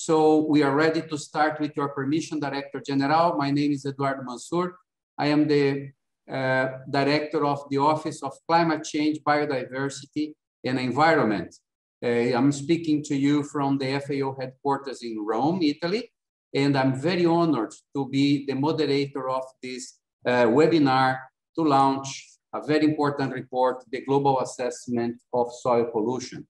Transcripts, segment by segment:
So we are ready to start with your permission, Director General. My name is Eduardo Mansur. I am the uh, Director of the Office of Climate Change, Biodiversity and Environment. Uh, I'm speaking to you from the FAO headquarters in Rome, Italy, and I'm very honored to be the moderator of this uh, webinar to launch a very important report, the Global Assessment of Soil Pollution.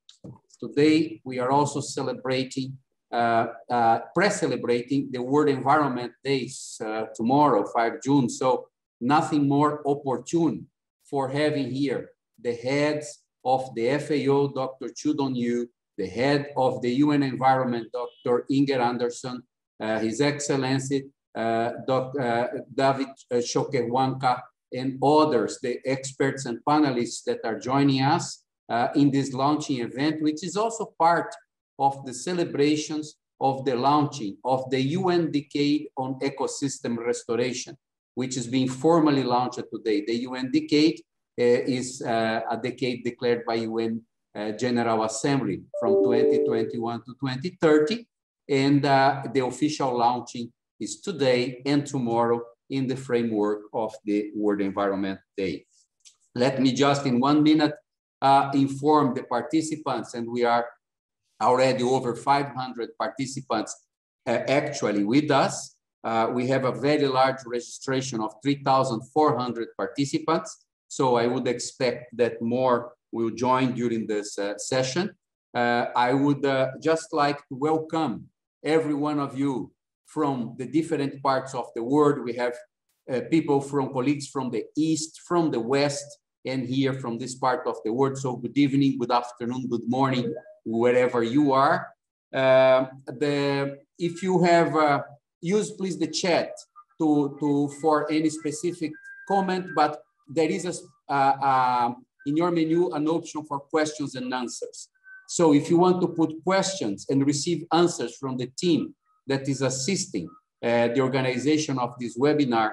Today, we are also celebrating, pre-celebrating the World Environment Days uh, tomorrow, 5 June. So nothing more opportune for having here the heads of the FAO, Dr. Qu Dongyu, the head of the UN Environment, Dr. Inger Andersen, uh, His Excellency, uh, Dr. Uh, David Choquehuanca, and others, the experts and panelists that are joining us uh, in this launching event, which is also part of the celebrations of the launching of the UN Decade on Ecosystem Restoration, which is being formally launched today. The UN Decade uh, is uh, a decade declared by UN uh, General Assembly from 2021 to 2030. And uh, the official launching is today and tomorrow in the framework of the World Environment Day. Let me just in one minute uh, inform the participants, and we are already over 500 participants uh, actually with us. Uh, we have a very large registration of 3,400 participants. So I would expect that more will join during this uh, session. I would just like to welcome every one of you from the different parts of the world. We have uh, people from colleagues from the East, from the West, and here from this part of the world. So good evening, good afternoon, good morning, wherever you are. Uh, the, if you have, uh, use please the chat to, to for any specific comment, but there is a, uh, uh, in your menu an option for questions and answers. So if you want to put questions and receive answers from the team that is assisting uh, the organization of this webinar,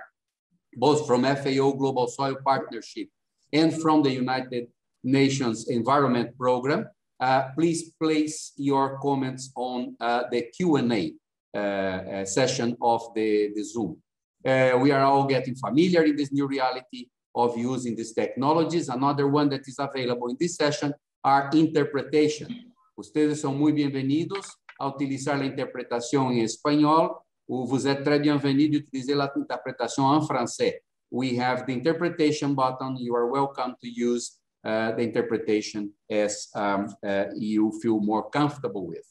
both from FAO Global Soil Partnership and from the United Nations Environment Program, uh, please place your comments on uh, the Q&A uh, uh, session of the, the Zoom. Uh, we are all getting familiar in this new reality of using these technologies. Another one that is available in this session are interpretation. Ustedes son muy bienvenidos a utilizar la interpretación en español ou vous êtes très bienvenue d'utiliser l'interprétation en français. We have the interpretation button. You are welcome to use the interpretation as um, uh, you feel more comfortable with.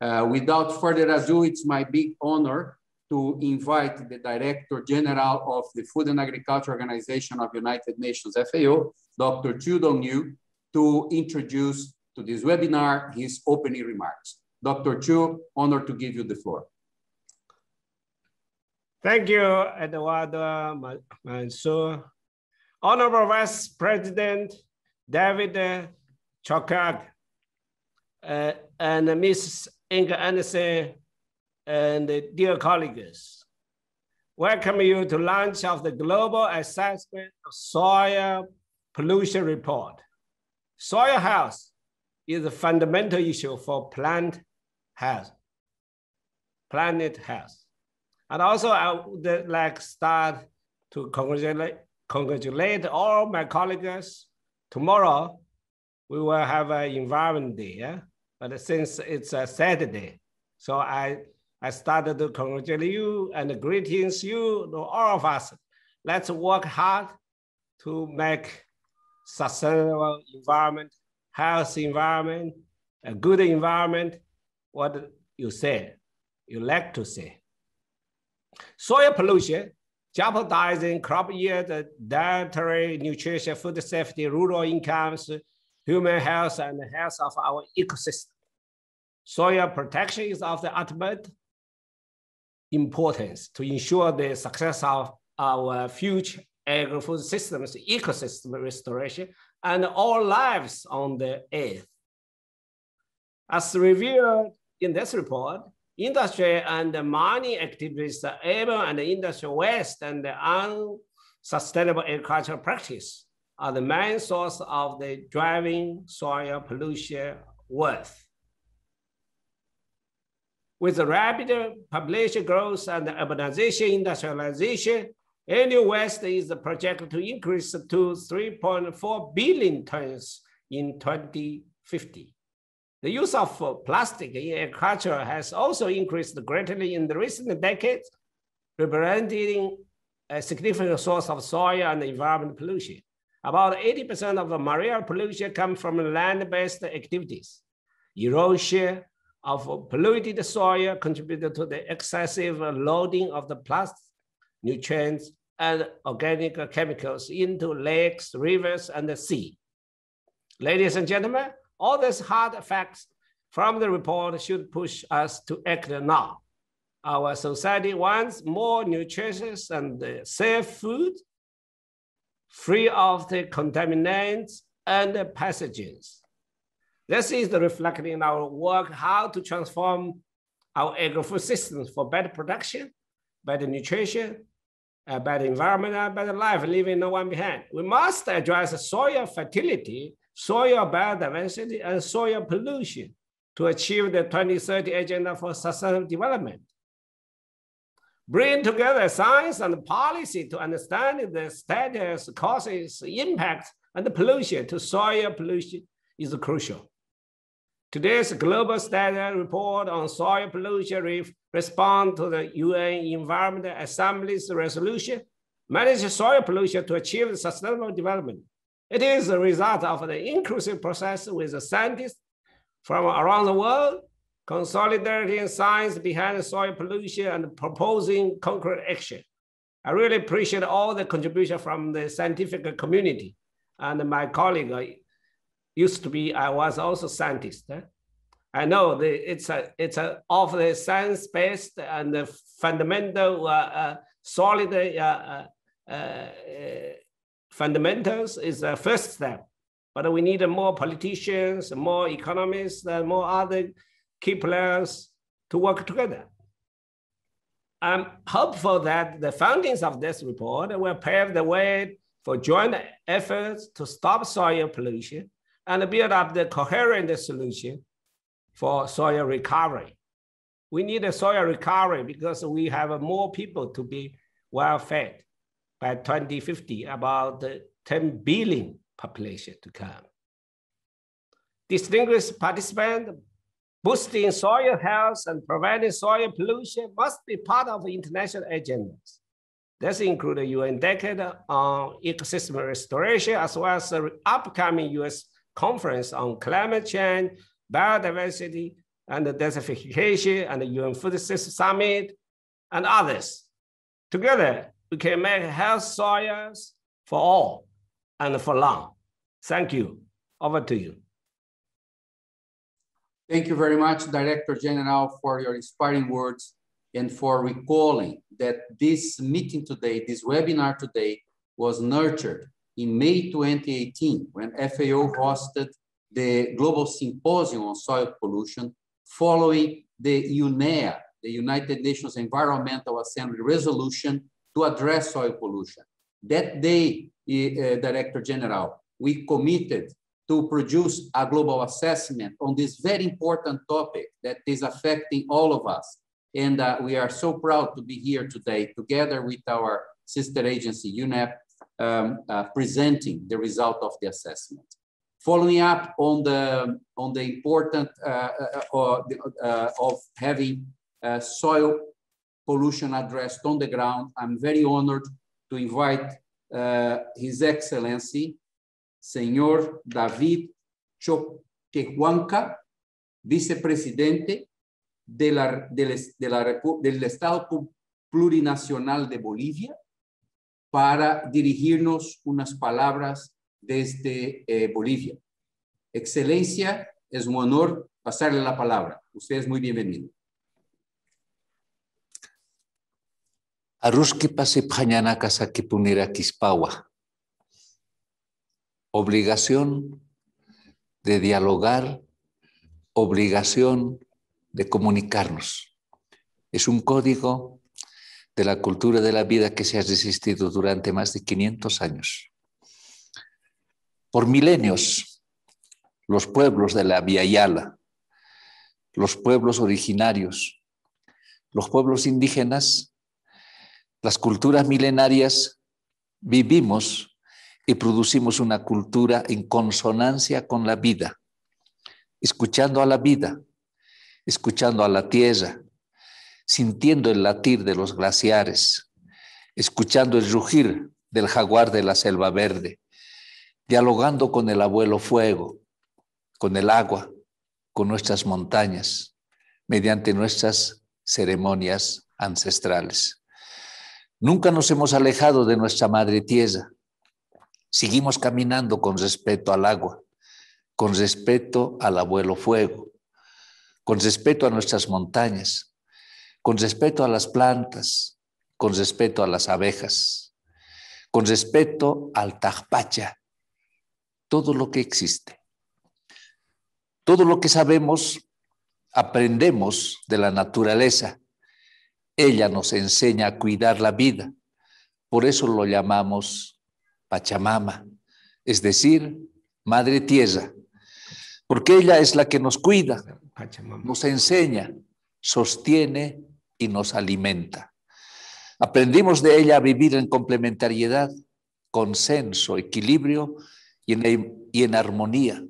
Uh, without further ado, it's my big honor to invite the Director General of the Food and Agriculture Organization of United Nations, FAO, Dr. Qu Dongyu, to introduce to this webinar his opening remarks. Dr. Qu, honor to give you the floor. Thank you, Eduardo Mansur. Honorable Vice President David Chokag uh, and Ms. Inger Andersen and dear colleagues, welcome you to launch of the Global Assessment of Soil Pollution Report. Soil health is a fundamental issue for plant health, planet health. And also I would like start to congratulate, congratulate all my colleagues. Tomorrow, we will have an environment day, yeah? but since it's a Saturday, so I, I started to congratulate you and greetings you, all of us. Let's work hard to make sustainable environment, healthy environment, a good environment, what you say, you like to say. Soil pollution, jeopardizing crop yield, dietary nutrition, food safety, rural incomes, human health, and the health of our ecosystem. Soil protection is of the utmost importance to ensure the success of our future agri-food systems, ecosystem restoration, and all lives on the earth. As revealed in this report, industry and mining activities, urban and industrial waste and unsustainable agricultural practice are the main source of the driving soil pollution worth. With the rapid population growth and urbanization, industrialization, annual waste is projected to increase to 3.4 billion tons in 2050. The use of uh, plastic in agriculture has also increased greatly in the recent decades, representing a significant source of soil and environment pollution. About 80% of the marine pollution comes from land-based activities. Erosion of polluted soil contributed to the excessive loading of the plastic nutrients and organic chemicals into lakes, rivers, and the sea. Ladies and gentlemen, all these hard facts from the report should push us to act now. Our society wants more nutritious and safe food, free of the contaminants and pathogens. This is reflected in our work how to transform our agri-food systems for better production, better nutrition, uh, better environment, and better life, leaving no one behind. We must address soil fertility, soil biodiversity, and soil pollution to achieve the 2030 Agenda for Sustainable Development. Bring together science and policy to understand the status, causes, impacts, and the pollution to soil pollution is crucial. Today's global status report on soil pollution re respond to the UN Environment Assembly's resolution, manage soil pollution to achieve sustainable development. It is a result of the inclusive process with the scientists from around the world consolidating science behind soil pollution and proposing concrete action. I really appreciate all the contribution from the scientific community. And my colleague uh, used to be, I was also scientist. Eh? I know the, it's a it's a of the science-based and the fundamental uh, uh, solid uh, uh, uh, fundamentals is the first step. But we need more politicians, more economists, and more other key players to work together. I'm hopeful that the findings of this report will pave the way for joint efforts to stop soil pollution and build up the coherent solution for soil recovery. We need a soil recovery because we have more people to be well fed by 2050, about 10 billion population to come. Distinguished participants, Boosting soil health and preventing soil pollution must be part of the international agendas. This includes the UN Decade on Ecosystem Restoration, as well as the upcoming US Conference on Climate Change, Biodiversity, and Desertification, and the UN Food System Summit, and others. Together, we can make health soils for all and for long. Thank you. Over to you. Thank you very much, Director General, for your inspiring words and for recalling that this meeting today, this webinar today, was nurtured in May 2018 when FAO hosted the Global Symposium on Soil Pollution following the UNEA, the United Nations Environmental Assembly resolution to address soil pollution. That day, uh, Director General, we committed to produce a global assessment on this very important topic that is affecting all of us. And uh, we are so proud to be here today together with our sister agency, UNEP, um, uh, presenting the result of the assessment. Following up on the, on the important uh, uh, uh of having uh, soil pollution addressed on the ground, I'm very honored to invite His Excellency, señor David Choquehuanca, vicepresidente de la, de la, del Estado Plurinacional de Bolivia, para dirigirnos unas palabras desde eh, Bolivia. Excelencia, es un honor pasarle la palabra. Usted es muy bienvenido. Aruski pasi que punira kispawa obligación de dialogar, obligación de comunicarnos. Es un código de la cultura de la vida que se ha resistido durante más de 500 años. Por milenios, los pueblos de la Via Yala, los pueblos originarios, los pueblos indígenas, las culturas milenarias, vivimos y producimos una cultura en consonancia con la vida, escuchando a la vida, escuchando a la tierra, sintiendo el latir de los glaciares, escuchando el rugir del jaguar de la selva verde, dialogando con el abuelo fuego, con el agua, con nuestras montañas, mediante nuestras ceremonias ancestrales. Nunca nos hemos alejado de nuestra madre tierra. Seguimos caminando con respeto al agua, con respeto al abuelo fuego, con respeto a nuestras montañas, con respeto a las plantas, con respeto a las abejas, con respeto al tajpacha, todo lo que existe. Todo lo que sabemos, aprendemos de la naturaleza. Ella nos enseña a cuidar la vida. Por eso lo llamamos Pachamama, es decir, Madre Tierra, porque ella es la que nos cuida, nos enseña, sostiene y nos alimenta. Aprendimos de ella a vivir en complementariedad, consenso, equilibrio y en, y en armonía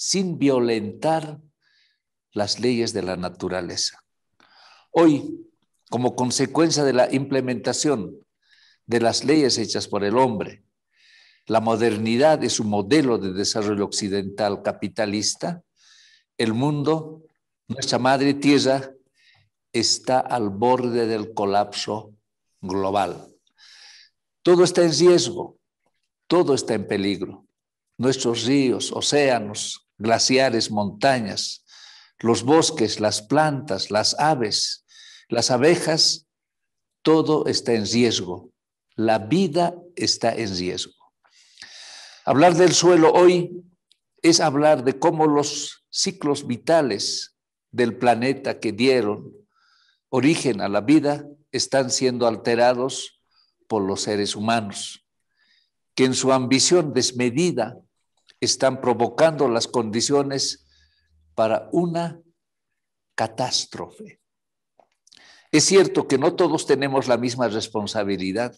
sin violentar las leyes de la naturaleza. Hoy, como consecuencia de la implementación de las leyes hechas por el hombre, la modernidad es un modelo de desarrollo occidental capitalista, el mundo, nuestra madre tierra, está al borde del colapso global. Todo está en riesgo, todo está en peligro. Nuestros ríos, océanos, glaciares, montañas, los bosques, las plantas, las aves, las abejas, todo está en riesgo. La vida está en riesgo. Hablar del suelo hoy es hablar de cómo los ciclos vitales del planeta que dieron origen a la vida están siendo alterados por los seres humanos, que en su ambición desmedida están provocando las condiciones para una catástrofe. Es cierto que no todos tenemos la misma responsabilidad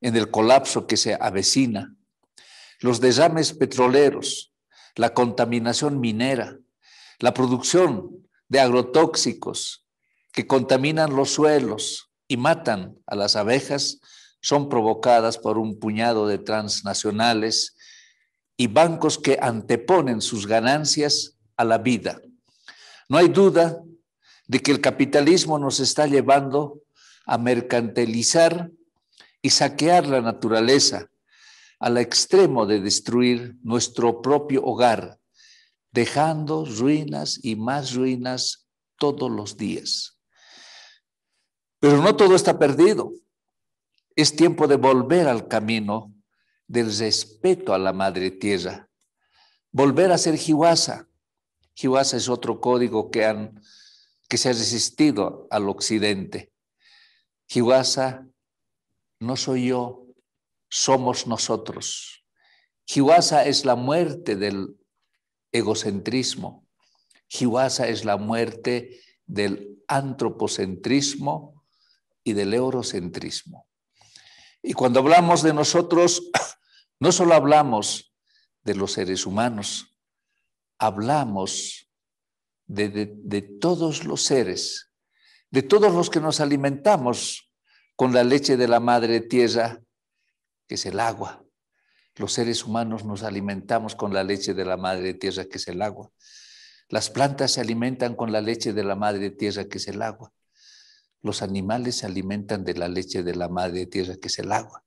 en el colapso que se avecina. Los derrames petroleros, la contaminación minera, la producción de agrotóxicos que contaminan los suelos y matan a las abejas son provocadas por un puñado de transnacionales y bancos que anteponen sus ganancias a la vida. No hay duda de que el capitalismo nos está llevando a mercantilizar y saquear la naturaleza al extremo de destruir nuestro propio hogar, dejando ruinas y más ruinas todos los días. Pero no todo está perdido. Es tiempo de volver al camino del respeto a la madre tierra. Volver a ser Jiwasa. Jiwasa es otro código que, han, que se ha resistido al occidente. Jiwasa no soy yo, somos nosotros. Jiwasa es la muerte del egocentrismo. Jiwasa es la muerte del antropocentrismo y del eurocentrismo. Y cuando hablamos de nosotros, no solo hablamos de los seres humanos, hablamos de, todos los seres, de todos los que nos alimentamos con la leche de la madre tierra, que es el agua. Los seres humanos nos alimentamos con la leche de la madre tierra, que es el agua. Las plantas se alimentan con la leche de la madre tierra, que es el agua. Los animales se alimentan de la leche de la madre tierra, que es el agua.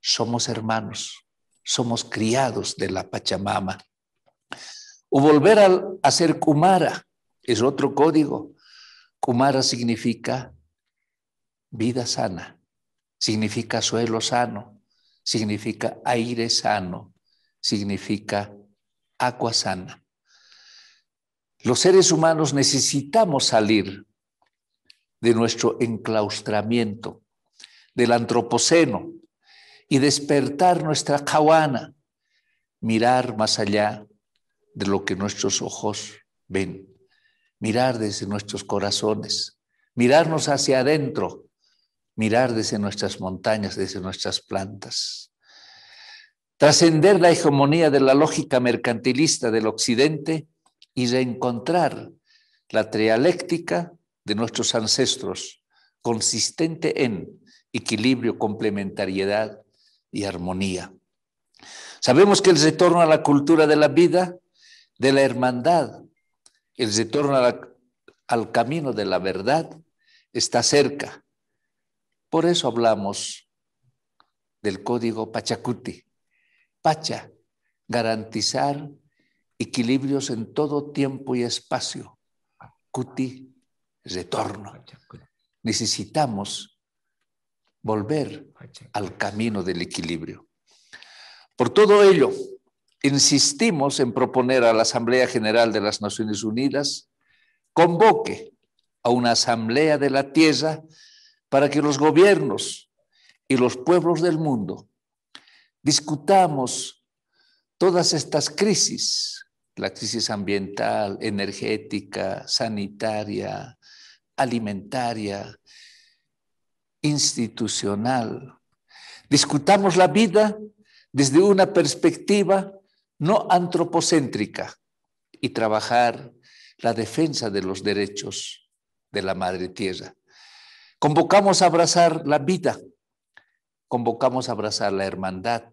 Somos hermanos, somos criados de la Pachamama. O volver a, ser Kumara es otro código. Kumara significa vida sana, significa suelo sano, significa aire sano, significa agua sana. Los seres humanos necesitamos salir de nuestro enclaustramiento, del antropoceno, y despertar nuestra kawana, mirar más allá de lo que nuestros ojos ven, mirar desde nuestros corazones, mirarnos hacia adentro, mirar desde nuestras montañas, desde nuestras plantas. Trascender la hegemonía de la lógica mercantilista del Occidente y reencontrar la trialéctica de nuestros ancestros, consistente en equilibrio, complementariedad y armonía. Sabemos que el retorno a la cultura de la vida, de la hermandad, el retorno al camino de la verdad está cerca. Por eso hablamos del código Pachacuti. Pacha, garantizar equilibrios en todo tiempo y espacio. Cuti, retorno. Necesitamos volver al camino del equilibrio. Por todo ello, insistimos en proponer a la Asamblea General de las Naciones Unidas convoque a una Asamblea de la Tierra para que los gobiernos y los pueblos del mundo discutamos todas estas crisis, la crisis ambiental, energética, sanitaria, alimentaria, institucional. Discutamos la vida desde una perspectiva no antropocéntrica y trabajar la defensa de los derechos de la Madre Tierra. Convocamos a abrazar la vida, convocamos a abrazar la hermandad,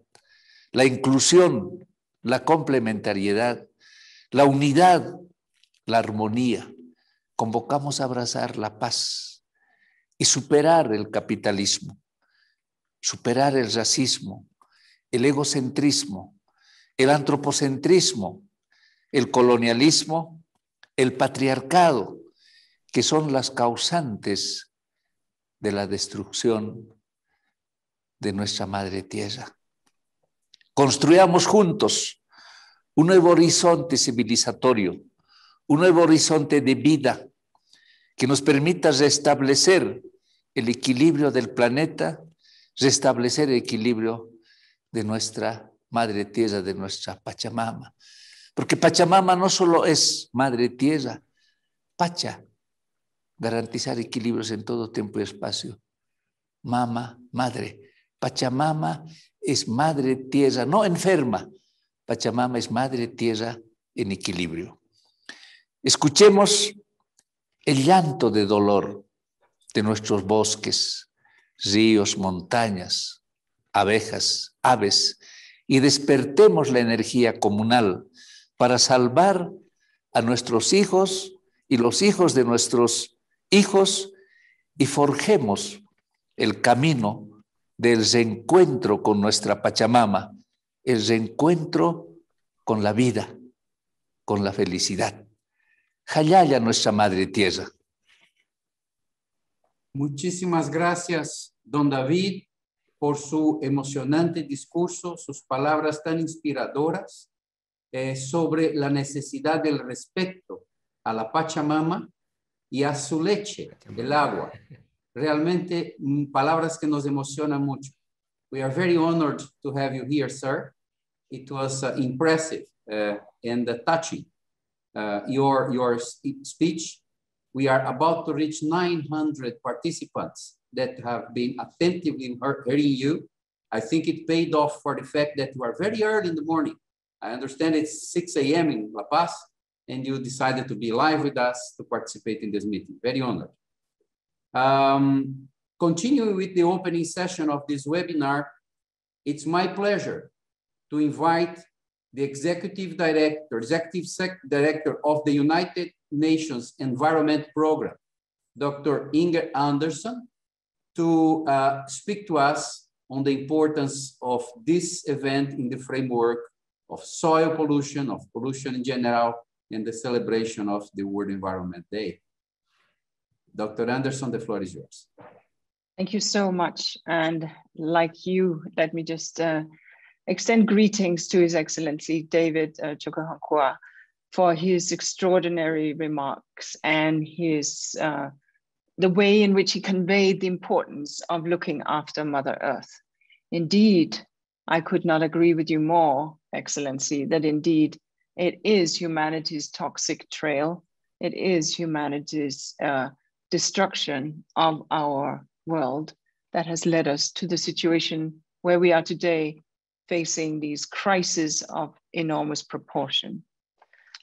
la inclusión, la complementariedad, la unidad, la armonía. Convocamos a abrazar la paz y superar el capitalismo, superar el racismo, el egocentrismo, el antropocentrismo, el colonialismo, el patriarcado, que son las causantes de la destrucción de nuestra madre tierra. Construyamos juntos un nuevo horizonte civilizatorio, un nuevo horizonte de vida que nos permita restablecer el equilibrio del planeta, restablecer el equilibrio de nuestra madre tierra, de nuestra Pachamama. Porque Pachamama no solo es madre tierra, Pacha, garantizar equilibrios en todo tiempo y espacio. Mama, madre. Pachamama es madre tierra, no enferma. Pachamama es madre tierra en equilibrio. Escuchemos el llanto de dolor de nuestros bosques, ríos, montañas, abejas, aves, y despertemos la energía comunal para salvar a nuestros hijos y los hijos de nuestros hijos y forjemos el camino del reencuentro con nuestra Pachamama, el reencuentro con la vida, con la felicidad. Jayaya, nuestra Madre Tierra. Muchísimas gracias, don David por su emocionante discurso, sus palabras tan inspiradoras eh, sobre la necesidad del respeto a la Pachamama y a su leche, el agua. Realmente mm, palabras que nos emocionan mucho. We are very honored to have you here, sir. It was uh, impressive uh, and touching. Uh, your, your speech. We are about to reach 900 participants that have been attentively hearing you. I think it paid off for the fact that you are very early in the morning. I understand it's 6 a.m. in La Paz, and you decided to be live with us to participate in this meeting. Very honored. Um, continuing with the opening session of this webinar, it's my pleasure to invite the executive director, executive director of the United Nations Environment Program, Dr. Inger Andersen, to uh, speak to us on the importance of this event in the framework of soil pollution, of pollution in general, and the celebration of the World Environment Day. Dr. Andersen, the floor is yours. Thank you so much. And like you, let me just uh, extend greetings to His Excellency David uh, for his extraordinary remarks and his uh, the way in which he conveyed the importance of looking after Mother Earth. Indeed, I could not agree with you more, Excellency, that indeed it is humanity's toxic trail it is humanity's uh, destruction of our world that has led us to the situation where we are today, facing these crises of enormous proportion.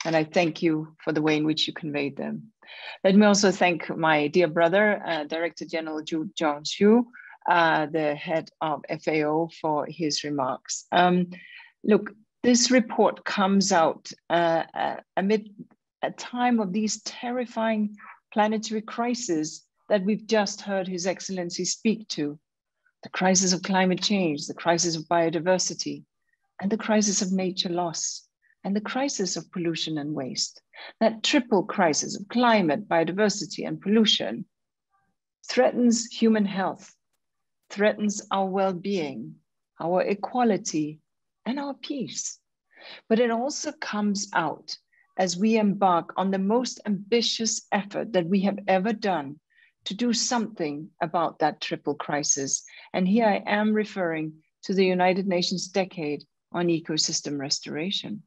And I thank you for the way in which you conveyed them. Let me also thank my dear brother, uh, Director General Qu Dongyu, uh, the head of FAO, for his remarks. Um, look, this report comes out uh, uh amid a time of these terrifying planetary crises that we've just heard His Excellency speak to the crisis of climate change, the crisis of biodiversity, and the crisis of nature loss, and the crisis of pollution and waste. That triple crisis of climate, biodiversity, and pollution threatens human health, threatens our well being, our equality, and our peace. But it also comes out as we embark on the most ambitious effort that we have ever done to do something about that triple crisis. And here I am referring to the United Nations Decade on Ecosystem Restoration.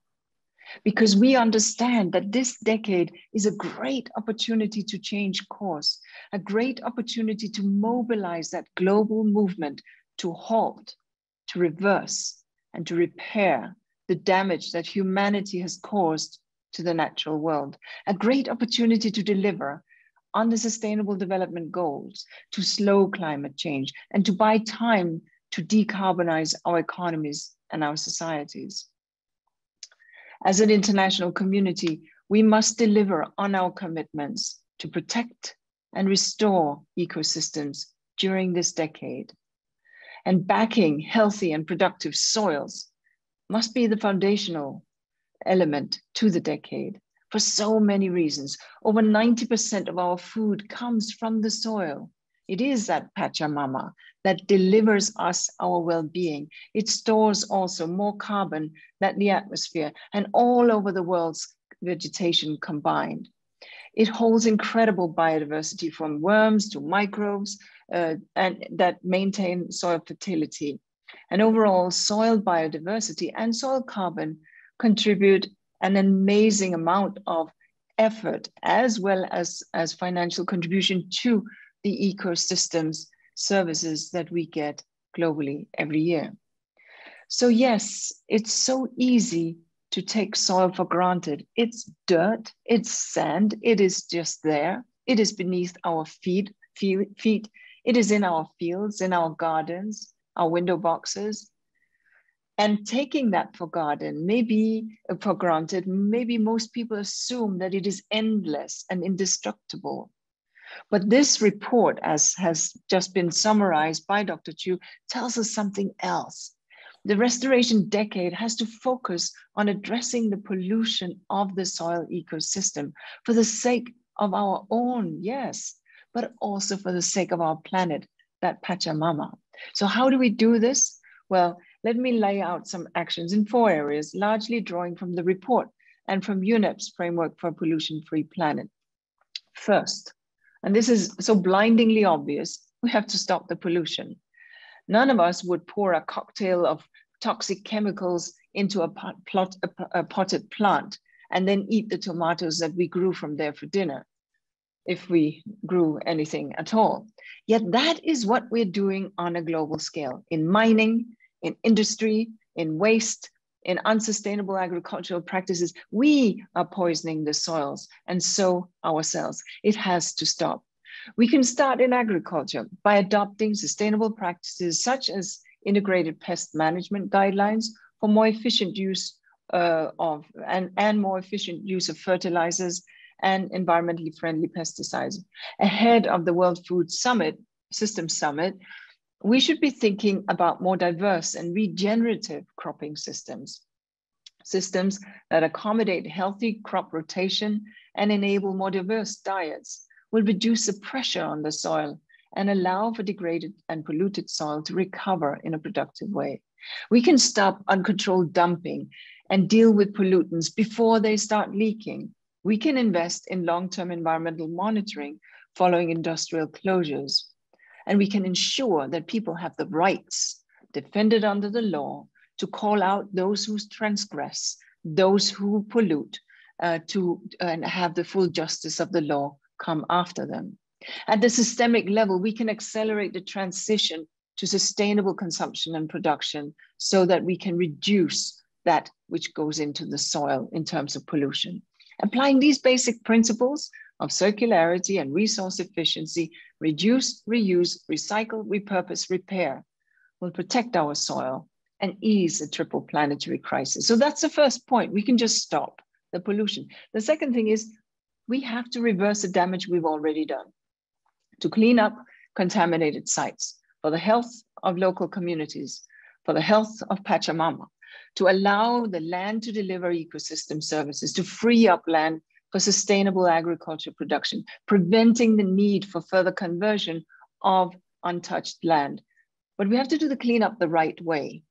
Because we understand that this decade is a great opportunity to change course, a great opportunity to mobilize that global movement to halt, to reverse, and to repair the damage that humanity has caused to the natural world, a great opportunity to deliver on the Sustainable Development Goals, to slow climate change, and to buy time to decarbonize our economies and our societies. As an international community, we must deliver on our commitments to protect and restore ecosystems during this decade. And backing healthy and productive soils must be the foundational element to the decade for so many reasons. Over 90% of our food comes from the soil. It is that Pachamama that delivers us our well being. It stores also more carbon than the atmosphere and all over the world's vegetation combined. It holds incredible biodiversity from worms to microbes uh, and that maintain soil fertility. And overall, soil biodiversity and soil carbon contribute an amazing amount of effort as well as, as financial contribution to the ecosystems services that we get globally every year. So yes, it's so easy to take soil for granted. It's dirt, it's sand, it is just there. It is beneath our feet, feet. It is in our fields, in our gardens, our window boxes and taking that for granted, maybe uh, for granted, maybe most people assume that it is endless and indestructible. But this report, as has just been summarized by Dr. Qu, tells us something else. The restoration decade has to focus on addressing the pollution of the soil ecosystem for the sake of our own, yes, but also for the sake of our planet, that Pachamama. So, how do we do this? Well, let me lay out some actions in four areas, largely drawing from the report and from UNEP's framework for a pollution-free planet. First, and this is so blindingly obvious, we have to stop the pollution. None of us would pour a cocktail of toxic chemicals into a, pot, plot, a, a potted plant and then eat the tomatoes that we grew from there for dinner, if we grew anything at all. Yet that is what we're doing on a global scale in mining, in industry, in waste, in unsustainable agricultural practices, we are poisoning the soils and so ourselves. It has to stop. We can start in agriculture by adopting sustainable practices such as integrated pest management guidelines for more efficient use uh, of and, and more efficient use of fertilizers and environmentally friendly pesticides. Ahead of the World Food Summit, System Summit, we should be thinking about more diverse and regenerative cropping systems, systems that accommodate healthy crop rotation and enable more diverse diets will reduce the pressure on the soil and allow for degraded and polluted soil to recover in a productive way. We can stop uncontrolled dumping and deal with pollutants before they start leaking. We can invest in long-term environmental monitoring following industrial closures and we can ensure that people have the rights defended under the law to call out those who transgress, those who pollute, uh, to and have the full justice of the law come after them. At the systemic level, we can accelerate the transition to sustainable consumption and production so that we can reduce that which goes into the soil in terms of pollution. Applying these basic principles of circularity and resource efficiency, reduce, reuse, recycle, repurpose, repair, will protect our soil and ease the triple planetary crisis. So that's the first point. We can just stop the pollution. The second thing is we have to reverse the damage we've already done to clean up contaminated sites for the health of local communities, for the health of Pachamama, to allow the land to deliver ecosystem services, to free up land for sustainable agriculture production, preventing the need for further conversion of untouched land. But we have to do the cleanup the right way.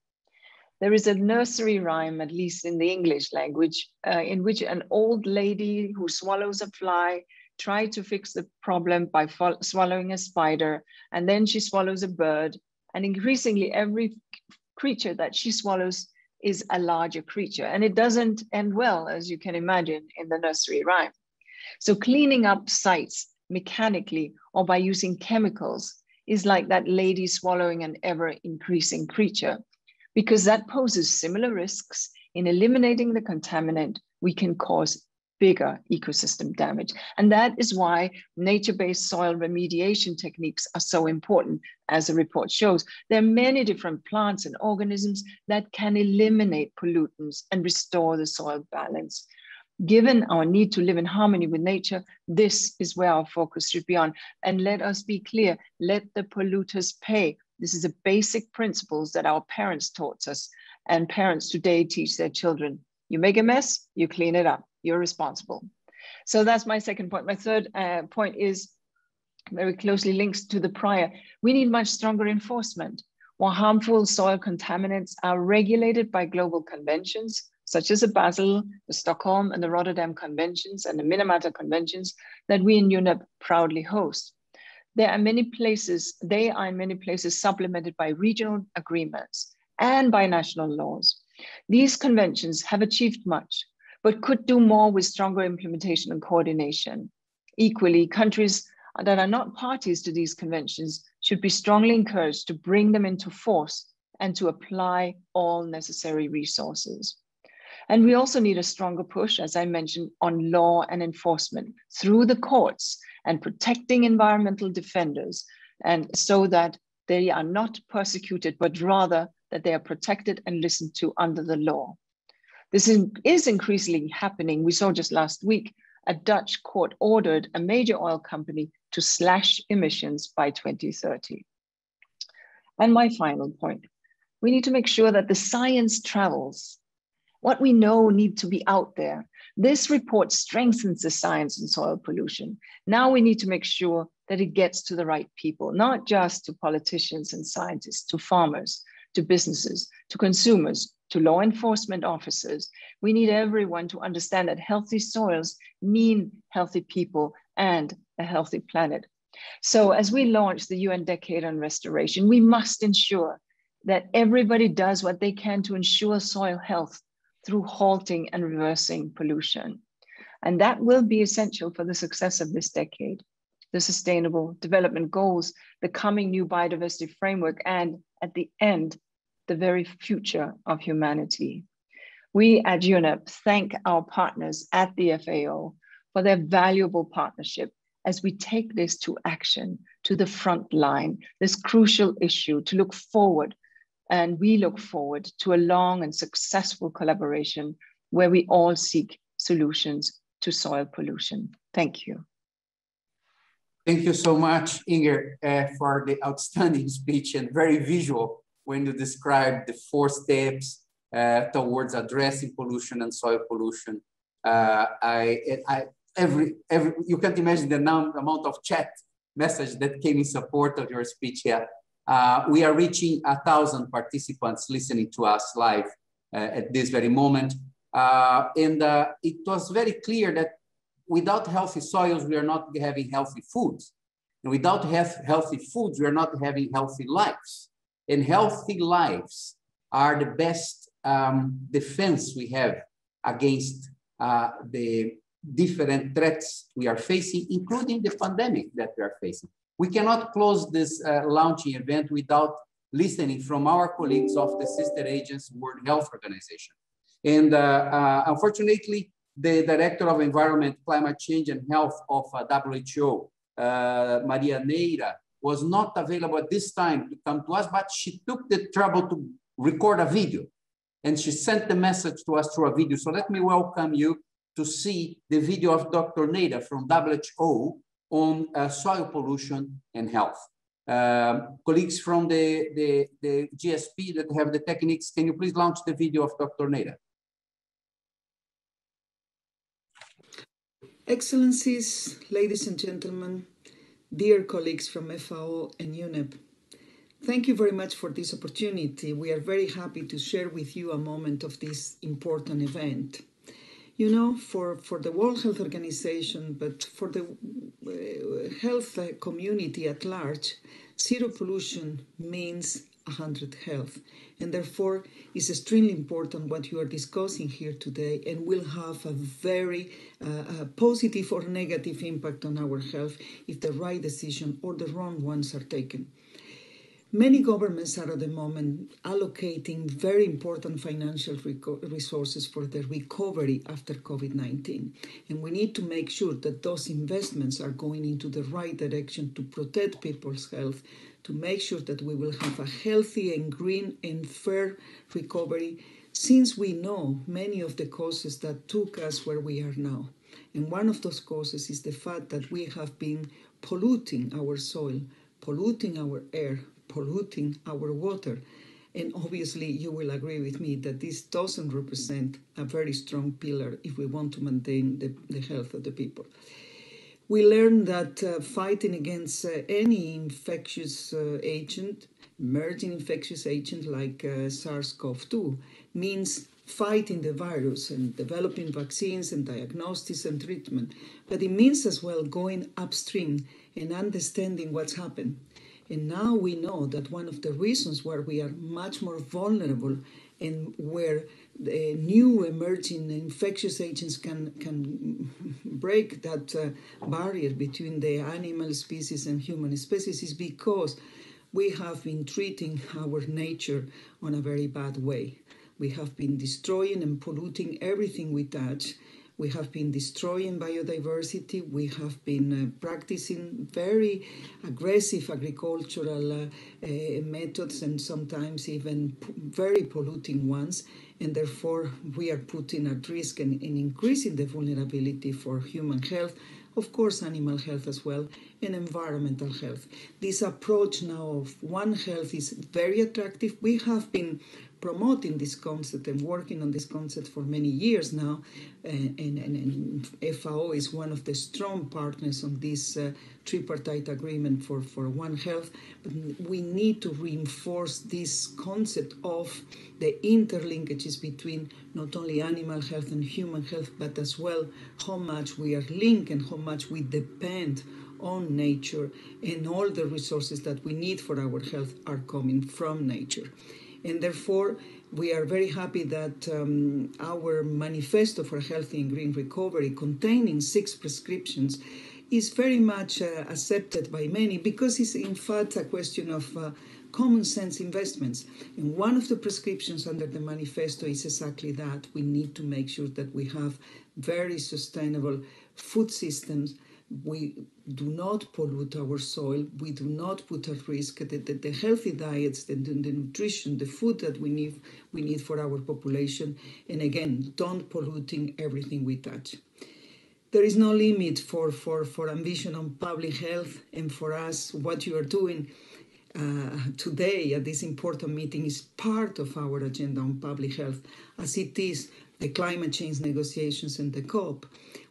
There is a nursery rhyme, at least in the English language, uh, in which an old lady who swallows a fly tries to fix the problem by swallowing a spider, and then she swallows a bird. And increasingly, every creature that she swallows is a larger creature. And it doesn't end well, as you can imagine, in the nursery rhyme. So cleaning up sites mechanically or by using chemicals is like that lady swallowing an ever increasing creature because that poses similar risks. In eliminating the contaminant, we can cause bigger ecosystem damage. And that is why nature-based soil remediation techniques are so important, as the report shows. There are many different plants and organisms that can eliminate pollutants and restore the soil balance. Given our need to live in harmony with nature, this is where our focus should be on. And let us be clear, let the polluters pay. This is a basic principles that our parents taught us and parents today teach their children. You make a mess, you clean it up, you're responsible. So that's my second point. My third uh, point is very closely linked to the prior. We need much stronger enforcement. While harmful soil contaminants are regulated by global conventions, such as the Basel, the Stockholm, and the Rotterdam Conventions, and the Minamata Conventions that we in UNEP proudly host there are many places, they are in many places supplemented by regional agreements and by national laws. These conventions have achieved much, but could do more with stronger implementation and coordination. Equally, countries that are not parties to these conventions should be strongly encouraged to bring them into force and to apply all necessary resources. And we also need a stronger push, as I mentioned, on law and enforcement through the courts and protecting environmental defenders, and so that they are not persecuted, but rather that they are protected and listened to under the law. This is increasingly happening. We saw just last week a Dutch court ordered a major oil company to slash emissions by 2030. And my final point, we need to make sure that the science travels what we know need to be out there. This report strengthens the science in soil pollution. Now we need to make sure that it gets to the right people, not just to politicians and scientists, to farmers, to businesses, to consumers, to law enforcement officers. We need everyone to understand that healthy soils mean healthy people and a healthy planet. So as we launch the UN Decade on Restoration, we must ensure that everybody does what they can to ensure soil health through halting and reversing pollution. And that will be essential for the success of this decade, the sustainable development goals, the coming new biodiversity framework, and at the end, the very future of humanity. We at UNEP thank our partners at the FAO for their valuable partnership as we take this to action, to the front line, this crucial issue, to look forward and we look forward to a long and successful collaboration where we all seek solutions to soil pollution. Thank you. Thank you so much, Inger, uh, for the outstanding speech and very visual when you describe the four steps uh, towards addressing pollution and soil pollution. Uh, I, I, every, every, you can't imagine the amount of chat message that came in support of your speech here. Uh, we are reaching a thousand participants listening to us live uh, at this very moment. Uh, and it was very clear that without healthy soils, we are not having healthy foods. And without health, healthy foods, we are not having healthy lives. And healthy lives are the best um, defense we have against uh, the different threats we are facing, including the pandemic that we are facing. We cannot close this uh, launching event without listening from our colleagues of the sister agents World Health Organization. And uh, uh, unfortunately, the Director of Environment, Climate Change and Health of uh, WHO, uh, Maria Neira, was not available at this time to come to us, but she took the trouble to record a video and she sent the message to us through a video. So let me welcome you to see the video of Dr. Neira from WHO on uh, soil pollution and health. Um, colleagues from the, the, the GSP that have the techniques, can you please launch the video of Dr. Neira? Excellencies, ladies and gentlemen, dear colleagues from FAO and UNEP, thank you very much for this opportunity. We are very happy to share with you a moment of this important event. You know, for, for the World Health Organization, but for the uh, health community at large, zero pollution means 100 health. And therefore, it's extremely important what you are discussing here today and will have a very uh, a positive or negative impact on our health if the right decision or the wrong ones are taken. Many governments are at the moment allocating very important financial resources for the recovery after COVID 19. And we need to make sure that those investments are going into the right direction to protect people's health, to make sure that we will have a healthy and green and fair recovery, since we know many of the causes that took us where we are now. And one of those causes is the fact that we have been polluting our soil, polluting our air, polluting our water. And obviously, you will agree with me that this doesn't represent a very strong pillar if we want to maintain the, the health of the people we learned that uh, fighting against uh, any infectious uh, agent, emerging infectious agent like uh, SARS CoV 2, means fighting the virus and developing vaccines and diagnosis and treatment. But it means as well going upstream and understanding what's happened. And now we know that one of the reasons why we are much more vulnerable and where the new emerging infectious agents can can break that uh, barrier between the animal species and human species is because we have been treating our nature on a very bad way. We have been destroying and polluting everything we touch we have been destroying biodiversity. We have been uh, practicing very aggressive agricultural uh, uh, methods and sometimes even very polluting ones. And therefore, we are putting at risk and, and increasing the vulnerability for human health of course, animal health as well, and environmental health. This approach now of One Health is very attractive. We have been promoting this concept and working on this concept for many years now. And, and, and FAO is one of the strong partners on this uh, tripartite agreement for, for One Health. But we need to reinforce this concept of the interlinkages between not only animal health and human health, but as well how much we are linked and how much we depend on nature and all the resources that we need for our health are coming from nature. And therefore, we are very happy that um, our manifesto for healthy and green recovery, containing six prescriptions, is very much uh, accepted by many because it's in fact a question of uh, common sense investments. And one of the prescriptions under the manifesto is exactly that. We need to make sure that we have very sustainable food systems we do not pollute our soil, we do not put at risk the, the, the healthy diets, the, the, nutrition, the food that we need, we need for our population, and again, don't polluting everything we touch. There is no limit for, for, for ambition on public health, and for us, what you are doing uh, today at this important meeting is part of our agenda on public health, as it is the climate change negotiations and the COP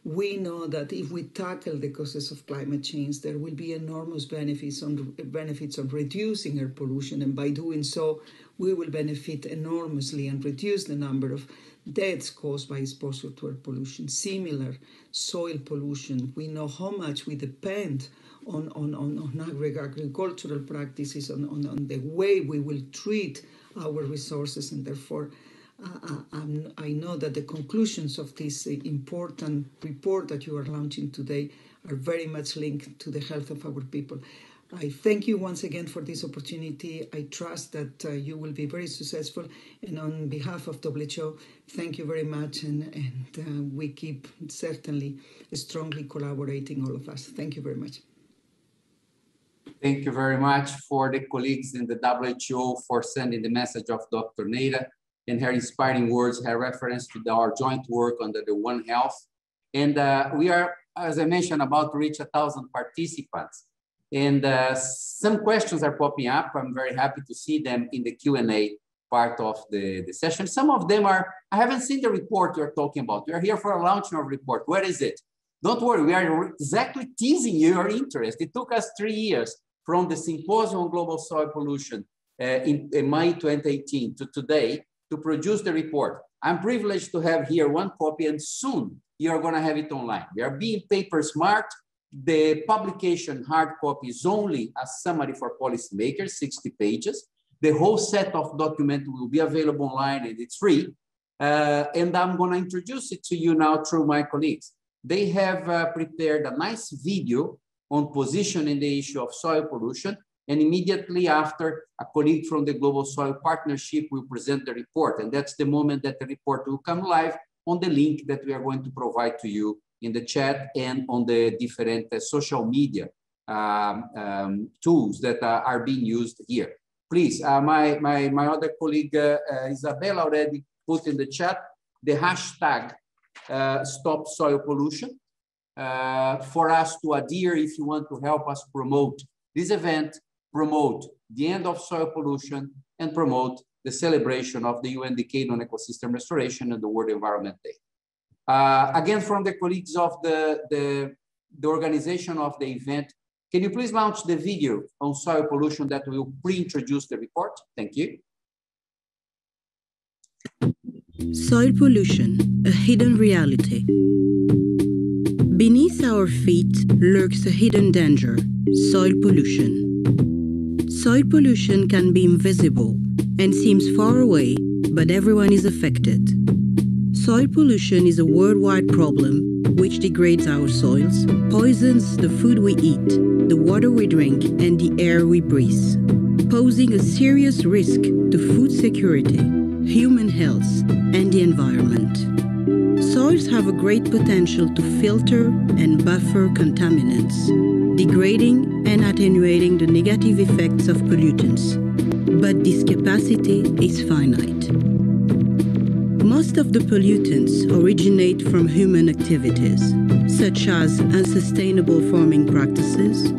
we know that if we tackle the causes of climate change, there will be enormous benefits on benefits of reducing air pollution, and by doing so, we will benefit enormously and reduce the number of deaths caused by exposure to air pollution. Similar, soil pollution. We know how much we depend on, on, on, on agricultural practices, on, on, on the way we will treat our resources, and therefore I know that the conclusions of this important report that you are launching today are very much linked to the health of our people. I thank you once again for this opportunity. I trust that uh, you will be very successful. And on behalf of WHO, thank you very much. And, and uh, we keep certainly strongly collaborating, all of us. Thank you very much. Thank you very much for the colleagues in the WHO for sending the message of Dr. Neira and her inspiring words, her reference to our joint work under the One Health. And uh, we are, as I mentioned, about to reach a thousand participants. And uh, some questions are popping up. I'm very happy to see them in the Q&A part of the, the session. Some of them are, I haven't seen the report you're talking about. We are here for a launching of report. Where is it? Don't worry, we are exactly teasing your interest. It took us three years from the Symposium on Global Soil Pollution uh, in, in May 2018 to today to produce the report. I'm privileged to have here one copy and soon you're gonna have it online. We are being paper smart the publication hard copy is only a summary for policymakers, 60 pages. The whole set of documents will be available online and it's free. Uh, and I'm going to introduce it to you now through my colleagues. They have uh, prepared a nice video on positioning the issue of soil pollution. And immediately after, a colleague from the Global Soil Partnership will present the report. And that's the moment that the report will come live on the link that we are going to provide to you in the chat and on the different uh, social media um, um, tools that uh, are being used here. Please, uh, my, my, my other colleague, uh, uh, Isabella already put in the chat the hashtag uh, stop soil pollution for us to adhere if you want to help us promote this event, promote the end of soil pollution and promote the celebration of the UN Decade on Ecosystem Restoration and the World Environment Day. Uh, again, from the colleagues of the, the, the organization of the event, can you please launch the video on soil pollution that will pre-introduce the report? Thank you. Soil pollution, a hidden reality. Beneath our feet lurks a hidden danger, soil pollution. Soil pollution can be invisible and seems far away, but everyone is affected. Soil pollution is a worldwide problem which degrades our soils, poisons the food we eat, the water we drink, and the air we breathe, posing a serious risk to food security, human health, and the environment. Soils have a great potential to filter and buffer contaminants, degrading and attenuating the negative effects of pollutants. But this capacity is finite. Most of the pollutants originate from human activities, such as unsustainable farming practices,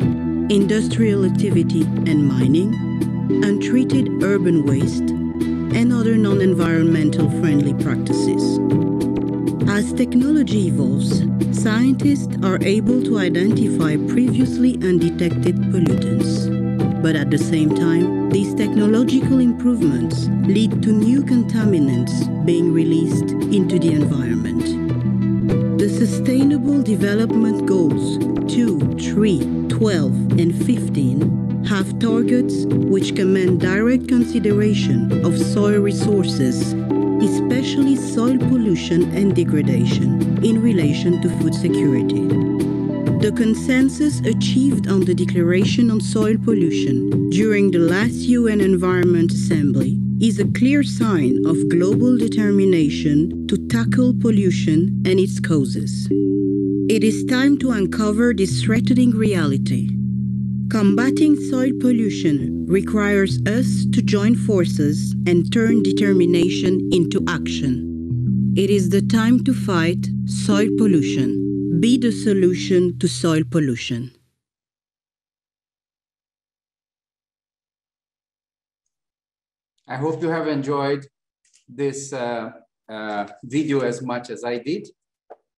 industrial activity and mining, untreated urban waste, and other non-environmental friendly practices. As technology evolves, scientists are able to identify previously undetected pollutants. But at the same time, these technological improvements lead to new contaminants being released into the environment. The Sustainable Development Goals 2, 3, 12, and 15 have targets which command direct consideration of soil resources, especially soil pollution and degradation, in relation to food security. The consensus achieved on the Declaration on Soil Pollution during the last UN Environment Assembly is a clear sign of global determination to tackle pollution and its causes. It is time to uncover this threatening reality. Combating soil pollution requires us to join forces and turn determination into action. It is the time to fight soil pollution be the solution to soil pollution. I hope you have enjoyed this uh, uh, video as much as I did.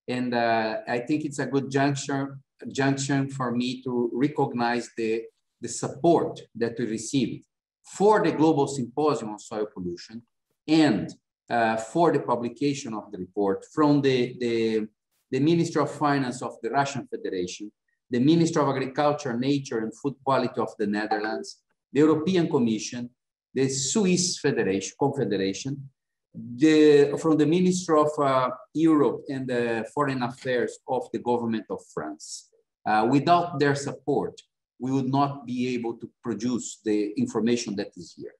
And uh, I think it's a good junction, junction for me to recognize the, the support that we received for the Global Symposium on Soil Pollution and uh, for the publication of the report from the, the the Minister of Finance of the Russian Federation, the Minister of Agriculture, Nature and Food Quality of the Netherlands, the European Commission, the Swiss Federation, Confederation, the, from the Ministry of uh, Europe and the Foreign Affairs of the government of France. Uh, without their support, we would not be able to produce the information that is here.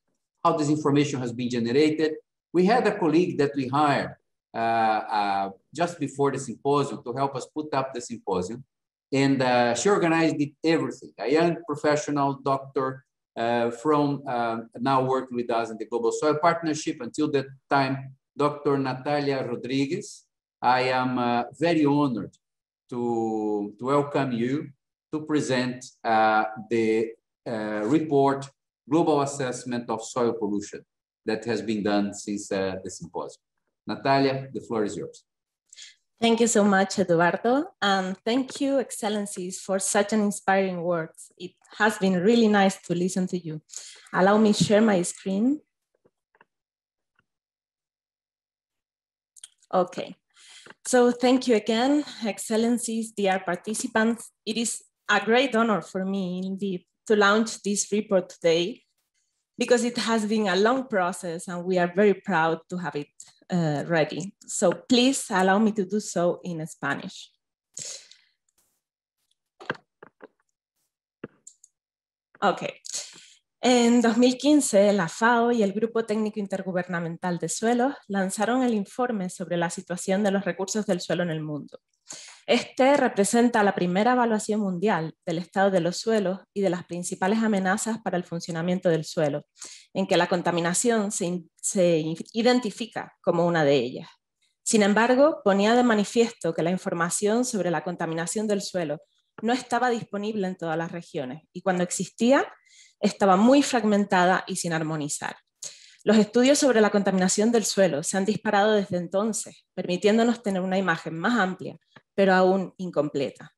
How this information has been generated. We had a colleague that we hired uh, uh, just before the symposium to help us put up the symposium. And uh, she organized it, everything. A young professional doctor uh, from uh, now working with us in the Global Soil Partnership until that time, Dr. Natalia Rodriguez. I am uh, very honored to, to welcome you to present the report, Global Assessment of Soil Pollution that has been done since uh, the symposium. Natalia, the floor is yours. Thank you so much, Eduardo. And thank you, Excellencies, for such an inspiring words. It has been really nice to listen to you. Allow me share my screen. Okay. So thank you again, Excellencies, dear participants. It is a great honor for me indeed to launch this report today because it has been a long process and we are very proud to have it uh, ready. So please allow me to do so in Spanish. Ok. En 2015, la FAO y el Grupo Técnico Intergubernamental de Suelos lanzaron el informe sobre la situación de los recursos del suelo en el mundo. Este representa la primera evaluación mundial del estado de los suelos y de las principales amenazas para el funcionamiento del suelo, en que la contaminación se, identifica como una de ellas. Sin embargo, ponía de manifiesto que la información sobre la contaminación del suelo no estaba disponible en todas las regiones y cuando existía estaba muy fragmentada y sin armonizar. Los estudios sobre la contaminación del suelo se han disparado desde entonces, permitiéndonos tener una imagen más amplia pero aún incompleta.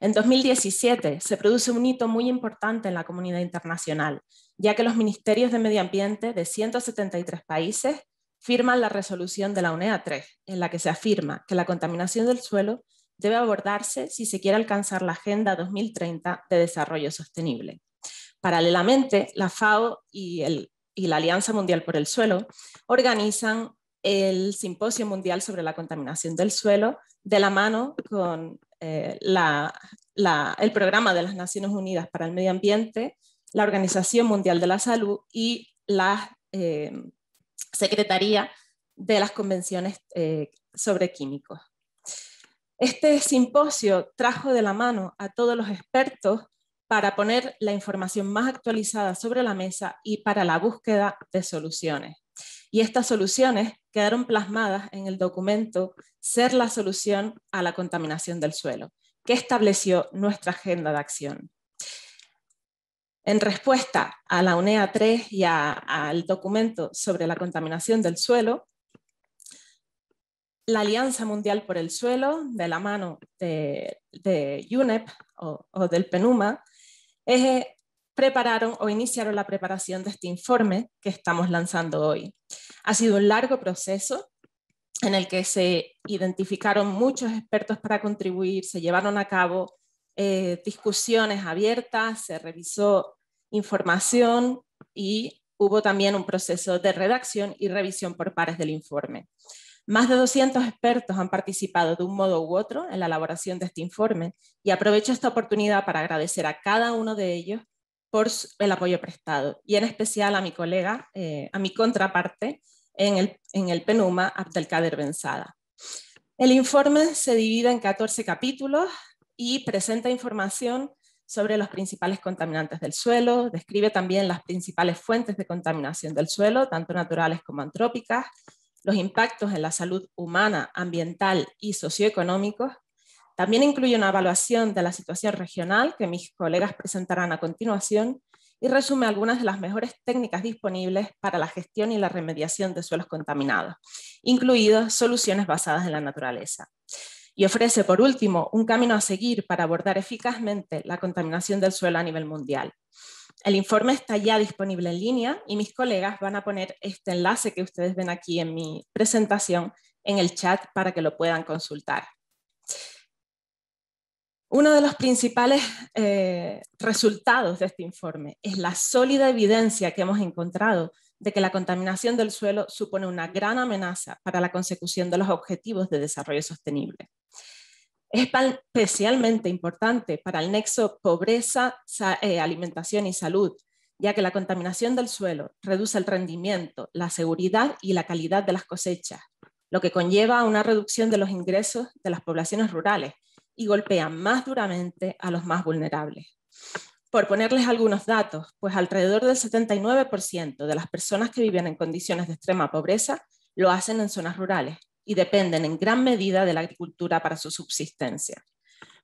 En 2017 se produce un hito muy importante en la comunidad internacional, ya que los ministerios de medio ambiente de 173 países firman la resolución de la UNEA 3, en la que se afirma que la contaminación del suelo debe abordarse si se quiere alcanzar la Agenda 2030 de Desarrollo Sostenible. Paralelamente, la FAO y, y la Alianza Mundial por el Suelo organizan el Simposio Mundial sobre la Contaminación del Suelo de la mano con eh, el Programa de las Naciones Unidas para el Medio Ambiente, la Organización Mundial de la Salud y la eh, Secretaría de las Convenciones eh, sobre Químicos. Este simposio trajo de la mano a todos los expertos para poner la información más actualizada sobre la mesa y para la búsqueda de soluciones. Y estas soluciones quedaron plasmadas en el documento Ser la solución a la contaminación del suelo, que estableció nuestra agenda de acción. En respuesta a la UNEA 3 y al documento sobre la contaminación del suelo, la Alianza Mundial por el Suelo, de la mano de, UNEP o, del PENUMA, prepararon o iniciaron la preparación de este informe que estamos lanzando hoy. Ha sido un largo proceso en el que se identificaron muchos expertos para contribuir, se llevaron a cabo eh, discusiones abiertas, se revisó información y hubo también un proceso de redacción y revisión por pares del informe. Más de 200 expertos han participado de un modo u otro en la elaboración de este informe y aprovecho esta oportunidad para agradecer a cada uno de ellos por el apoyo prestado y en especial a mi colega, eh, a mi contraparte en el, en el PENUMA, Abdelkader Benzada. El informe se divide en 14 capítulos y presenta información sobre los principales contaminantes del suelo, describe también las principales fuentes de contaminación del suelo, tanto naturales como antrópicas, los impactos en la salud humana, ambiental y socioeconómicos, también incluye una evaluación de la situación regional que mis colegas presentarán a continuación y resume algunas de las mejores técnicas disponibles para la gestión y la remediación de suelos contaminados, incluidas soluciones basadas en la naturaleza. Y ofrece, por último, un camino a seguir para abordar eficazmente la contaminación del suelo a nivel mundial. El informe está ya disponible en línea y mis colegas van a poner este enlace que ustedes ven aquí en mi presentación en el chat para que lo puedan consultar. Uno de los principales eh, resultados de este informe es la sólida evidencia que hemos encontrado de que la contaminación del suelo supone una gran amenaza para la consecución de los objetivos de desarrollo sostenible. Es especialmente importante para el nexo pobreza, eh, alimentación y salud, ya que la contaminación del suelo reduce el rendimiento, la seguridad y la calidad de las cosechas, lo que conlleva a una reducción de los ingresos de las poblaciones rurales y golpea más duramente a los más vulnerables. Por ponerles algunos datos, pues alrededor del 79% de las personas que viven en condiciones de extrema pobreza lo hacen en zonas rurales y dependen en gran medida de la agricultura para su subsistencia.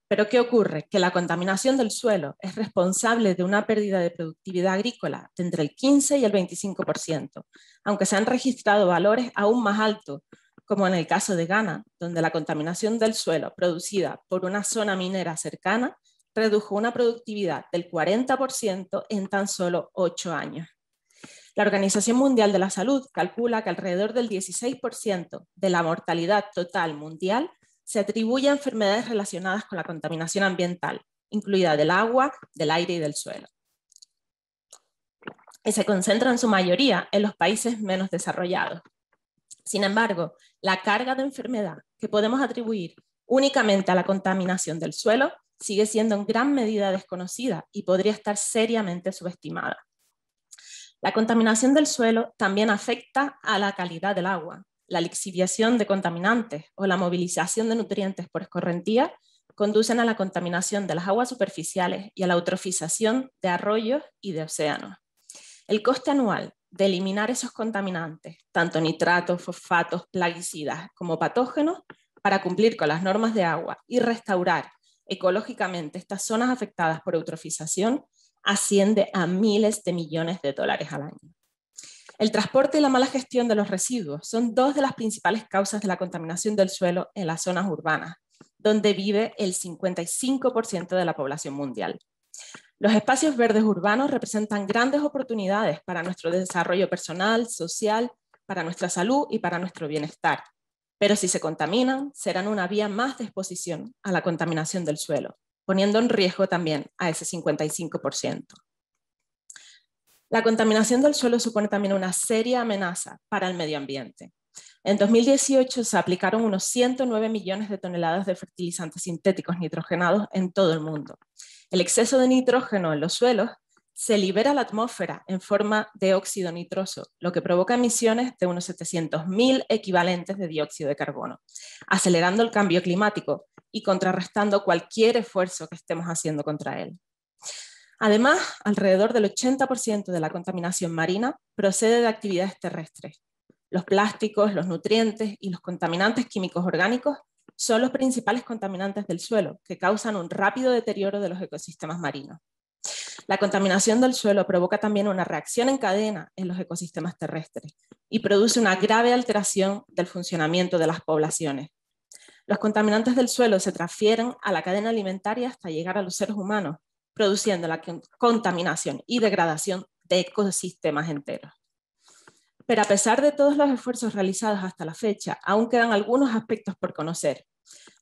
Pero ¿qué ocurre? Que la contaminación del suelo es responsable de una pérdida de productividad agrícola de entre el 15 y el 25%, aunque se han registrado valores aún más altos, como en el caso de Ghana, donde la contaminación del suelo producida por una zona minera cercana redujo una productividad del 40% en tan solo ocho años. La Organización Mundial de la Salud calcula que alrededor del 16% de la mortalidad total mundial se atribuye a enfermedades relacionadas con la contaminación ambiental, incluida del agua, del aire y del suelo. Y se concentra en su mayoría en los países menos desarrollados. Sin embargo, la carga de enfermedad que podemos atribuir únicamente a la contaminación del suelo sigue siendo en gran medida desconocida y podría estar seriamente subestimada. La contaminación del suelo también afecta a la calidad del agua. La lixiviación de contaminantes o la movilización de nutrientes por escorrentía conducen a la contaminación de las aguas superficiales y a la eutrofización de arroyos y de océanos. El coste anual de eliminar esos contaminantes, tanto nitratos, fosfatos, plaguicidas como patógenos, para cumplir con las normas de agua y restaurar ecológicamente estas zonas afectadas por eutrofización asciende a miles de millones de dólares al año. El transporte y la mala gestión de los residuos son dos de las principales causas de la contaminación del suelo en las zonas urbanas, donde vive el 55% de la población mundial. Los espacios verdes urbanos representan grandes oportunidades para nuestro desarrollo personal, social, para nuestra salud y para nuestro bienestar pero si se contaminan, serán una vía más de exposición a la contaminación del suelo, poniendo en riesgo también a ese 55%. La contaminación del suelo supone también una seria amenaza para el medio ambiente. En 2018 se aplicaron unos 109 millones de toneladas de fertilizantes sintéticos nitrogenados en todo el mundo. El exceso de nitrógeno en los suelos se libera a la atmósfera en forma de óxido nitroso, lo que provoca emisiones de unos 700.000 equivalentes de dióxido de carbono, acelerando el cambio climático y contrarrestando cualquier esfuerzo que estemos haciendo contra él. Además, alrededor del 80% de la contaminación marina procede de actividades terrestres. Los plásticos, los nutrientes y los contaminantes químicos orgánicos son los principales contaminantes del suelo, que causan un rápido deterioro de los ecosistemas marinos. La contaminación del suelo provoca también una reacción en cadena en los ecosistemas terrestres y produce una grave alteración del funcionamiento de las poblaciones. Los contaminantes del suelo se transfieren a la cadena alimentaria hasta llegar a los seres humanos, produciendo la contaminación y degradación de ecosistemas enteros. Pero a pesar de todos los esfuerzos realizados hasta la fecha, aún quedan algunos aspectos por conocer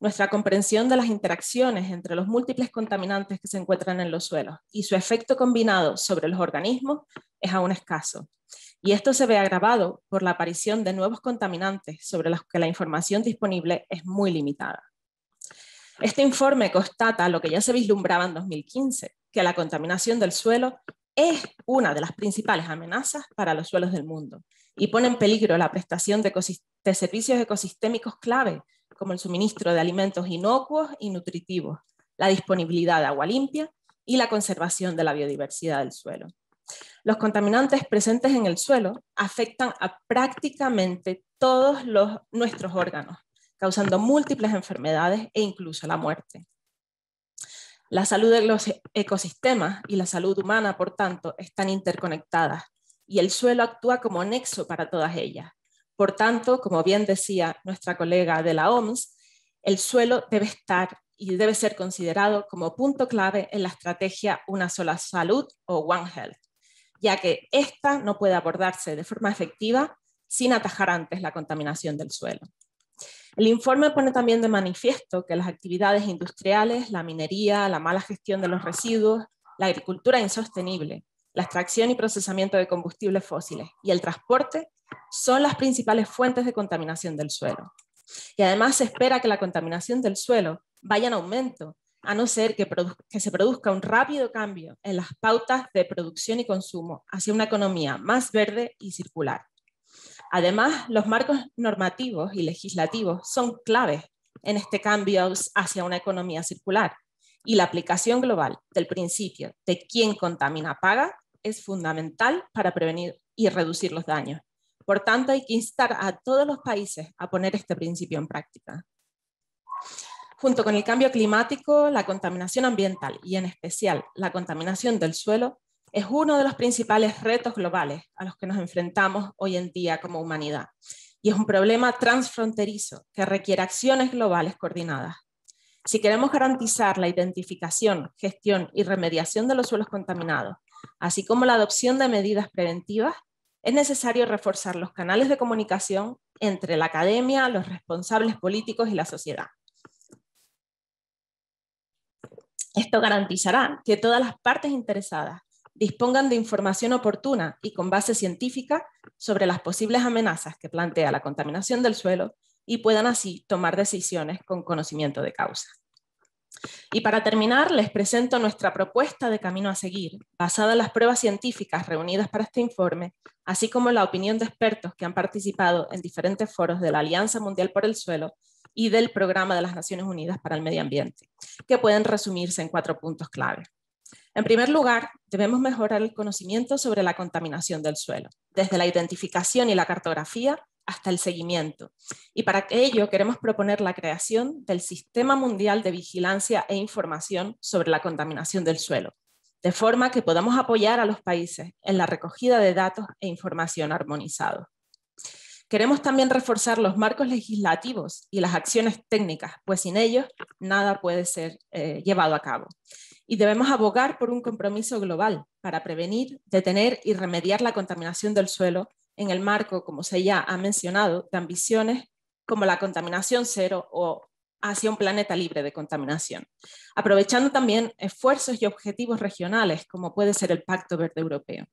nuestra comprensión de las interacciones entre los múltiples contaminantes que se encuentran en los suelos y su efecto combinado sobre los organismos es aún escaso. Y esto se ve agravado por la aparición de nuevos contaminantes sobre los que la información disponible es muy limitada. Este informe constata lo que ya se vislumbraba en 2015, que la contaminación del suelo es una de las principales amenazas para los suelos del mundo y pone en peligro la prestación de, servicios ecosistémicos clave como el suministro de alimentos inocuos y nutritivos, la disponibilidad de agua limpia y la conservación de la biodiversidad del suelo. Los contaminantes presentes en el suelo afectan a prácticamente todos los, nuestros órganos, causando múltiples enfermedades e incluso la muerte. La salud de los ecosistemas y la salud humana, por tanto, están interconectadas y el suelo actúa como nexo para todas ellas, por tanto, como bien decía nuestra colega de la OMS, el suelo debe estar y debe ser considerado como punto clave en la estrategia Una sola salud o One Health, ya que esta no puede abordarse de forma efectiva sin atajar antes la contaminación del suelo. El informe pone también de manifiesto que las actividades industriales, la minería, la mala gestión de los residuos, la agricultura insostenible la extracción y procesamiento de combustibles fósiles y el transporte son las principales fuentes de contaminación del suelo. Y además se espera que la contaminación del suelo vaya en aumento, a no ser que, que, se produzca un rápido cambio en las pautas de producción y consumo hacia una economía más verde y circular. Además, los marcos normativos y legislativos son claves en este cambio hacia una economía circular y la aplicación global del principio de quien contamina paga es fundamental para prevenir y reducir los daños. Por tanto, hay que instar a todos los países a poner este principio en práctica. Junto con el cambio climático, la contaminación ambiental y en especial la contaminación del suelo es uno de los principales retos globales a los que nos enfrentamos hoy en día como humanidad. Y es un problema transfronterizo que requiere acciones globales coordinadas. Si queremos garantizar la identificación, gestión y remediación de los suelos contaminados, así como la adopción de medidas preventivas, es necesario reforzar los canales de comunicación entre la academia, los responsables políticos y la sociedad. Esto garantizará que todas las partes interesadas dispongan de información oportuna y con base científica sobre las posibles amenazas que plantea la contaminación del suelo y puedan así tomar decisiones con conocimiento de causa. Y para terminar, les presento nuestra propuesta de camino a seguir, basada en las pruebas científicas reunidas para este informe, así como la opinión de expertos que han participado en diferentes foros de la Alianza Mundial por el Suelo y del Programa de las Naciones Unidas para el Medio Ambiente, que pueden resumirse en cuatro puntos clave. En primer lugar, debemos mejorar el conocimiento sobre la contaminación del suelo, desde la identificación y la cartografía hasta el seguimiento. Y para ello queremos proponer la creación del Sistema Mundial de Vigilancia e Información sobre la Contaminación del Suelo, de forma que podamos apoyar a los países en la recogida de datos e información armonizados. Queremos también reforzar los marcos legislativos y las acciones técnicas, pues sin ellos nada puede ser eh, llevado a cabo. Y debemos abogar por un compromiso global para prevenir, detener y remediar la contaminación del suelo en el marco, como se ya ha mencionado, de ambiciones como la contaminación cero o hacia un planeta libre de contaminación, aprovechando también esfuerzos y objetivos regionales, como puede ser el Pacto Verde Europeo.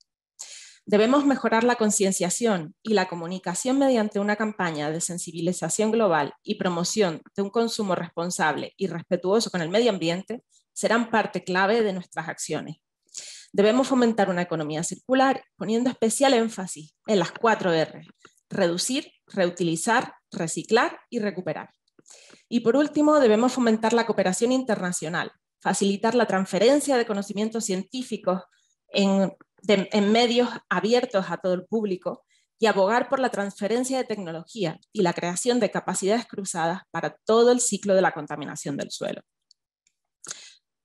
Debemos mejorar la concienciación y la comunicación mediante una campaña de sensibilización global y promoción de un consumo responsable y respetuoso con el medio ambiente serán parte clave de nuestras acciones. Debemos fomentar una economía circular poniendo especial énfasis en las cuatro R, reducir, reutilizar, reciclar y recuperar. Y por último, debemos fomentar la cooperación internacional, facilitar la transferencia de conocimientos científicos en, medios abiertos a todo el público y abogar por la transferencia de tecnología y la creación de capacidades cruzadas para todo el ciclo de la contaminación del suelo.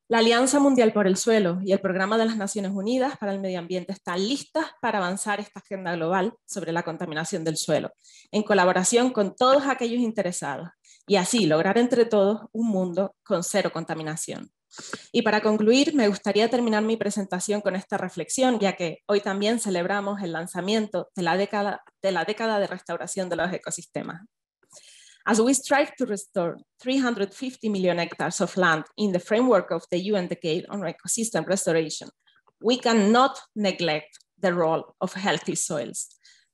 La Alianza Mundial por el Suelo y el Programa de las Naciones Unidas para el Medio Ambiente están listas para avanzar esta agenda global sobre la contaminación del suelo, en colaboración con todos aquellos interesados, y así lograr entre todos un mundo con cero contaminación. Y para concluir, me gustaría terminar mi presentación con esta reflexión, ya que hoy también celebramos el lanzamiento de la década de, la década de restauración de los ecosistemas. As we strive to restore 350 million hectares of land in the framework of the UN Decade on Ecosystem Restoration, we cannot neglect the role of healthy soils.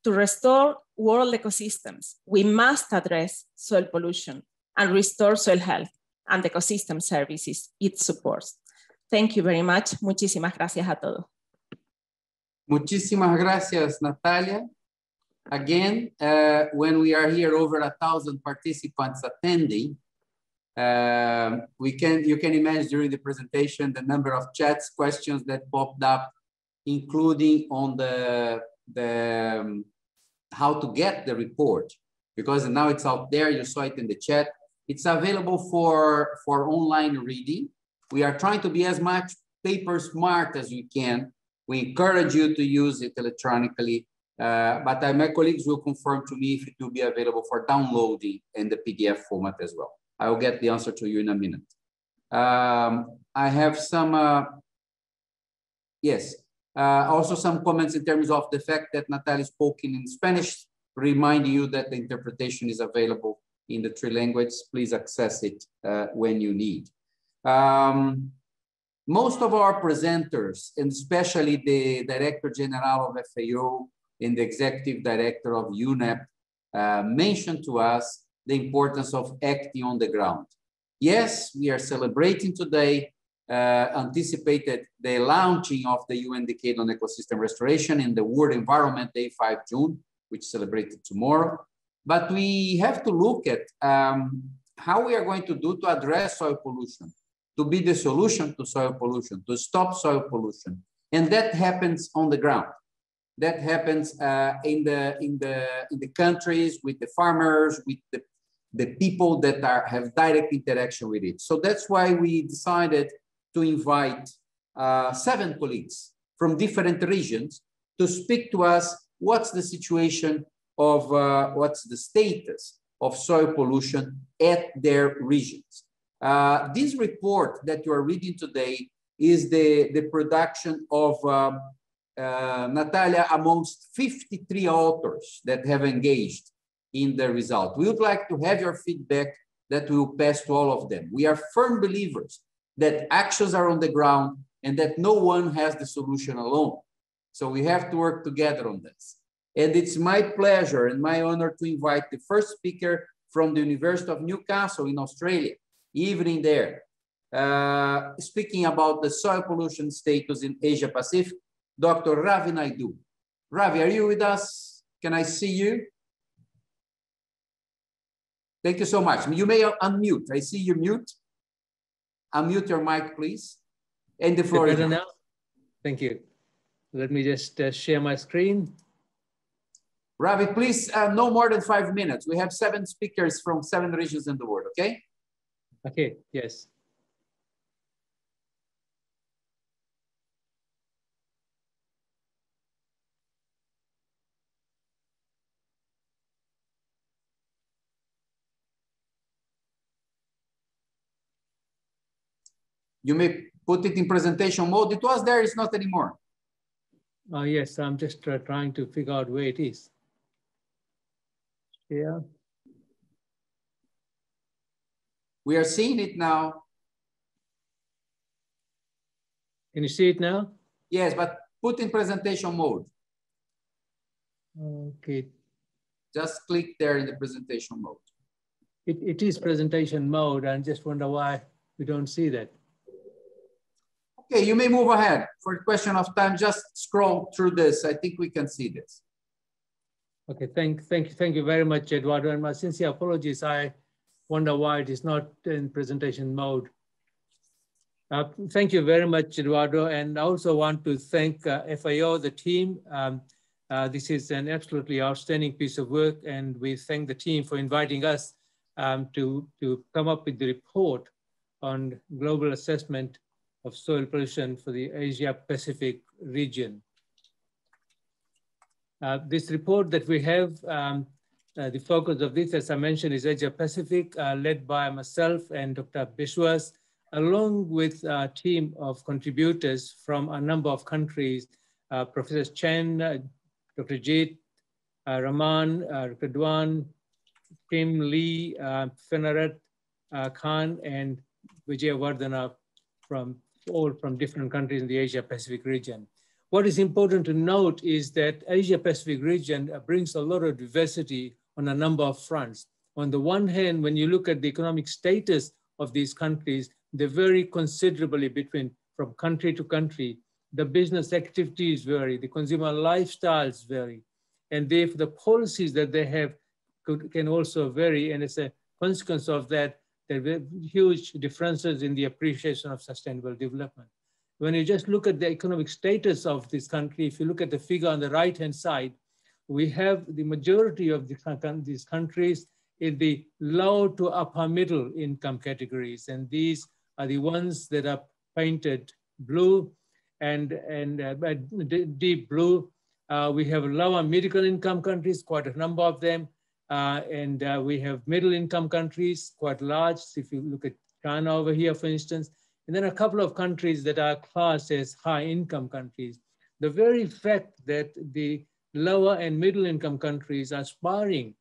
To restore world ecosystems, we must address soil pollution and restore soil health and ecosystem services it supports. Thank you very much. Muchísimas gracias a todos. Muchísimas gracias, Natalia. Again, uh, when we are here over a thousand participants attending, uh, we can you can imagine during the presentation the number of chats, questions that popped up, including on the the um, how to get the report because now it's out there. You saw it in the chat. It's available for for online reading. We are trying to be as much paper smart as we can. We encourage you to use it electronically uh, but uh, my colleagues will confirm to me if it will be available for downloading in the PDF format as well. I will get the answer to you in a minute. Um, I have some, uh, yes, uh, also some comments in terms of the fact that Natalia spoke in Spanish, remind you that the interpretation is available in the three languages. Please access it uh, when you need. Um, most of our presenters, and especially the Director General of FAO and the Executive Director of UNEP, uh, mentioned to us the importance of acting on the ground. Yes, we are celebrating today, uh, anticipated the launching of the UN Decade on Ecosystem Restoration in the World Environment Day 5 June, which celebrated tomorrow. But we have to look at um, how we are going to do to address soil pollution to be the solution to soil pollution, to stop soil pollution. And that happens on the ground. That happens uh, in, the, in, the, in the countries with the farmers, with the, the people that are, have direct interaction with it. So that's why we decided to invite uh, seven colleagues from different regions to speak to us what's the situation of uh, what's the status of soil pollution at their regions. Uh, this report that you are reading today is the, the production of um, uh, Natalia amongst 53 authors that have engaged in the result. We would like to have your feedback that we will pass to all of them. We are firm believers that actions are on the ground and that no one has the solution alone. So we have to work together on this. And it's my pleasure and my honor to invite the first speaker from the University of Newcastle in Australia, evening there. Uh, speaking about the soil pollution status in Asia Pacific, Dr. Ravi Naidu. Ravi, are you with us? Can I see you? Thank you so much. You may unmute. I see you mute. Unmute your mic, please. And the floor is now. Thank you. Let me just uh, share my screen. Ravi, please, uh, no more than five minutes. We have seven speakers from seven regions in the world, okay? Okay, yes. You may put it in presentation mode. It was there, it's not anymore. Uh, yes, I'm just uh, trying to figure out where it is. Yeah. We are seeing it now. Can you see it now? Yes, but put in presentation mode. Okay. Just click there in the presentation mode. It, it is presentation mode and just wonder why we don't see that. Okay, you may move ahead. For a question of time, just scroll through this. I think we can see this. Okay, thank, thank, you, thank you very much, Eduardo. And my sincere apologies. I wonder why it is not in presentation mode. Uh, thank you very much, Eduardo. And I also want to thank uh, FAO, the team. Um, uh, this is an absolutely outstanding piece of work. And we thank the team for inviting us um, to, to come up with the report on global assessment of soil pollution for the Asia Pacific region. Uh, this report that we have um, uh, the focus of this, as I mentioned, is Asia Pacific, uh, led by myself and Dr. Biswas, along with a team of contributors from a number of countries, uh, Professor Chen, uh, Dr. Jit, uh, Raman, Dr. Duan, Tim Lee, uh, Khan, and Vijay Vardhana from all from different countries in the Asia Pacific region. What is important to note is that Asia Pacific region uh, brings a lot of diversity on a number of fronts. On the one hand, when you look at the economic status of these countries, they vary considerably between from country to country. The business activities vary, the consumer lifestyles vary, and therefore the policies that they have could, can also vary. And as a consequence of that, there are huge differences in the appreciation of sustainable development. When you just look at the economic status of this country, if you look at the figure on the right-hand side, we have the majority of the, these countries in the low to upper middle income categories. And these are the ones that are painted blue and, and uh, deep blue. Uh, we have lower middle income countries, quite a number of them. Uh, and uh, we have middle income countries, quite large. If you look at China over here, for instance, and then a couple of countries that are classed as high income countries. The very fact that the lower and middle income countries are aspiring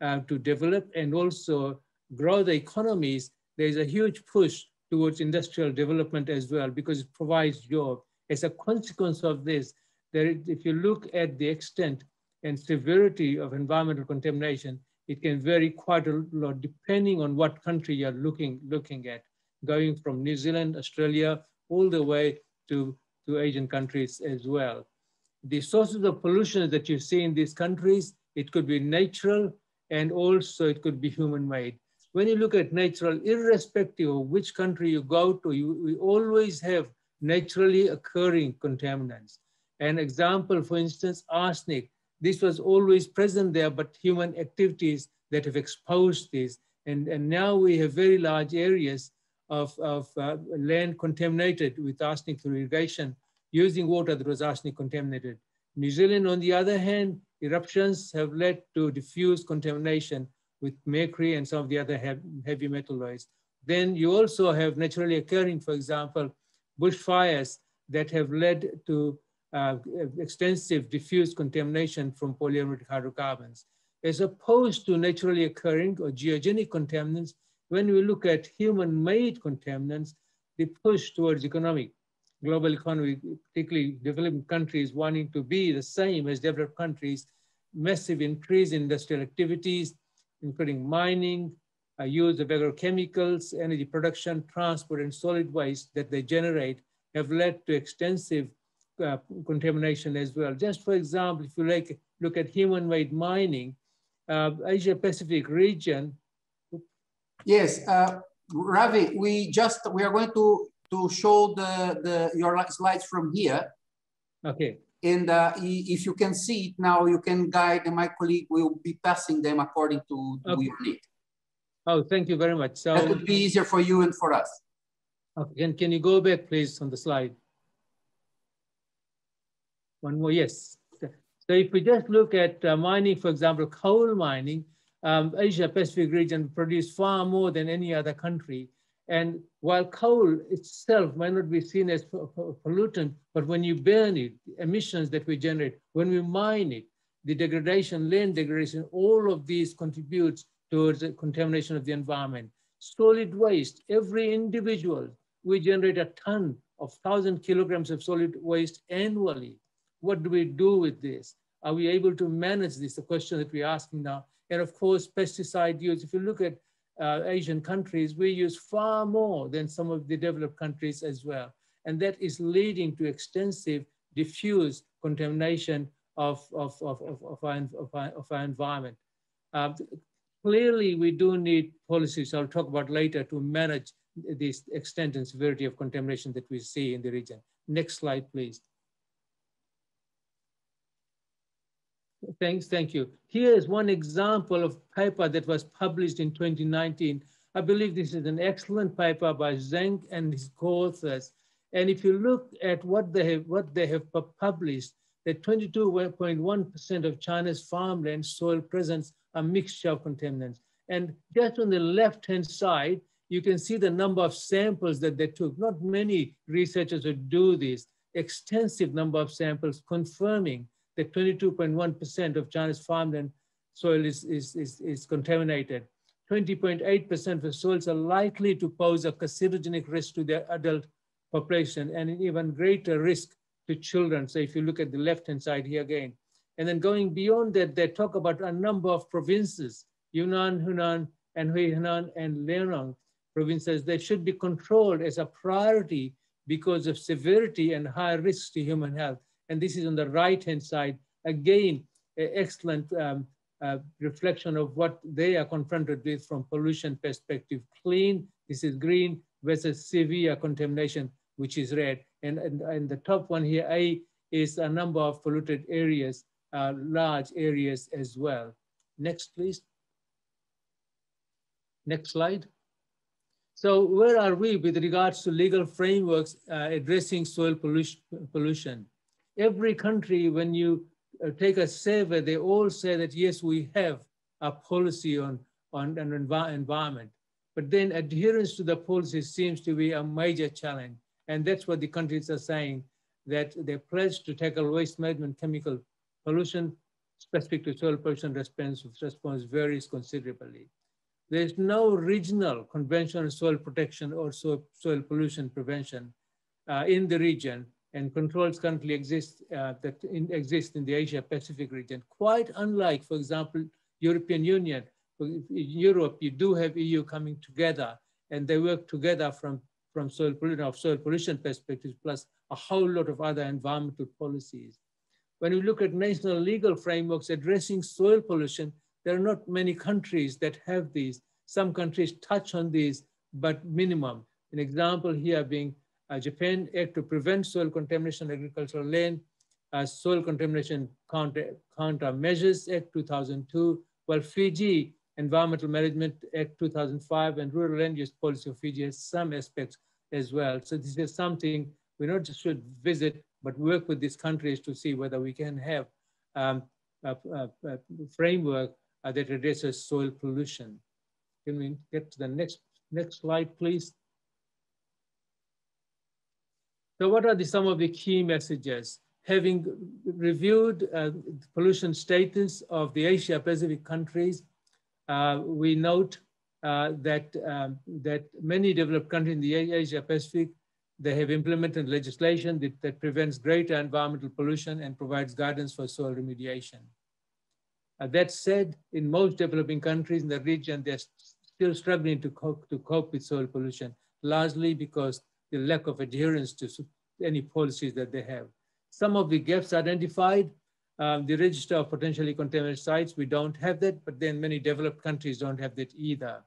uh, to develop and also grow the economies, there's a huge push towards industrial development as well because it provides jobs. As a consequence of this, there, if you look at the extent and severity of environmental contamination, it can vary quite a lot depending on what country you're looking, looking at, going from New Zealand, Australia, all the way to, to Asian countries as well. The sources of pollution that you see in these countries, it could be natural and also it could be human-made. When you look at natural, irrespective of which country you go to, you, we always have naturally occurring contaminants. An example, for instance, arsenic. This was always present there, but human activities that have exposed this. And, and now we have very large areas of, of uh, land contaminated with arsenic through irrigation, using water that was arsenic contaminated. New Zealand, on the other hand, eruptions have led to diffuse contamination with mercury and some of the other heavy metalloids. Then you also have naturally occurring, for example, bushfires that have led to uh, extensive diffuse contamination from polyaromatic hydrocarbons. As opposed to naturally occurring or geogenic contaminants, when we look at human-made contaminants, the push towards economic, global economy, particularly developing countries wanting to be the same as developed countries, massive increase in industrial activities, including mining, uh, use of agrochemicals, energy production, transport, and solid waste that they generate have led to extensive uh, contamination as well. Just for example, if you like, look at human-made mining, uh, Asia Pacific region. Yes, uh, Ravi, we just, we are going to, to show the, the your slides from here. Okay. And uh, if you can see it now, you can guide, and my colleague will be passing them according to, to okay. your need. Oh, thank you very much. So that would be easier for you and for us. Okay, can, can you go back, please, on the slide? One more, yes. So if we just look at uh, mining, for example, coal mining, um, Asia Pacific region produce far more than any other country. And while coal itself might not be seen as pollutant, but when you burn it, emissions that we generate, when we mine it, the degradation, land degradation, all of these contributes towards the contamination of the environment. Solid waste, every individual, we generate a ton of 1,000 kilograms of solid waste annually. What do we do with this? Are we able to manage this? The question that we're asking now. And of course, pesticide use. If you look at uh, Asian countries, we use far more than some of the developed countries as well. And that is leading to extensive diffuse contamination of, of, of, of, of, our, of, our, of our environment. Uh, clearly, we do need policies I'll talk about later to manage this extent and severity of contamination that we see in the region. Next slide, please. Thanks, thank you. Here is one example of paper that was published in 2019. I believe this is an excellent paper by Zheng and his co-authors. And if you look at what they have, what they have published, that 22.1% of China's farmland soil presents a mixture of contaminants. And just on the left-hand side, you can see the number of samples that they took. Not many researchers would do this, extensive number of samples confirming that 22.1% of China's farmland soil is, is, is, is contaminated. 20.8% of soils are likely to pose a carcinogenic risk to the adult population and an even greater risk to children. So if you look at the left-hand side here again. And then going beyond that, they talk about a number of provinces, Yunnan, Hunan, and Hunan and Liaoning provinces that should be controlled as a priority because of severity and high risks to human health. And this is on the right-hand side. Again, excellent um, uh, reflection of what they are confronted with from pollution perspective. Clean, this is green, versus severe contamination, which is red. And, and, and the top one here, A, is a number of polluted areas, uh, large areas as well. Next, please. Next slide. So where are we with regards to legal frameworks uh, addressing soil pollution? pollution? Every country, when you uh, take a survey, they all say that, yes, we have a policy on, on environment. But then adherence to the policy seems to be a major challenge. And that's what the countries are saying, that they pledge to tackle waste management chemical pollution specific to soil pollution response, response varies considerably. There's no regional convention on soil protection or soil, soil pollution prevention uh, in the region and controls currently exist uh, that in, exist in the Asia Pacific region. Quite unlike, for example, European Union. In Europe, you do have EU coming together and they work together from, from soil pollution, of soil pollution perspectives, plus a whole lot of other environmental policies. When we look at national legal frameworks addressing soil pollution, there are not many countries that have these. Some countries touch on these, but minimum. An example here being Japan Act to prevent soil contamination agricultural land, uh, Soil Contamination Counter, Counter Measures Act 2002, while Fiji Environmental Management Act 2005 and Rural Land Use Policy of Fiji has some aspects as well. So this is something we not just should visit, but work with these countries to see whether we can have um, a, a, a, framework uh, that addresses soil pollution. Can we get to the next, next slide, please? So what are the, some of the key messages? Having reviewed uh, pollution status of the Asia Pacific countries, uh, we note uh, that, um, that many developed countries in the Asia Pacific, they have implemented legislation that, that prevents greater environmental pollution and provides guidance for soil remediation. Uh, that said, in most developing countries in the region, they're still struggling to to cope with soil pollution, largely because the lack of adherence to any policies that they have. Some of the gaps identified, um, the register of potentially contaminated sites, we don't have that, but then many developed countries don't have that either.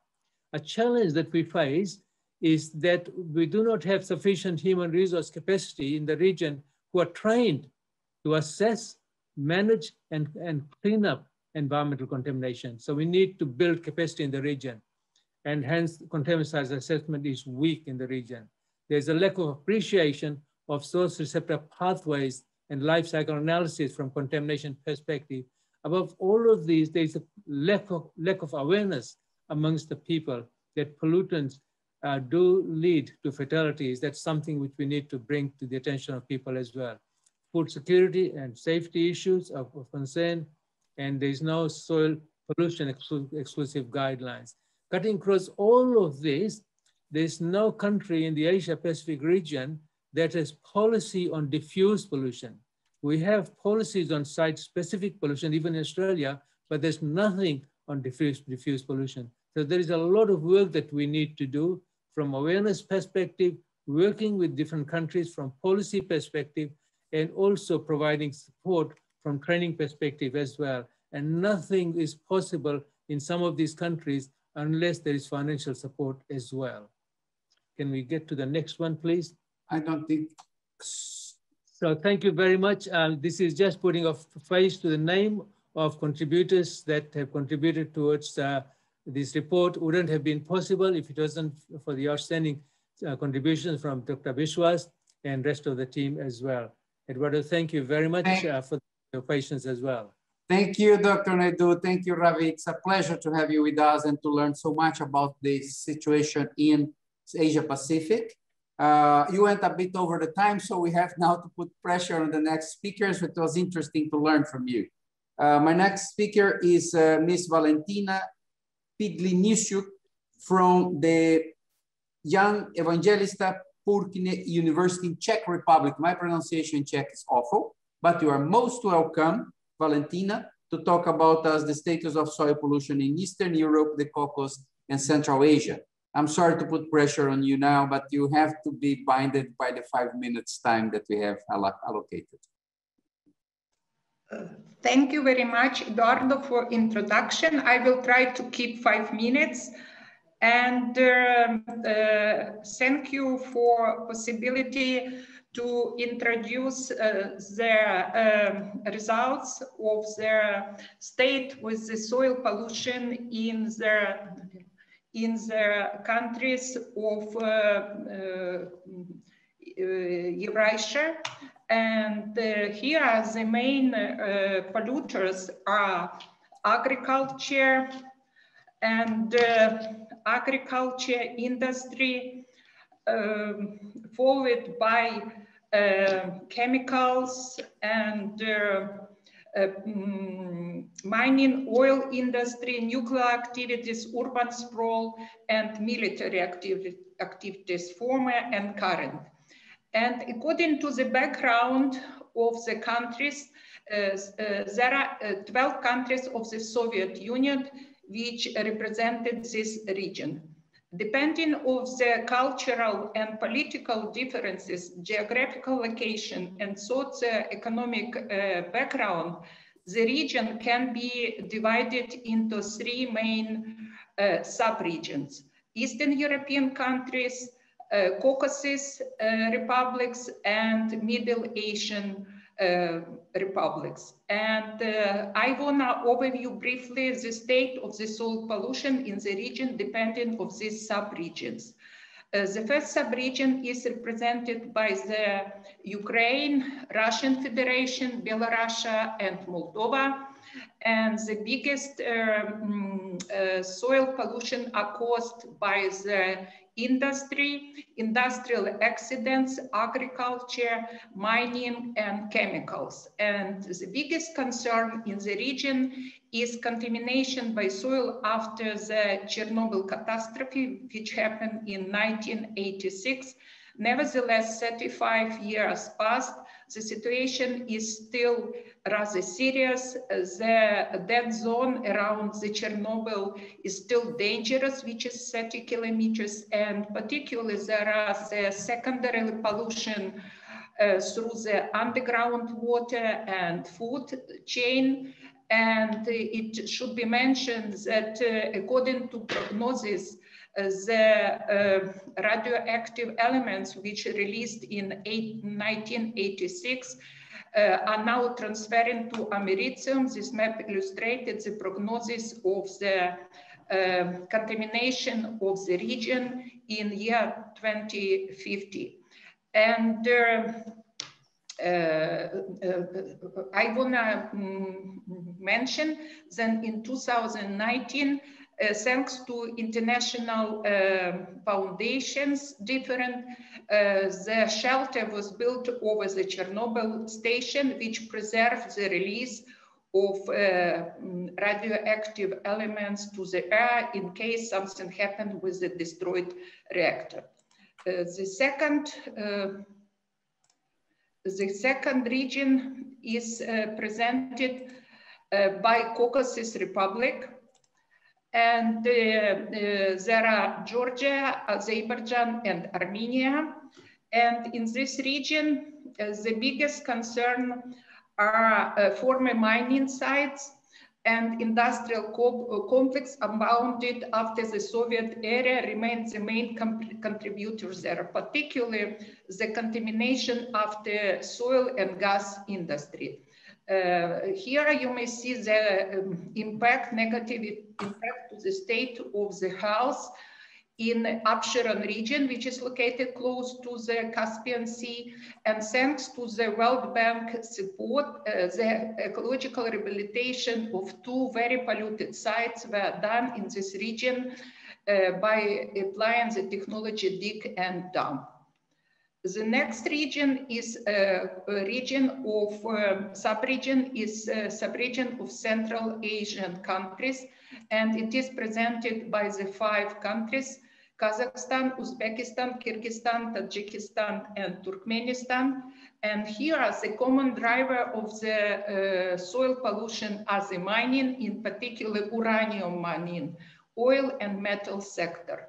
A challenge that we face is that we do not have sufficient human resource capacity in the region who are trained to assess, manage, and, and clean up environmental contamination. So we need to build capacity in the region. And hence, contaminant sites assessment is weak in the region. There's a lack of appreciation of source receptor pathways and life cycle analysis from contamination perspective. Above all of these, there's a lack of, lack of awareness amongst the people that pollutants uh, do lead to fatalities. That's something which we need to bring to the attention of people as well. Food security and safety issues are of concern, and there's no soil pollution exclu exclusive guidelines. Cutting across all of this, there's no country in the Asia Pacific region that has policy on diffuse pollution. We have policies on site-specific pollution, even in Australia, but there's nothing on diffuse, diffuse pollution. So there is a lot of work that we need to do from awareness perspective, working with different countries from policy perspective, and also providing support from training perspective as well. And nothing is possible in some of these countries unless there is financial support as well. Can we get to the next one, please? I don't think. So thank you very much. Uh, this is just putting a face to the name of contributors that have contributed towards uh, this report. Wouldn't have been possible if it wasn't for the outstanding uh, contributions from Dr. Biswas and rest of the team as well. Eduardo, thank you very much uh, for your patience as well. Thank you, Dr. Naidu. Thank you, Ravi. It's a pleasure to have you with us and to learn so much about the situation in Asia Pacific. Uh, you went a bit over the time, so we have now to put pressure on the next speakers. It was interesting to learn from you. Uh, my next speaker is uh, Miss Valentina Pidlisnyuk from the Jan Evangelista Purkyně University in Czech Republic. My pronunciation Czech is awful, but you are most welcome, Valentina, to talk about us the status of soil pollution in Eastern Europe, the Caucasus, and Central Asia. I'm sorry to put pressure on you now, but you have to be binded by the five minutes time that we have allocated. Thank you very much, Eduardo, for introduction. I will try to keep five minutes. And uh, uh, thank you for possibility to introduce uh, their um, results of their state with the soil pollution in their in the countries of uh, uh, Eurasia. And uh, here the main polluters are agriculture and agriculture industry, um, followed by chemicals and mm, mining, oil industry, nuclear activities, urban sprawl, and military activity, activities, former and current. And according to the background of the countries, uh, uh, there are uh, 12 countries of the Soviet Union which represented this region. Depending on the cultural and political differences, geographical location, and socio-economic uh, background, the region can be divided into three main uh, sub-regions. Eastern European countries, uh, Caucasus uh, republics, and Middle Asian uh, republics. And uh, I want to overview briefly the state of the soil pollution in the region depending of these sub-regions. Uh, the first sub-region is represented by the Ukraine, Russian Federation, Belarus, and Moldova. And the biggest um, uh, soil pollution are caused by the industry, industrial accidents, agriculture, mining, and chemicals. And the biggest concern in the region is contamination by soil after the Chernobyl catastrophe, which happened in 1986. Nevertheless, 35 years passed, the situation is still rather serious. The dead zone around the Chernobyl is still dangerous, which is 30 kilometers, and particularly there are the secondary pollution uh, through the underground water and food chain. And it should be mentioned that uh, according to prognosis, uh, the uh, radioactive elements which released in eight, 1986 uh, are now transferring to americium. This map illustrated the prognosis of the contamination of the region in year 2050. And uh, uh, uh, I want to um, mention that in 2019, uh, thanks to international uh, foundations, different, uh, the shelter was built over the Chernobyl station, which preserved the release of uh, radioactive elements to the air in case something happened with the destroyed reactor. Uh, the second the second region is presented by Caucasus Republic, and uh, uh, there are Georgia, Azerbaijan, and Armenia. And in this region, uh, the biggest concern are former mining sites and industrial co complex abounded after the Soviet era remains the main contributors there, particularly the contamination of the soil and gas industry. Uh, here you may see the um, impact, negative impact to the state of the health in Absheron region, which is located close to the Caspian Sea. And thanks to the World Bank support, uh, the ecological rehabilitation of two very polluted sites were done in this region uh, by applying the technology dig and dump. The next region is uh, a region of, uh, sub-region is a sub-region of Central Asian countries, and it is presented by the five countries, Kazakhstan, Uzbekistan, Kyrgyzstan, Tajikistan, and Turkmenistan. And here as the common driver of the uh, soil pollution are the mining, in particular uranium mining, oil and metal sector.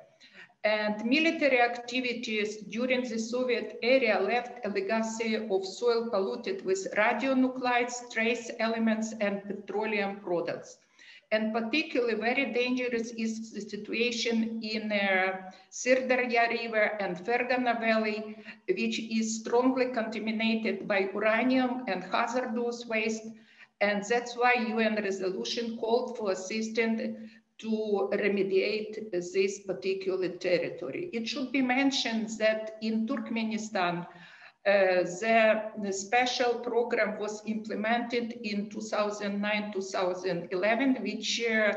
And military activities during the Soviet era left a legacy of soil polluted with radionuclides, trace elements, and petroleum products. And particularly very dangerous is the situation in uh, Syr Darya River and Fergana Valley, which is strongly contaminated by uranium and hazardous waste. And that's why UN resolution called for assistance to remediate this particular territory. It should be mentioned that in Turkmenistan, uh, the, the, special program was implemented in 2009-2011, which uh,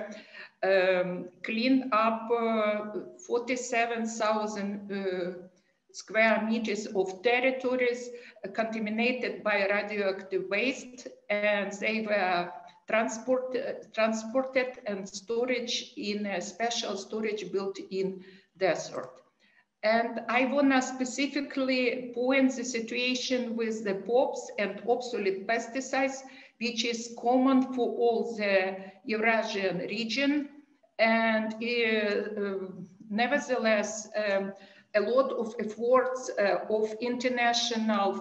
um, cleaned up uh, 47,000 uh, square meters of territories contaminated by radioactive waste, and they were transport, uh, transported and storage in a special storage built in desert. And I wanna specifically point the situation with the POPs and obsolete pesticides, which is common for all the Eurasian region. And uh, nevertheless, um, a lot of efforts uh, of international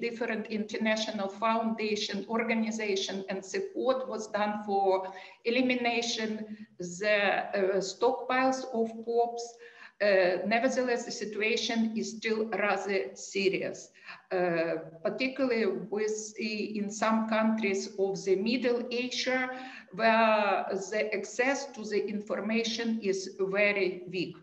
different international foundation organization and support was done for elimination the uh, stockpiles of POPs. Uh, nevertheless, the situation is still rather serious, uh, particularly with in some countries of the Middle Asia, where the access to the information is very weak.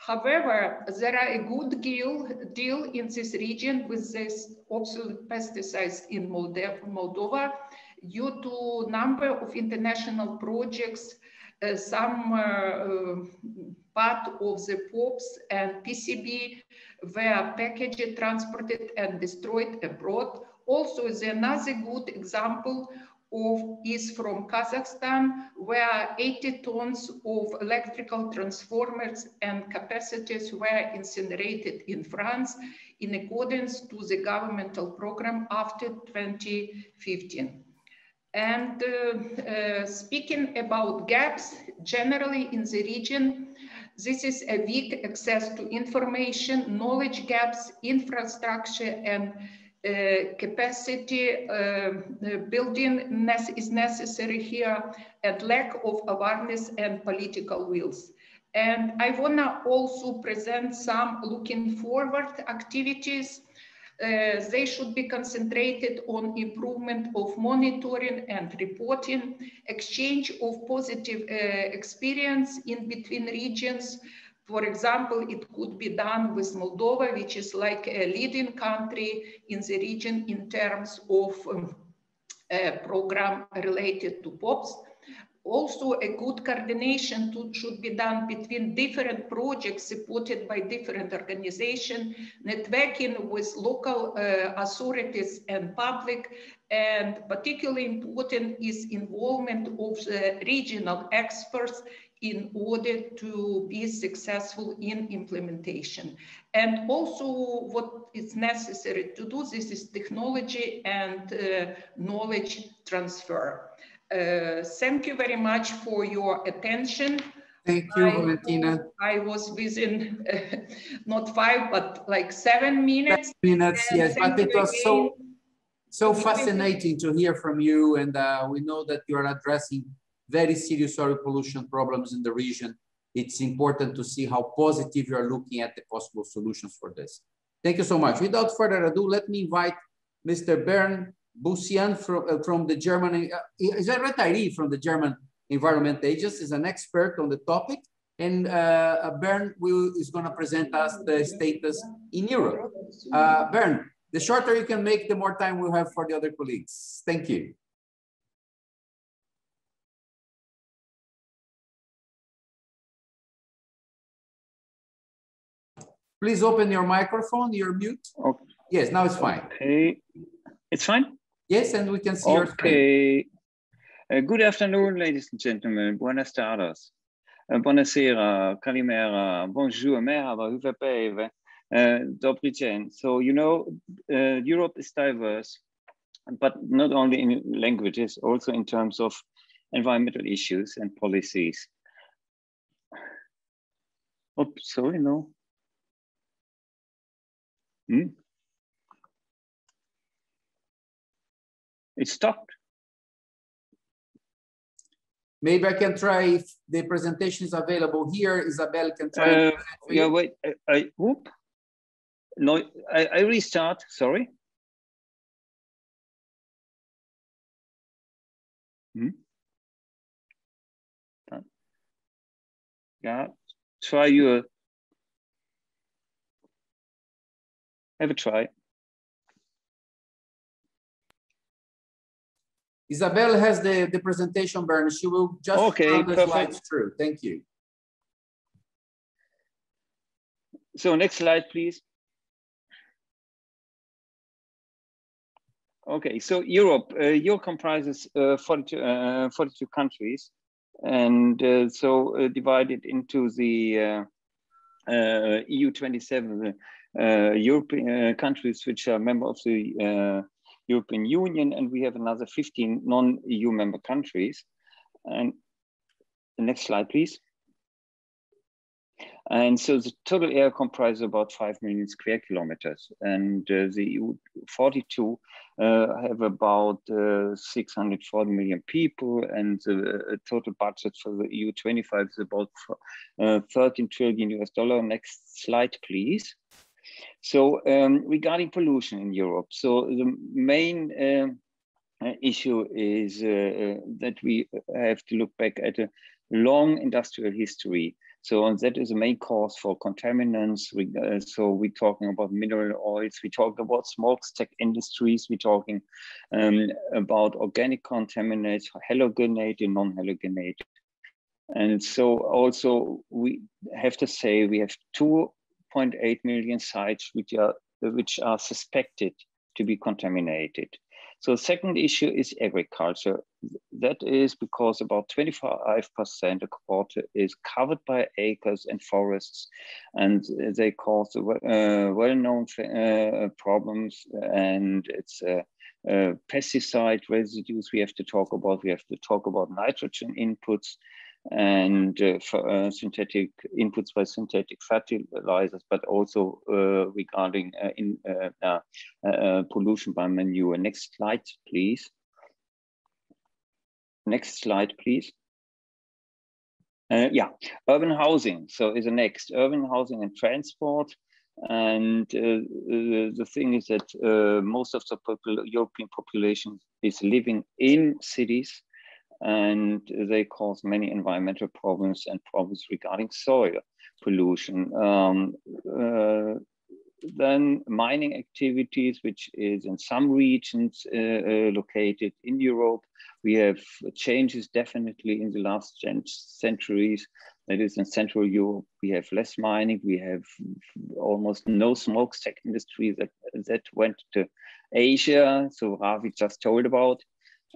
However, there are a good deal, deal in this region with this obsolete pesticides in Moldova due to number of international projects, uh, some uh, uh, part of the POPs and PCB were packaged, transported and destroyed abroad. Also, is another good example of, is from Kazakhstan, where 80 tons of electrical transformers and capacitors were incinerated in France in accordance to the governmental program after 2015. And uh, uh, speaking about gaps, generally in the region, this is a weak access to information, knowledge gaps, infrastructure, and uh, capacity uh, building is necessary here and lack of awareness and political wills. And I wanna also present some looking forward activities. Uh, they should be concentrated on improvement of monitoring and reporting, exchange of positive uh, experience in between regions, for example, it could be done with Moldova, which is like a leading country in the region in terms of um, a program related to POPs. Also, a good coordination to, should be done between different projects supported by different organizations, networking with local uh, authorities and public, and particularly important is involvement of the regional experts in order to be successful in implementation. And also what is necessary to do this is technology and uh, knowledge transfer. Uh, thank you very much for your attention. Thank you, I, Valentina. I was within uh, not five, but like seven minutes. Seven minutes, and yes, but it was so so fascinating to hear from you, and uh, we know that you are addressing very serious soil pollution problems in the region, it's important to see how positive you are looking at the possible solutions for this. Thank you so much. Without further ado, let me invite Mr. Bernd Bussian from, uh, from the German, uh, is a retiree from the German Environment Agency, is an expert on the topic. And uh, Bernd will, is gonna present us the status in Europe. Uh, Bernd, the shorter you can make, the more time we'll have for the other colleagues. Thank you. Please open your microphone. You're mute. Okay. Yes, now it's fine. Okay. It's fine? Yes, and we can see okay. your screen. Uh, good afternoon, ladies and gentlemen. Buenas tardes. Uh, buonasera, kalimera, bonjour, merhaba, huvapeve, uh, dobry dzień. So, you know, uh, Europe is diverse, but not only in languages, also in terms of environmental issues and policies. Oops, sorry, no. Hmm? It stopped. Maybe I can try if the presentation is available here. Isabel can try. Uh, yeah, wait. I, I whoop. No, I, I restart. Sorry. Hmm? Yeah, try your Have a try. Isabel has the, the presentation, Bernd. She will just okay, run the perfect. slides through. Thank you. So next slide, please. Okay, so Europe, uh, Europe comprises uh, 42, uh, 42 countries, and uh, so uh, divided into the uh, EU 27 European countries, which are member of the European Union, and we have another 15 non-EU member countries. And the next slide, please. And so the total area comprises about 5 million square kilometers. And uh, the EU 42 uh, have about uh, 640 million people. And the uh, total budget for the EU 25 is about uh, 13 trillion US dollar. Next slide, please. So um, regarding pollution in Europe, so the main uh, issue is that we have to look back at a long industrial history so that is the main cause for contaminants. We, uh, so we're talking about mineral oils, we talk about smokestack industries, we're talking um, about organic contaminants, halogenated, non-halogenated. And so also we have to say we have 2.8 million sites which are, which are suspected to be contaminated. So second issue is agriculture. That is because about 25% of quarter is covered by acres and forests, and they cause uh, well-known uh, problems. And it's uh, pesticide residues we have to talk about. We have to talk about nitrogen inputs and uh, for, uh, synthetic inputs by synthetic fertilizers, but also uh, regarding uh, in, uh, uh, pollution by manure. Next slide, please. Next slide, please. yeah, urban housing. So is the next urban housing and transport. And the, thing is that most of the popul European population is living in cities and they cause many environmental problems and problems regarding soil pollution. Um, uh, then mining activities, which is in some regions uh, uh, located in Europe. We have changes definitely in the last centuries. That is in Central Europe, we have less mining. We have almost no smokestack industry that, that went to Asia. So Ravi just told about.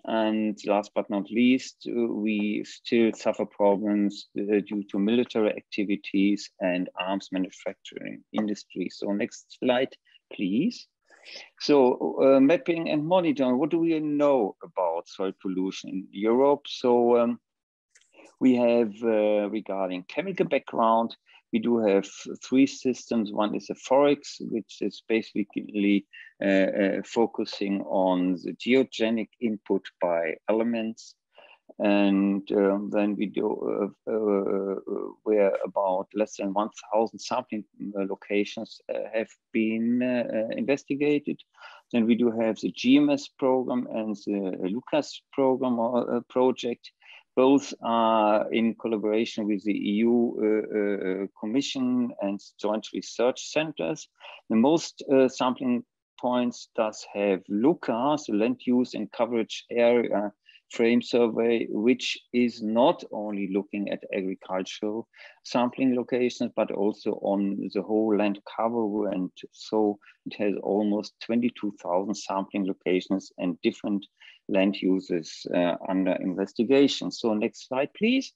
And last but not least, we still suffer problems uh, due to military activities and arms manufacturing industry. So next slide, please. So uh, mapping and monitoring, what do we know about soil pollution in Europe? So um, we have uh, regarding chemical background, we do have three systems. One is a FOREGS, which is basically uh, uh, focusing on the geogenic input by elements. And um, then we do uh, uh, where about less than 1,000 sampling locations have been investigated. Then we do have the GEMAS program and the LUCAS program or project, both are in collaboration with the EU uh, uh, Commission and joint research centers. The most uh, sampling points does have LUCAS, the land use and coverage area frame survey, which is not only looking at agricultural sampling locations, but also on the whole land cover. And so it has almost 22,000 sampling locations and different land uses uh, under investigation. So next slide, please.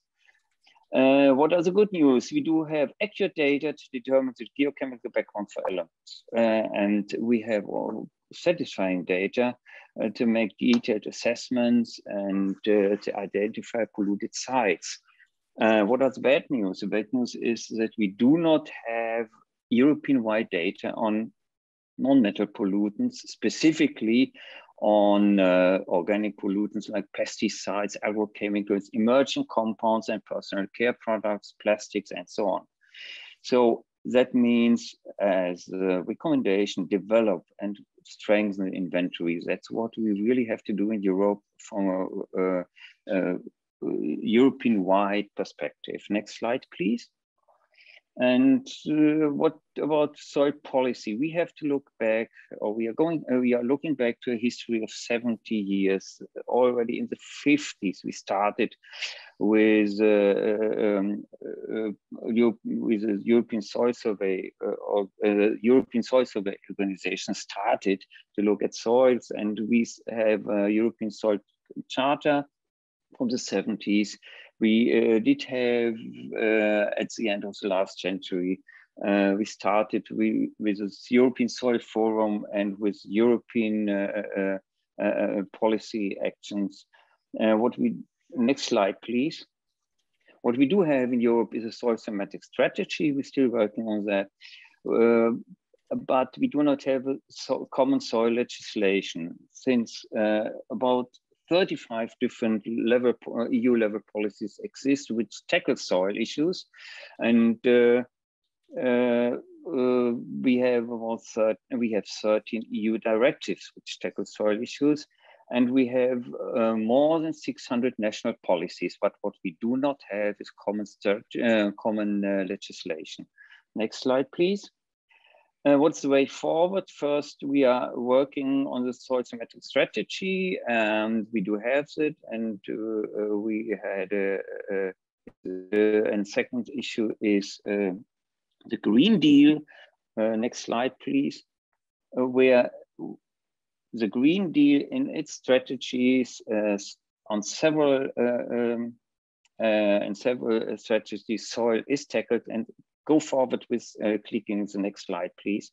Uh, what are the good news? We do have accurate data to determine the geochemical background for elements. Uh, and we have all satisfying data uh, to make detailed assessments and uh, to identify polluted sites. Uh, what are the bad news? The bad news is that we do not have European-wide data on non-metal pollutants, specifically on uh, organic pollutants like pesticides, agrochemicals, emerging compounds and personal care products, plastics, and so on. So that means as a recommendation, develop and strengthen inventories. That's what we really have to do in Europe from a, a, a European-wide perspective. Next slide, please. And uh, what about soil policy? We have to look back, or we are going, uh, we are looking back to a history of 70 years. Already in the 50s, we started with, uh, um, uh, with the European Soil Survey, uh, or uh, European Soil Survey Organization started to look at soils, and we have a European Soil Charter from the 70s we uh, did have, uh, at the end of the last century, uh, we started with the European Soil Forum and with European policy actions. what we, next slide, please. What we do have in Europe is a soil thematic strategy. We're still working on that. Uh, but we do not have a so common soil legislation since uh, about 35 different level, EU level policies exist which tackle soil issues. And uh, uh, uh, we have about 30, we have 13 EU directives which tackle soil issues. And we have uh, more than 600 national policies, but what we do not have is common, uh, common uh, legislation. Next slide, please. Uh, what's the way forward? First, we are working on the soil thematic strategy, and we do have it. And uh, uh we had a, a, a, and second issue is uh, the Green Deal. Uh, next slide, please. Uh, where the Green Deal in its strategies on several um, and several strategies, soil is tackled and go forward with uh, clicking the next slide, please.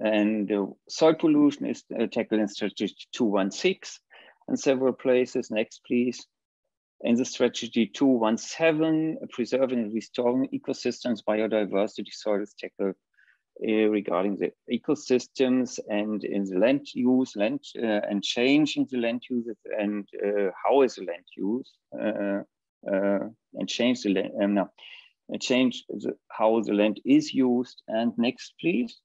And uh, soil pollution is uh, tackled in strategy 216 in several places. Next, please. In the strategy 217, preserving and restoring ecosystems, biodiversity, soil is tackled uh, regarding the ecosystems and in the land use, land uh, and changing the land use and uh, how is the land use uh, uh, and change the land. Um, no change the, how the land is used. And next, please.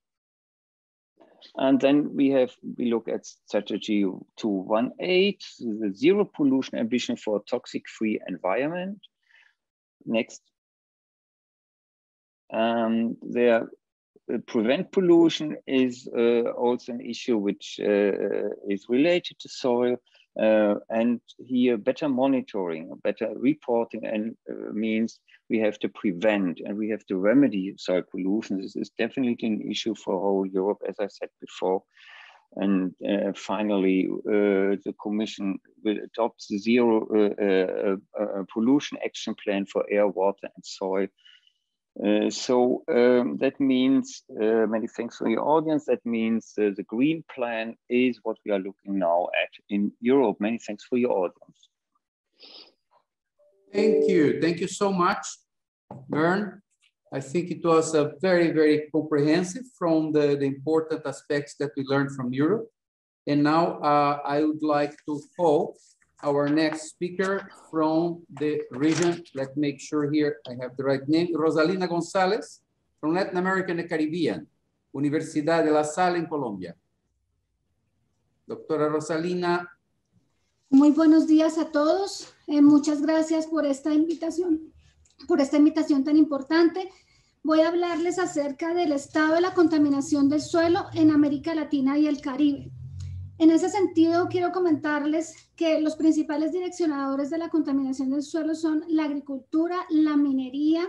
And then we have, we look at strategy 218, the zero pollution ambition for toxic free environment. Next. Um, there, uh, prevent pollution is uh, also an issue which uh, is related to soil. Uh, and here better monitoring, better reporting and uh, means we have to prevent and we have to remedy soil pollution. This is definitely an issue for whole Europe, as I said before. And uh, finally, uh, the Commission will adopt the zero uh, uh, pollution action plan for air, water, and soil uh, so um, that means, uh, many thanks for your audience. That means uh, the green plan is what we are looking now at in Europe. Many thanks for your audience. Thank you. Thank you so much, Bernd. I think it was a very, very comprehensive from the, the important aspects that we learned from Europe. And now uh, I would like to call our next speaker from the region. Let's make sure here I have the right name. Rosalina González from Latin America and the Caribbean, Universidad de La Salle en Colombia. Doctora Rosalina. Muy buenos días a todos. Eh, muchas gracias por esta invitación, por esta invitación tan importante. Voy a hablarles acerca del estado de la contaminación del suelo en América Latina y el Caribe. En ese sentido, quiero comentarles que los principales direccionadores de la contaminación del suelo son la agricultura, la minería,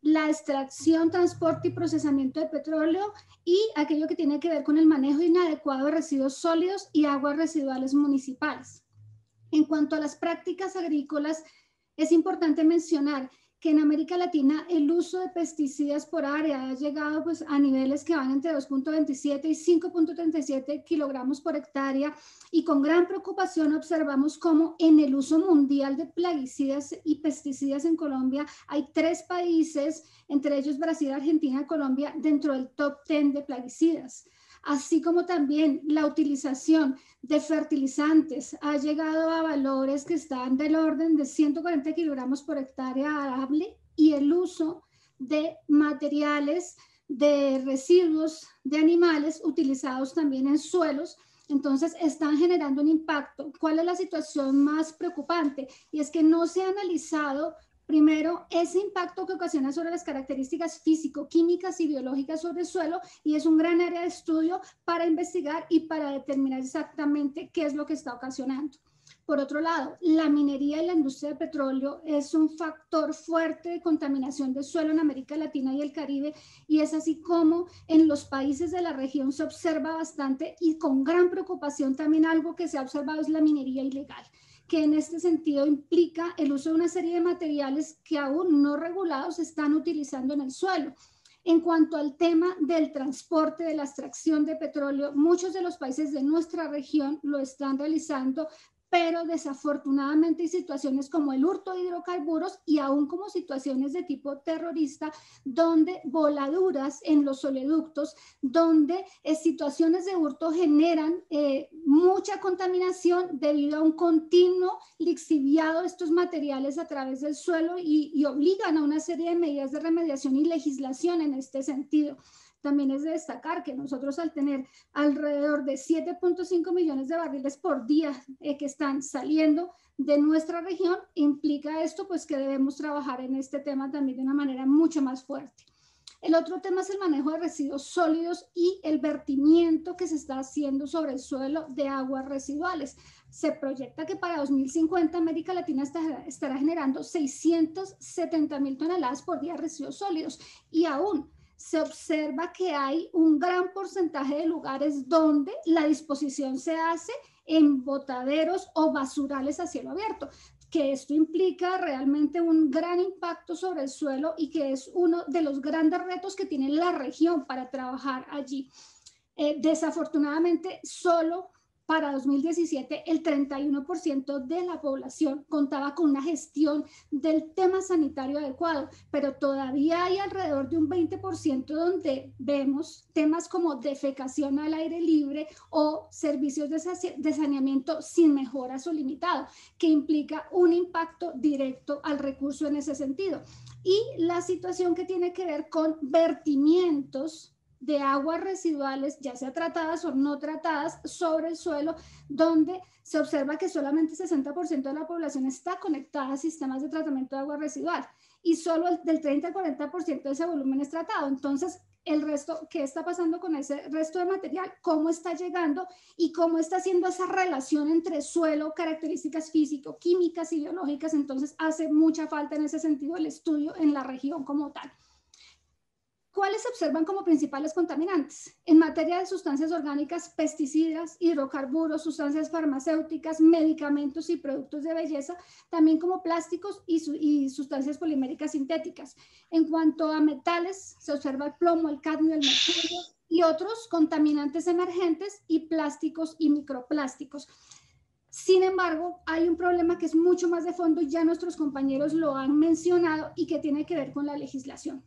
la extracción, transporte y procesamiento de petróleo y aquello que tiene que ver con el manejo inadecuado de residuos sólidos y aguas residuales municipales. En cuanto a las prácticas agrícolas, es importante mencionar que en América Latina el uso de pesticidas por área ha llegado pues, a niveles que van entre 2.27 y 5.37 kilogramos por hectárea. Y con gran preocupación observamos cómo en el uso mundial de plaguicidas y pesticidas en Colombia hay tres países, entre ellos Brasil, Argentina y Colombia, dentro del top 10 de plaguicidas así como también la utilización de fertilizantes ha llegado a valores que están del orden de 140 kilogramos por hectárea arable y el uso de materiales de residuos de animales utilizados también en suelos entonces, están generando un impacto. ¿Cuál es la situación más preocupante? Y es que no se ha analizado Primero, ese impacto que ocasiona sobre las características físico-químicas y biológicas sobre el suelo y es un gran área de estudio para investigar y para determinar exactamente qué es lo que está ocasionando. Por otro lado, la minería y la industria de petróleo es un factor fuerte de contaminación del suelo en América Latina y el Caribe y es así como en los países de la región se observa bastante y con gran preocupación también algo que se ha observado es la minería ilegal que en este sentido implica el uso de una serie de materiales que aún no regulados están utilizando en el suelo. En cuanto al tema del transporte, de la extracción de petróleo, muchos de los países de nuestra región lo están realizando pero desafortunadamente hay situaciones como el hurto de hidrocarburos y aún como situaciones de tipo terrorista, donde voladuras en los oleoductos, donde eh, situaciones de hurto generan eh, mucha contaminación debido a un continuo lixiviado de estos materiales a través del suelo y, y obligan a una serie de medidas de remediación y legislación en este sentido. También es de destacar que nosotros al tener alrededor de 7.5 millones de barriles por día eh, que están saliendo de nuestra región, implica esto pues que debemos trabajar en este tema también de una manera mucho más fuerte. El otro tema es el manejo de residuos sólidos y el vertimiento que se está haciendo sobre el suelo de aguas residuales. Se proyecta que para 2050 América Latina estará generando 670 mil toneladas por día de residuos sólidos y aún se observa que hay un gran porcentaje de lugares donde la disposición se hace en botaderos o basurales a cielo abierto, que esto implica realmente un gran impacto sobre el suelo y que es uno de los grandes retos que tiene la región para trabajar allí. Eh, desafortunadamente, solo para 2017 el 31% de la población contaba con una gestión del tema sanitario adecuado, pero todavía hay alrededor de un 20% donde vemos temas como defecación al aire libre o servicios de saneamiento sin mejoras o limitado, que implica un impacto directo al recurso en ese sentido. Y la situación que tiene que ver con vertimientos de aguas residuales, ya sea tratadas o no tratadas, sobre el suelo, donde se observa que solamente 60% de la población está conectada a sistemas de tratamiento de agua residual y solo del 30 al 40% de ese volumen es tratado. Entonces, el resto, ¿qué está pasando con ese resto de material? ¿Cómo está llegando y cómo está haciendo esa relación entre suelo, características físico, químicas y biológicas? Entonces, hace mucha falta en ese sentido el estudio en la región como tal. ¿Cuáles se observan como principales contaminantes? En materia de sustancias orgánicas, pesticidas, hidrocarburos, sustancias farmacéuticas, medicamentos y productos de belleza, también como plásticos y, sustancias poliméricas sintéticas. En cuanto a metales, se observa el plomo, el cadmio, el mercurio y otros contaminantes emergentes y plásticos y microplásticos. Sin embargo, hay un problema que es mucho más de fondo y ya nuestros compañeros lo han mencionado y que tiene que ver con la legislación.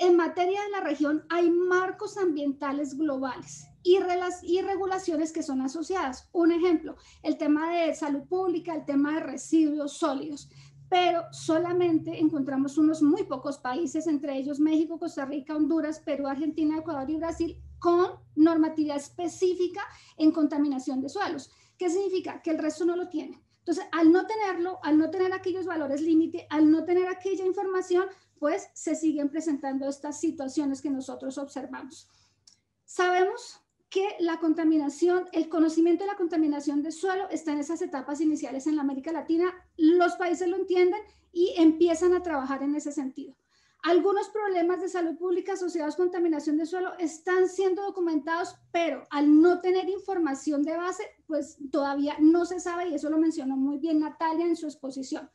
En materia de la región hay marcos ambientales globales y, regulaciones que son asociadas. Un ejemplo, el tema de salud pública, el tema de residuos sólidos, pero solamente encontramos unos muy pocos países, entre ellos México, Costa Rica, Honduras, Perú, Argentina, Ecuador y Brasil, con normatividad específica en contaminación de suelos. ¿Qué significa? Que el resto no lo tiene. Entonces, al no tenerlo, al no tener aquellos valores límite, al no tener aquella información, pues se siguen presentando estas situaciones que nosotros observamos. Sabemos que la contaminación, el conocimiento de la contaminación del suelo está en esas etapas iniciales en la América Latina. Los países lo entienden y empiezan a trabajar en ese sentido. Algunos problemas de salud pública asociados a contaminación de suelo están siendo documentados, pero al no tener información de base, pues todavía no se sabe y eso lo mencionó muy bien Natalia en su exposición.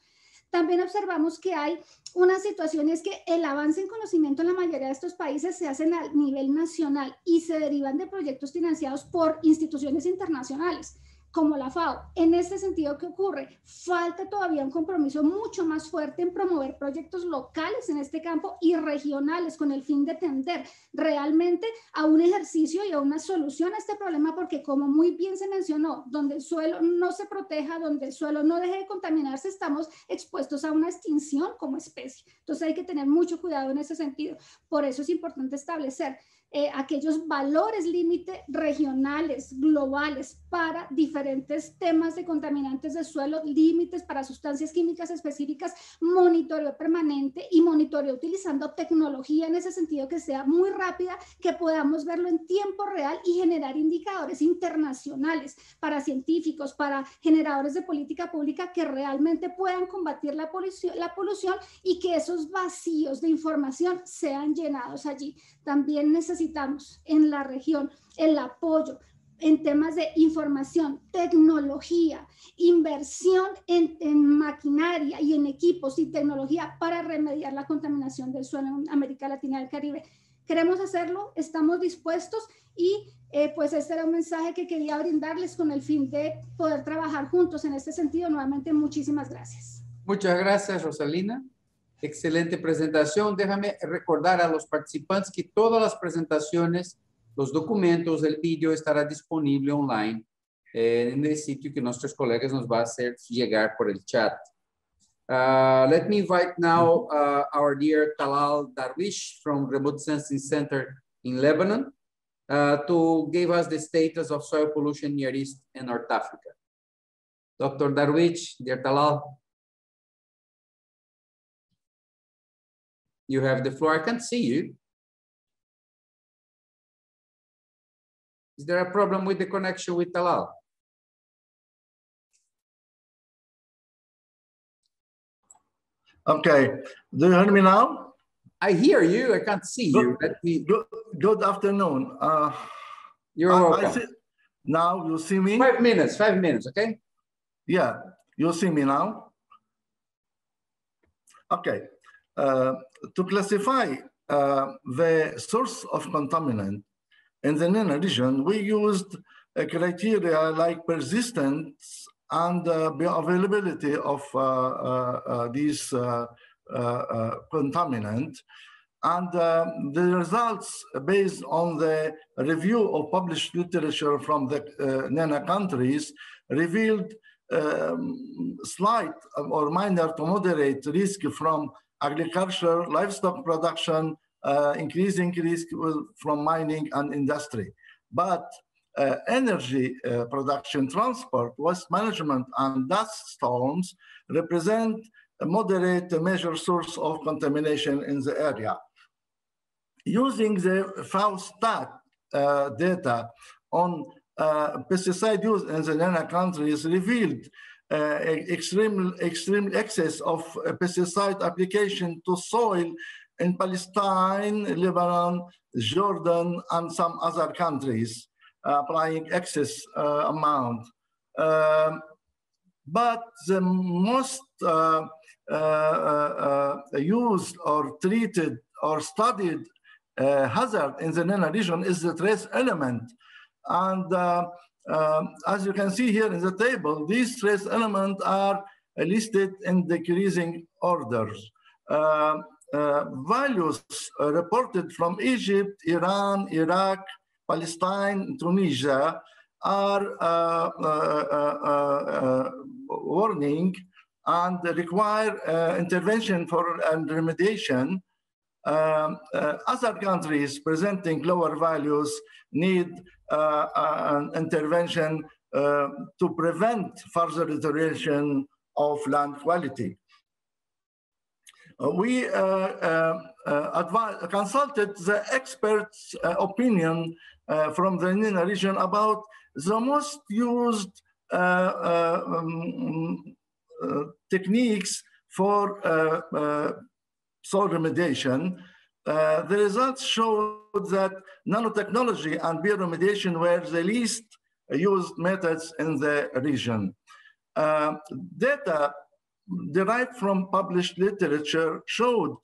También observamos que hay una situación es que el avance en conocimiento en la mayoría de estos países se hacen a nivel nacional y se derivan de proyectos financiados por instituciones internacionales como la FAO. En este sentido, ¿qué ocurre? Falta todavía un compromiso mucho más fuerte en promover proyectos locales en este campo y regionales con el fin de tender realmente a un ejercicio y a una solución a este problema, porque como muy bien se mencionó, donde el suelo no se proteja, donde el suelo no deje de contaminarse, estamos expuestos a una extinción como especie. Entonces hay que tener mucho cuidado en ese sentido. Por eso es importante establecer eh, aquellos valores límite regionales, globales, para diferentes temas de contaminantes de suelo, límites para sustancias químicas específicas, monitoreo permanente y monitoreo utilizando tecnología en ese sentido que sea muy rápida, que podamos verlo en tiempo real y generar indicadores internacionales para científicos, para generadores de política pública que realmente puedan combatir la polución, la polución y que esos vacíos de información sean llenados allí. También necesitamos en la región el apoyo en temas de información, tecnología, inversión en, en, maquinaria y en equipos y tecnología para remediar la contaminación del suelo en América Latina y el Caribe. Queremos hacerlo, estamos dispuestos y eh, pues este era un mensaje que quería brindarles con el fin de poder trabajar juntos en este sentido. Nuevamente, muchísimas gracias. Muchas gracias, Rosalina. Excelente presentación. Déjame recordar a los participantes que todas las presentaciones, los documentos, el vídeo estará disponible online eh, en el sitio que nuestros colegas nos va a hacer llegar por el chat. Uh, let me invite now uh, our dear Talal Darwish from Remote Sensing Center in Lebanon uh, to give us the status of soil pollution near East and North Africa. Dr. Darwish, dear Talal. You have the floor. I can't see you. Is there a problem with the connection with Talal? Okay, do you hear me now? I hear you. I can't see good, you. Let me... good, good afternoon. Uh, You're I, welcome. I see, now you see me? Five minutes, five minutes, okay? Yeah, you see me now? Okay, to classify uh, the source of contaminant in the NENA region, we used a criteria like persistence and uh, availability of uh, uh, uh these contaminant. And the results based on the review of published literature from the NENA countries revealed um, slight or minor to moderate risk from agriculture, livestock production, uh, increasing risk from mining and industry. But uh, energy uh, production, transport, waste management, and dust storms represent a moderate major source of contamination in the area. Using the FAO-STAT uh, data on uh, pesticide use in the NENA countries revealed extreme, extreme excess of pesticide application to soil in Palestine, Lebanon, Jordan, and some other countries applying excess uh, amount. Um, but the most uh, uh, used or treated or studied hazard in the NENA region is the trace element. And um, as you can see here in the table, these trace elements are listed in decreasing orders. Uh, uh, values uh, reported from Egypt, Iran, Iraq, Palestine, Tunisia are uh, uh, uh, warning and require intervention for and remediation. Um, uh, other countries presenting lower values need uh, uh, an intervention to prevent further deterioration of land quality. Uh, we uh, uh, consulted the experts' opinion from the NENA region about the most used um, techniques for soil remediation. Uh, the results showed that nanotechnology and bioremediation were the least used methods in the region. Uh, data derived from published literature showed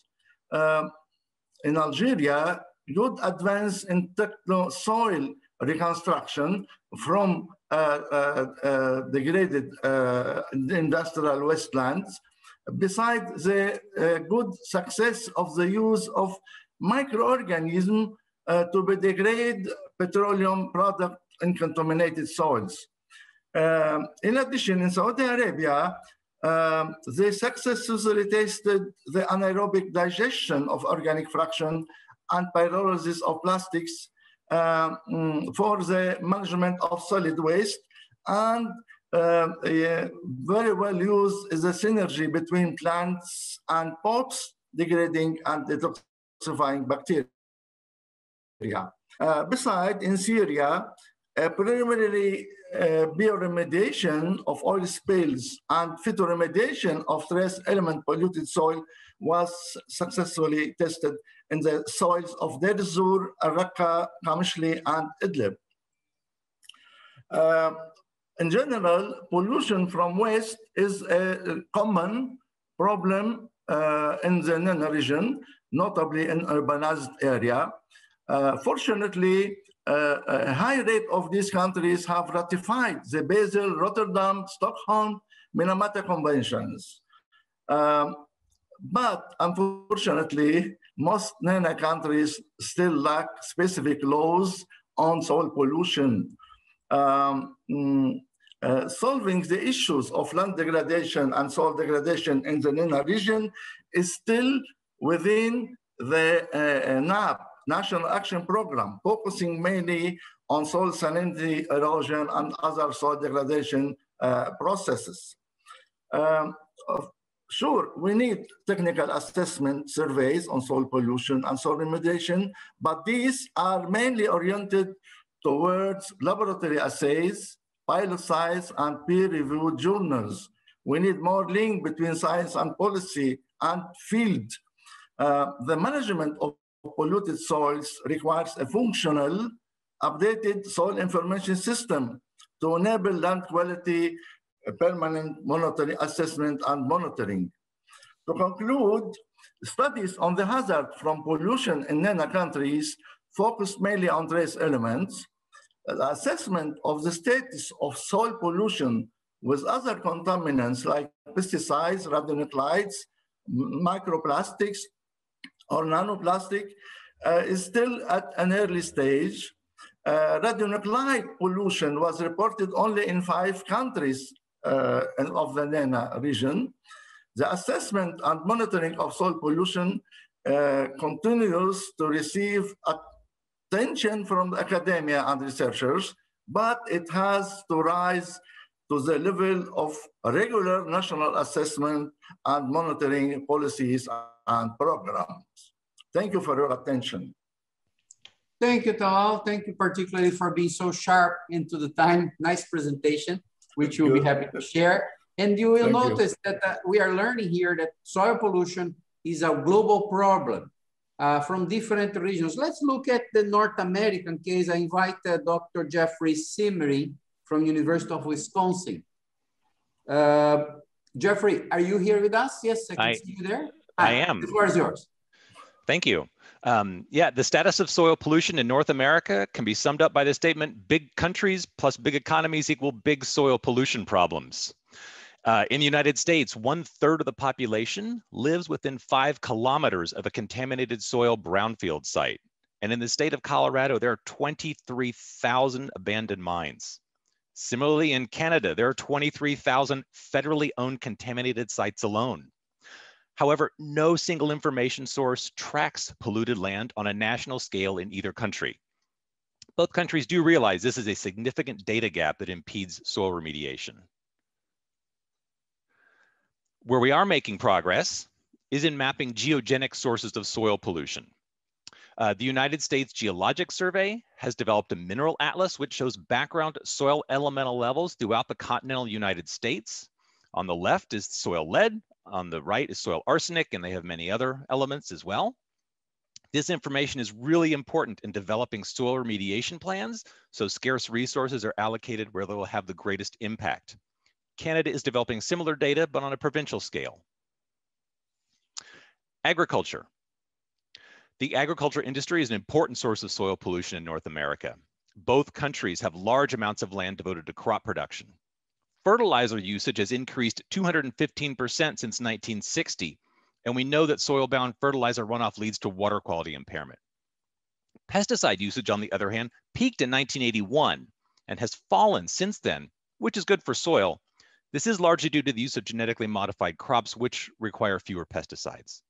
uh, in Algeria good advance in Technosol reconstruction from uh, uh, uh degraded industrial wastelands, besides the uh, good success of the use of microorganisms to degrade petroleum product in contaminated soils. Um, in addition, in Saudi Arabia, um, they successfully tested the anaerobic digestion of organic fraction and pyrolysis of plastics um, for the management of solid waste and very well used is the synergy between plants and pots, degrading and detoxifying bacteria. Uh, besides, in Syria, a preliminary uh, bioremediation of oil spills and phytoremediation of trace element polluted soil was successfully tested in the soils of Deir ez-Zor, Raqqa, Qamishli, and Idlib. Uh, in general, pollution from waste is a common problem uh, in the NENA region, notably in urbanized area. Uh, fortunately, uh, a high rate of these countries have ratified the Basel, Rotterdam, Stockholm, Minamata conventions. Um, but unfortunately, most NENA countries still lack specific laws on soil pollution. Um, mm, uh, solving the issues of land degradation and soil degradation in the NENA region is still within the uh, NAP, National Action Program, focusing mainly on soil salinity, erosion, and other soil degradation uh, processes. Um, sure, we need technical assessment surveys on soil pollution and soil remediation, but these are mainly oriented towards laboratory assays, pilot sites, and peer-reviewed journals. We need more link between science and policy and field. Uh, the management of polluted soils requires a functional, updated soil information system to enable land quality permanent monitoring assessment and monitoring. To conclude, studies on the hazard from pollution in NENA countries focus mainly on trace elements. The assessment of the status of soil pollution with other contaminants like pesticides, radionuclides, microplastics, or nanoplastic uh, is still at an early stage. Uh, radionuclide pollution was reported only in five countries uh, of the NENA region. The assessment and monitoring of soil pollution uh, continues to receive attention from the academia and researchers, but it has to rise to the level of regular national assessment and monitoring policies and programs. Thank you for your attention. Thank you, Talal. Thank you particularly for being so sharp into the time. Nice presentation, which you'll be happy to share. And you will Thank notice you. that uh, we are learning here that soil pollution is a global problem uh, from different regions. Let's look at the North American case. I invite uh, Dr. Jeffrey Simmering from University of Wisconsin. Uh, Jeffrey, are you here with us? Yes, I can I, see you there. I am. The floor is yours. Thank you. Um, yeah, the status of soil pollution in North America can be summed up by the statement big countries plus big economies equal big soil pollution problems. Uh, in the United States, one third of the population lives within five kilometers of a contaminated soil brownfield site. And in the state of Colorado, there are 23,000 abandoned mines. Similarly, in Canada, there are 23,000 federally owned contaminated sites alone. However, no single information source tracks polluted land on a national scale in either country. Both countries do realize this is a significant data gap that impedes soil remediation. Where we are making progress is in mapping geogenic sources of soil pollution. Uh, the United States Geologic Survey has developed a mineral atlas which shows background soil elemental levels throughout the continental United States. On the left is soil lead, on the right is soil arsenic, and they have many other elements as well. This information is really important in developing soil remediation plans, so scarce resources are allocated where they will have the greatest impact. Canada is developing similar data, but on a provincial scale. Agriculture. The agriculture industry is an important source of soil pollution in North America. Both countries have large amounts of land devoted to crop production. Fertilizer usage has increased 215% since 1960, and we know that soil-bound fertilizer runoff leads to water quality impairment. Pesticide usage, on the other hand, peaked in 1981 and has fallen since then, which is good for soil, this is largely due to the use of genetically modified crops, which require fewer pesticides.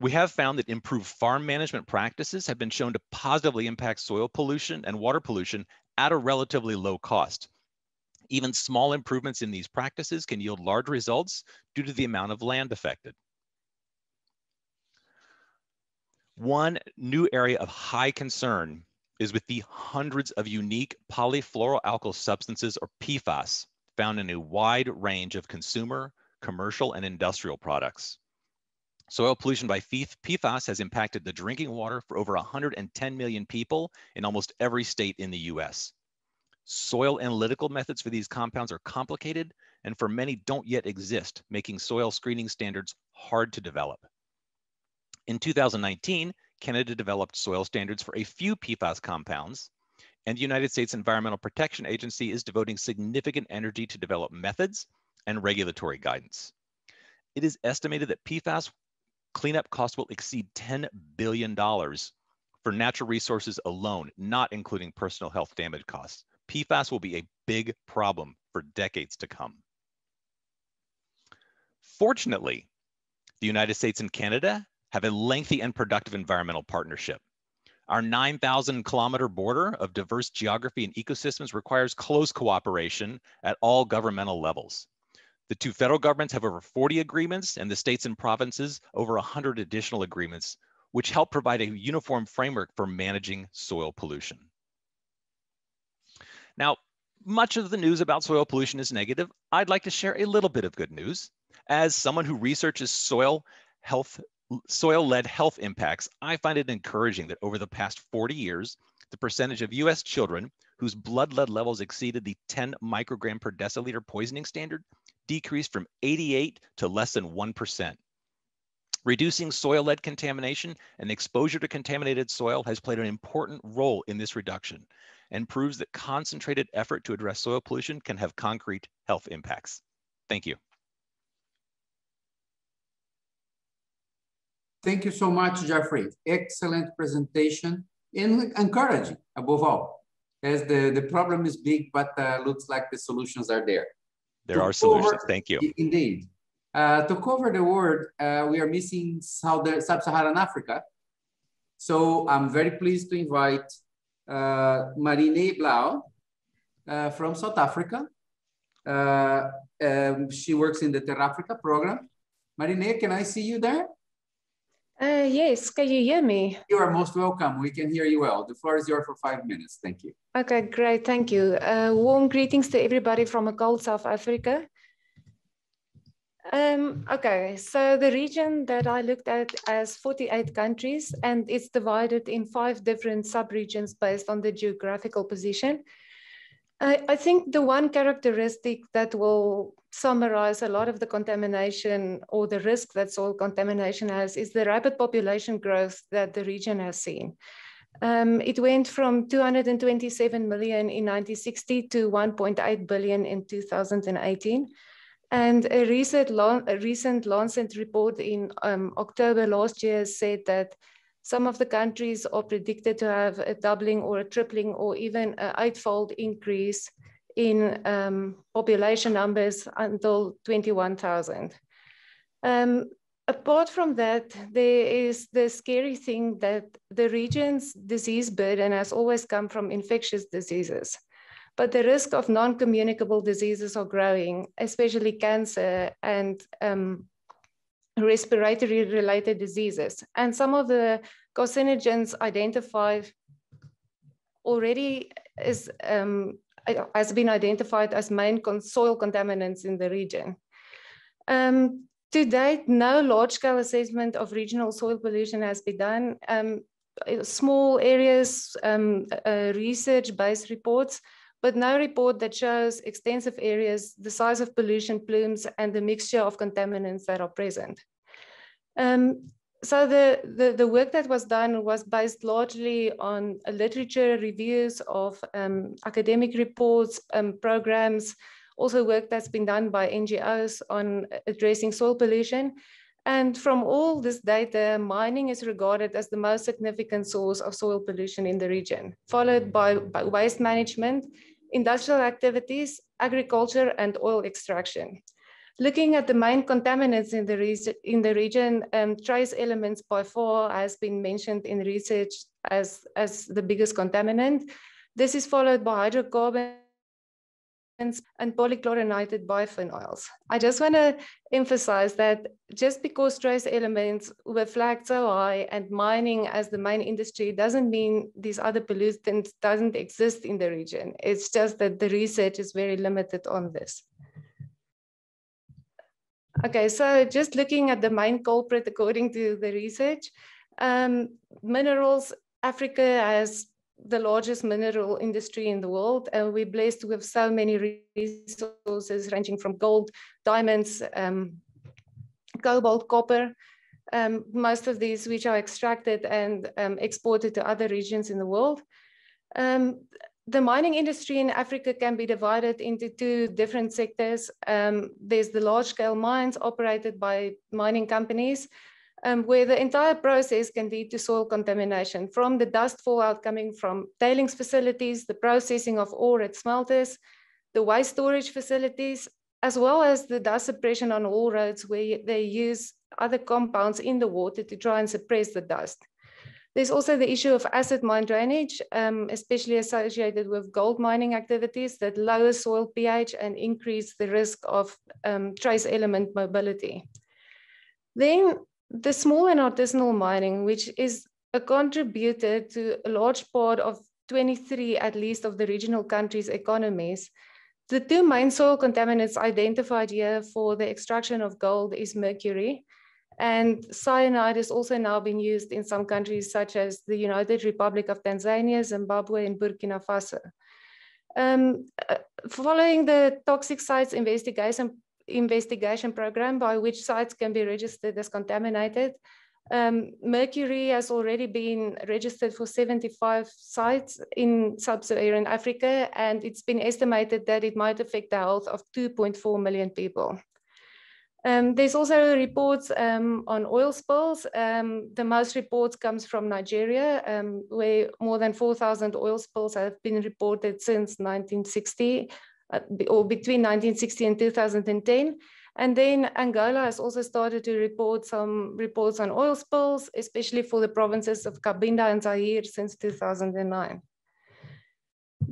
We have found that improved farm management practices have been shown to positively impact soil pollution and water pollution at a relatively low cost. Even small improvements in these practices can yield large results due to the amount of land affected. One new area of high concern is with the hundreds of unique polyfluoroalkyl substances or PFAS found in a wide range of consumer, commercial, and industrial products. Soil pollution by PFAS has impacted the drinking water for over 110 million people in almost every state in the US. Soil analytical methods for these compounds are complicated and for many don't yet exist, making soil screening standards hard to develop. In 2019, Canada developed soil standards for a few PFAS compounds, and the United States Environmental Protection Agency is devoting significant energy to develop methods and regulatory guidance. It is estimated that PFAS cleanup costs will exceed $10 billion for natural resources alone, not including personal health damage costs. PFAS will be a big problem for decades to come. Fortunately, the United States and Canada have a lengthy and productive environmental partnership. Our 9,000 kilometer border of diverse geography and ecosystems requires close cooperation at all governmental levels. The two federal governments have over 40 agreements and the states and provinces over 100 additional agreements, which help provide a uniform framework for managing soil pollution. Now, much of the news about soil pollution is negative. I'd like to share a little bit of good news. As someone who researches soil health soil-lead health impacts, I find it encouraging that over the past 40 years, the percentage of US children whose blood lead levels exceeded the 10 microgram per deciliter poisoning standard decreased from 88 to less than 1%. Reducing soil lead contamination and exposure to contaminated soil has played an important role in this reduction and proves that concentrated effort to address soil pollution can have concrete health impacts. Thank you. Thank you so much, Jeffrey. Excellent presentation and encouraging above all, as the, the problem is big, but uh, looks like the solutions are there. There to are solutions, thank you. Indeed. Uh, to cover the world, uh, we are missing Sub-Saharan Africa. So I'm very pleased to invite uh, Marine Blau uh, from South Africa. Uh, um, she works in the Terra Africa program. Marine, can I see you there? Uh, yes, can you hear me? You are most welcome. We can hear you well. The floor is yours for five minutes. Thank you. Okay, great. Thank you. Uh, warm greetings to everybody from a cold South Africa. Um, okay, so the region that I looked at as 48 countries, and it's divided in five different sub-regions based on the geographical position. I, I think the one characteristic that will summarize a lot of the contamination or the risk that soil contamination has is the rapid population growth that the region has seen. Um, it went from 227 million in 1960 to 1.8 billion in 2018. And a recent, a recent Lancet report in um, October last year said that some of the countries are predicted to have a doubling or a tripling or even an eightfold increase in um, population numbers until 21,000. Um, apart from that, there is the scary thing that the region's disease burden has always come from infectious diseases. But the risk of non-communicable diseases are growing, especially cancer and um, respiratory related diseases. And some of the carcinogens identified already is, um, has been identified as main soil contaminants in the region. Um, to date, no large-scale assessment of regional soil pollution has been done. Um, small areas, um, uh, research-based reports, but no report that shows extensive areas, the size of pollution plumes, and the mixture of contaminants that are present. Um, so the, the, the, work that was done was based largely on literature reviews of um, academic reports, um, programs, also work that's been done by NGOs on addressing soil pollution. And from all this data, mining is regarded as the most significant source of soil pollution in the region, followed by, by waste management, industrial activities, agriculture, and oil extraction. Looking at the main contaminants in the, region, in the region, um, trace elements by far has been mentioned in research as, as the biggest contaminant. This is followed by hydrocarbons and polychlorinated biphenyls. I just want to emphasize that just because trace elements were flagged so high and mining as the main industry doesn't mean these other pollutants doesn't exist in the region. It's just that the research is very limited on this. Okay, so just looking at the main culprit according to the research, um, minerals, Africa has the largest mineral industry in the world. And we're blessed with so many resources ranging from gold, diamonds, um, cobalt, copper, um, most of these which are extracted and um, exported to other regions in the world. The mining industry in Africa can be divided into two different sectors. Um, there's the large scale mines operated by mining companies, um, where the entire process can lead to soil contamination from the dust fallout coming from tailings facilities, the processing of ore at smelters, the waste storage facilities, as well as the dust suppression on all roads where they use other compounds in the water to try and suppress the dust. There's also the issue of acid mine drainage, um, especially associated with gold mining activities that lower soil pH and increase the risk of um, trace element mobility. Then the small and artisanal mining, which is a contributor to a large part of 23 at least of the regional countries' economies. The two main soil contaminants identified here for the extraction of gold is mercury, and cyanide is also now being used in some countries such as the United Republic of Tanzania, Zimbabwe, and Burkina Faso. Um, uh, following the toxic sites investigation investigation program by which sites can be registered as contaminated. Um, mercury has already been registered for 75 sites in sub-Saharan Africa, and it's been estimated that it might affect the health of 2.4 million people. Um, there's also reports um, on oil spills. Um, the most reports comes from Nigeria, um, where more than 4,000 oil spills have been reported since 1960 uh, or between 1960 and 2010. And then Angola has also started to report some reports on oil spills, especially for the provinces of Cabinda and Zaire since 2009.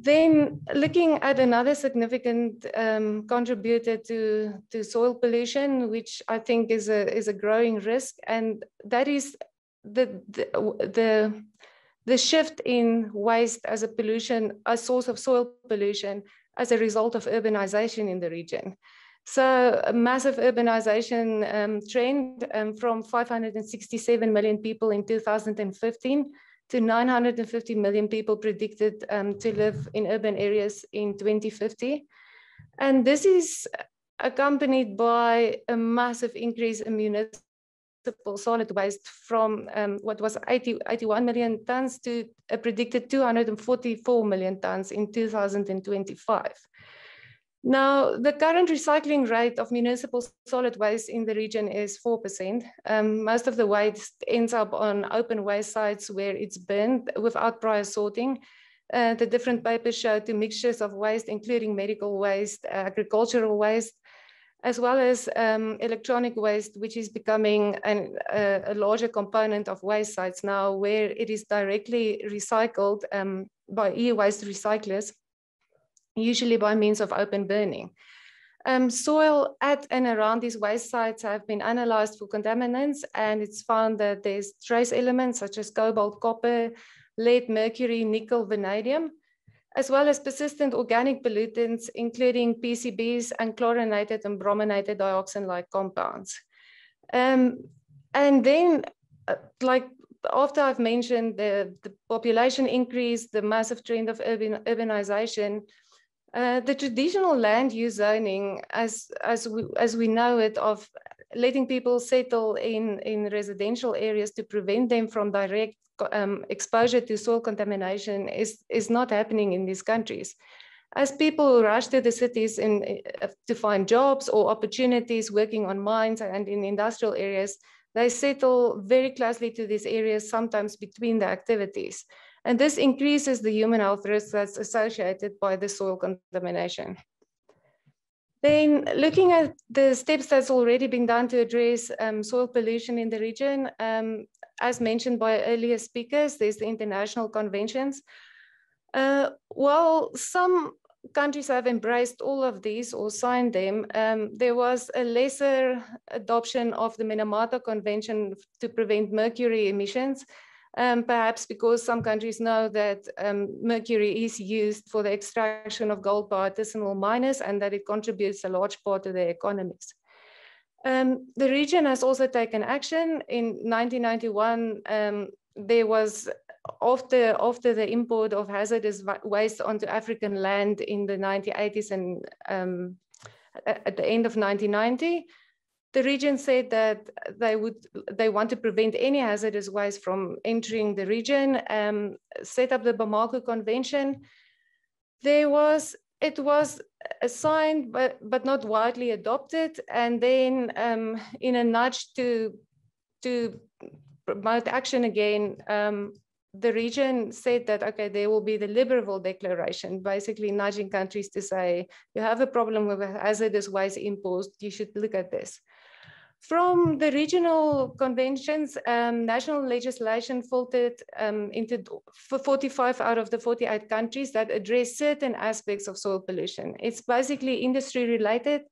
Then looking at another significant um, contributor to, to soil pollution, which I think is a, is a growing risk, and that is the, the, the, the shift in waste as a pollution, a source of soil pollution as a result of urbanization in the region. So a massive urbanization um, trend um, from 567 million people in 2015 to 950 million people predicted um, to live in urban areas in 2050. And this is accompanied by a massive increase in municipal solid waste from um, what was 80, 81 million tons to a predicted 244 million tons in 2025. Now, the current recycling rate of municipal solid waste in the region is 4%. Um, most of the waste ends up on open waste sites where it's burned without prior sorting. Uh, the different papers show two mixtures of waste, including medical waste, agricultural waste, as well as um, electronic waste, which is becoming an, a, a, larger component of waste sites now, where it is directly recycled um, by e-waste recyclers, usually by means of open burning. Um, soil at and around these waste sites have been analyzed for contaminants, and it's found that there's trace elements such as cobalt, copper, lead, mercury, nickel, vanadium, as well as persistent organic pollutants, including PCBs and chlorinated and brominated dioxin-like compounds. Um, and then, uh, like after I've mentioned the, the population increase, the massive trend of urban, urbanization, uh, the traditional land use zoning, as, as, we, as we know it, of letting people settle in, in residential areas to prevent them from direct um, exposure to soil contamination is, is not happening in these countries. As people rush to the cities in, uh, to find jobs or opportunities working on mines and in industrial areas, they settle very closely to these areas, sometimes between the activities. And this increases the human health risk that's associated by the soil contamination. Then looking at the steps that's already been done to address um, soil pollution in the region, um, as mentioned by earlier speakers, there's the international conventions. Uh, while some countries have embraced all of these or signed them, um, there was a lesser adoption of the Minamata Convention to prevent mercury emissions, um, perhaps because some countries know that um, mercury is used for the extraction of gold by artisanal miners and that it contributes a large part to their economies. Um, the region has also taken action. In 1991, um, there was after, after the import of hazardous waste onto African land in the 1980s and um, at the end of 1990, the region said that they would they want to prevent any hazardous waste from entering the region, um, set up the Bamako Convention. There was it was assigned but but not widely adopted, and then um, in a nudge to to promote action again, um, the region said that, okay, there will be the Libreville Declaration, basically nudging countries to say, you have a problem with hazardous waste imports, you should look at this. From the regional conventions, um, national legislation filtered um, into 45 out of the 48 countries that address certain aspects of soil pollution. It's basically industry related.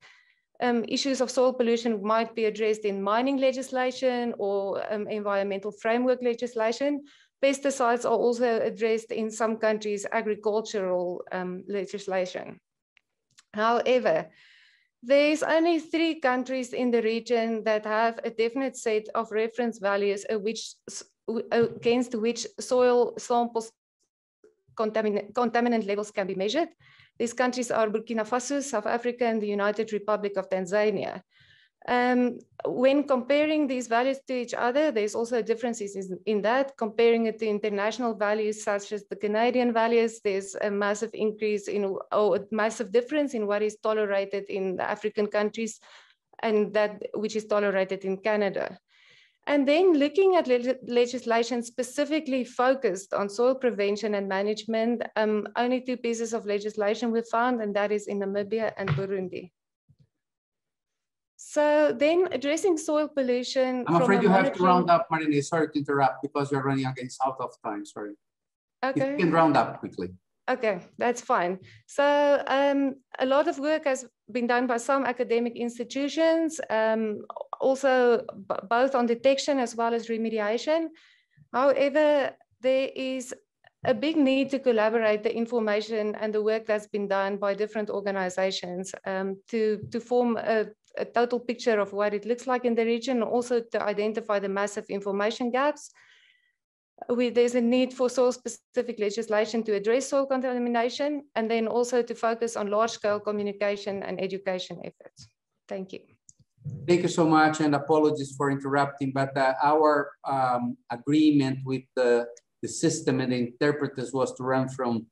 Um, issues of soil pollution might be addressed in mining legislation or um, environmental framework legislation, Pesticides are also addressed in some countries' agricultural um, legislation. However, there's only three countries in the region that have a definite set of reference values uh, which, against which soil samples contaminant levels can be measured. These countries are Burkina Faso, South Africa, and the United Republic of Tanzania. Um, when comparing these values to each other, there's also differences in, that. Comparing it to international values such as the Canadian values, there's a massive increase in, or a massive difference in what is tolerated in the African countries and that which is tolerated in Canada. And then looking at le legislation specifically focused on soil prevention and management, um, only two pieces of legislation were found, and that is in Namibia and Burundi. So then addressing soil pollution. I'm afraid you have to round up, Marine. Sorry to interrupt because you're running against out of time. Sorry. Okay. You can round up quickly. Okay, that's fine. So um, a lot of work has been done by some academic institutions, um, also both on detection as well as remediation. However, there is a big need to collaborate the information and the work that's been done by different organizations um, to, to form a, a total picture of what it looks like in the region, also to identify the massive information gaps. We, there's a need for soil-specific legislation to address soil contamination, and then also to focus on large-scale communication and education efforts. Thank you. Thank you so much, and apologies for interrupting, but uh, our um, agreement with the, the system and the interpreters was to run from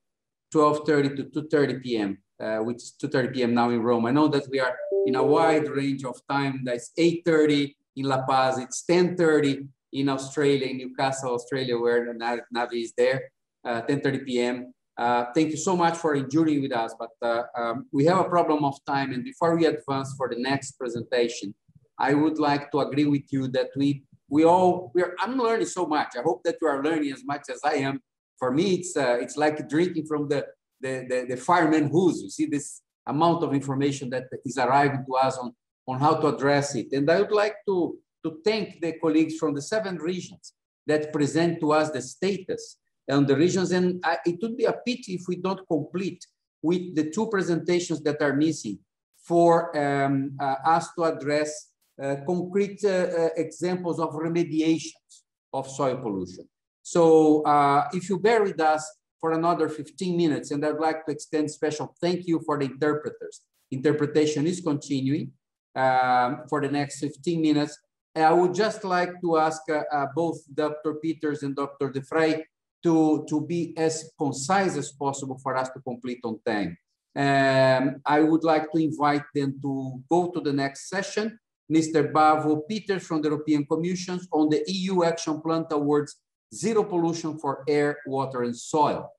12.30 to 2.30 p.m., uh, which is 2.30 p.m. now in Rome. I know that we are in a wide range of time. That's 8.30 in La Paz, it's 10.30 in Australia, in Newcastle, Australia, where Navi is there, uh, 10.30 p.m. Uh, thank you so much for enduring with us, but uh, um, we have a problem of time. And before we advance for the next presentation, I would like to agree with you that we we all we are. I'm learning so much. I hope that you are learning as much as I am. For me, it's uh, it's like drinking from the the the, the hose. You see this amount of information that is arriving to us on, on how to address it. And I would like to, to thank the colleagues from the seven regions that present to us the status and the regions. And I, it would be a pity if we don't complete with the two presentations that are missing for um, uh, us to address uh, concrete uh, uh examples of remediations of soil pollution. So uh, if you bear with us, for another 15 minutes. And I'd like to extend special thank you for the interpreters. Interpretation is continuing um, for the next 15 minutes. And I would just like to ask uh, uh, both Dr. Peeters and Dr. DeFrey to, to be as concise as possible for us to complete on time. Um, I would like to invite them to go to the next session. Mr. Bavo Peeters from the European Commission on the EU Action Plan towards zero pollution for air, water, and soil.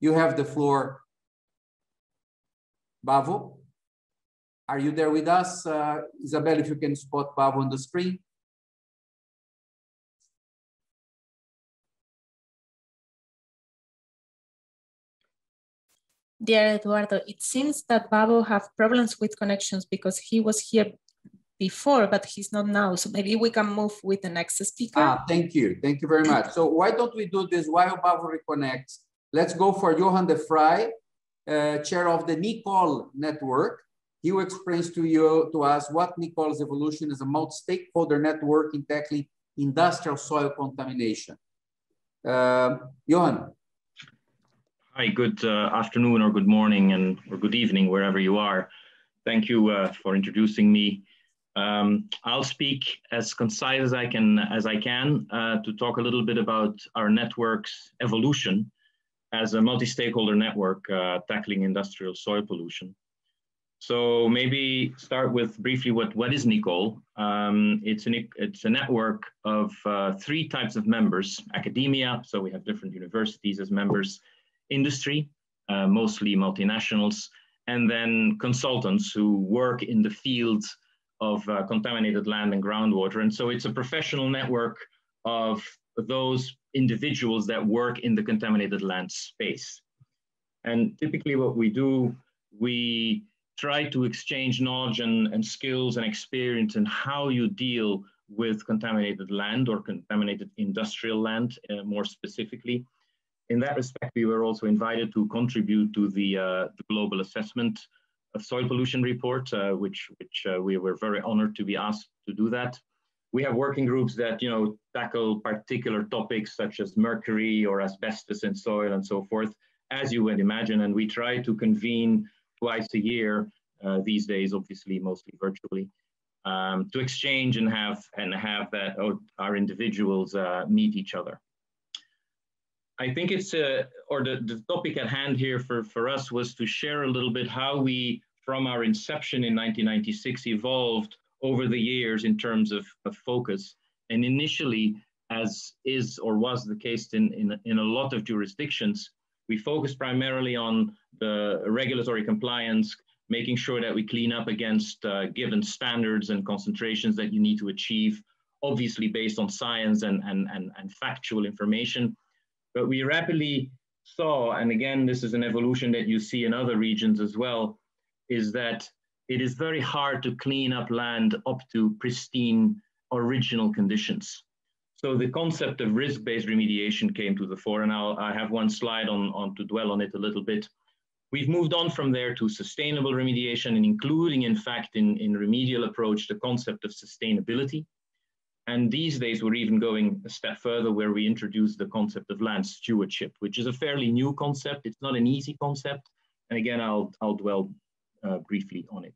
You have the floor. Bavo, are you there with us? Uh, Isabel, if you can spot Bavo on the screen. Dear Eduardo, it seems that Bavo have problems with connections because he was here before, but he's not now. So maybe we can move with the next speaker. Ah, thank you. Thank you very much. So why don't we do this while Bavo reconnects? Let's go for Johan de Frey, uh, chair of the NICOLE network. He will explain to you, to us what NICOLE's evolution is a multi-stakeholder network in tackling industrial soil contamination. Uh, Johan. Hi, good uh, afternoon or good morning and or good evening, wherever you are. Thank you uh, for introducing me. Um, I'll speak as concise as I can, as I can uh, to talk a little bit about our network's evolution as a multi-stakeholder network uh, tackling industrial soil pollution. So maybe start with briefly what, what is NICOLE. Um, it's, an, it's a network of uh, three types of members, academia, so we have different universities as members, industry, uh, mostly multinationals, and then consultants who work in the field of uh, contaminated land and groundwater. And so it's a professional network of those individuals that work in the contaminated land space. And typically what we do, we try to exchange knowledge and, and skills and experience in how you deal with contaminated land or contaminated industrial land uh, more specifically in that respect, we were also invited to contribute to the, uh, the global assessment of soil pollution report, uh, which, which uh, we were very honored to be asked to do that. We have working groups that you know tackle particular topics such as mercury or asbestos in soil and so forth, as you would imagine. And we try to convene twice a year uh, these days, obviously mostly virtually, um, to exchange and have and have that our individuals uh, meet each other. I think it's, uh, or the, the topic at hand here for, for us was to share a little bit how we, from our inception in 1996, evolved over the years in terms of, of focus. And initially, as is or was the case in, in, in a lot of jurisdictions, we focused primarily on the regulatory compliance, making sure that we clean up against uh, given standards and concentrations that you need to achieve, obviously based on science and, and, and, and factual information but we rapidly saw, and again, this is an evolution that you see in other regions as well, is that it is very hard to clean up land up to pristine original conditions. So the concept of risk-based remediation came to the fore, and I'll, I have one slide on, on to dwell on it a little bit. We've moved on from there to sustainable remediation and including, in fact, in, in remedial approach, the concept of sustainability. And these days, we're even going a step further where we introduce the concept of land stewardship, which is a fairly new concept. It's not an easy concept. And again, I'll, I'll dwell uh, briefly on it.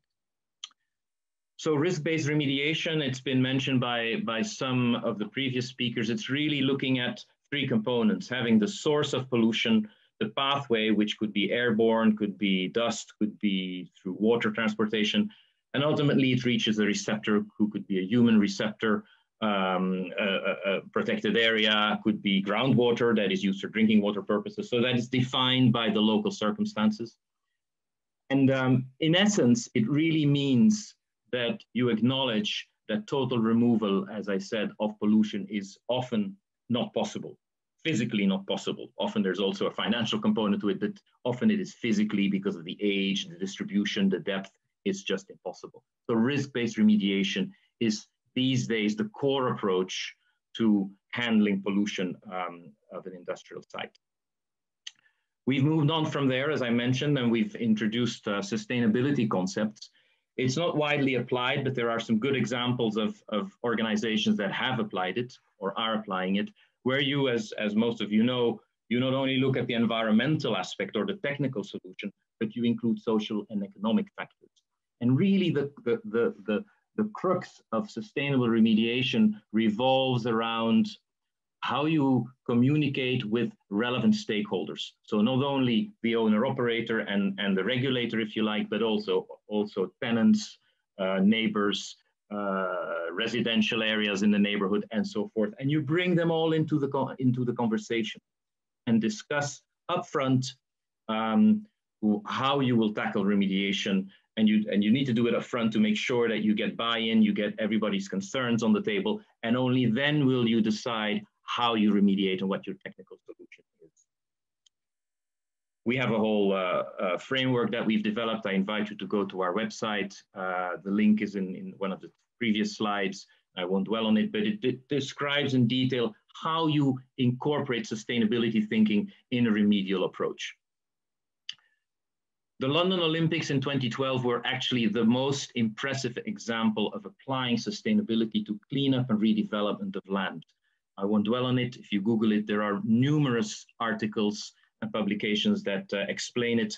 So risk-based remediation, it's been mentioned by, by some of the previous speakers. It's really looking at three components, having the source of pollution, the pathway, which could be airborne, could be dust, could be through water transportation, and ultimately it reaches a receptor who could be a human receptor um, a, a, protected area, could be groundwater that is used for drinking water purposes. So that is defined by the local circumstances. And um, in essence, it really means that you acknowledge that total removal, as I said, of pollution is often not possible, physically not possible. Often there's also a financial component to it, but often it is physically because of the age, the distribution, the depth, it's just impossible. So risk-based remediation is these days the core approach to handling pollution um, of an industrial site. We've moved on from there, as I mentioned, and we've introduced uh, sustainability concepts. It's not widely applied, but there are some good examples of, of organizations that have applied it or are applying it, where you, as, as most of you know, you not only look at the environmental aspect or the technical solution, but you include social and economic factors. And really the, the, the, the, the crux of sustainable remediation revolves around how you communicate with relevant stakeholders. So not only the owner operator and, and the regulator, if you like, but also, also tenants, uh, neighbors, uh, residential areas in the neighborhood and so forth. And you bring them all into the, into the conversation and discuss upfront um, how you will tackle remediation and you and you need to do it upfront to make sure that you get buy-in, you get everybody's concerns on the table, and only then will you decide how you remediate and what your technical solution is. we have a whole uh, uh, framework that we've developed. I invite you to go to our website. Uh, the link is in, in one of the previous slides. I won't dwell on it, but it, it, describes in detail how you incorporate sustainability thinking in a remedial approach. The London Olympics in 2012 were actually the most impressive example of applying sustainability to cleanup and redevelopment of land. I won't dwell on it. If you Google it, there are numerous articles and publications that uh, explain it.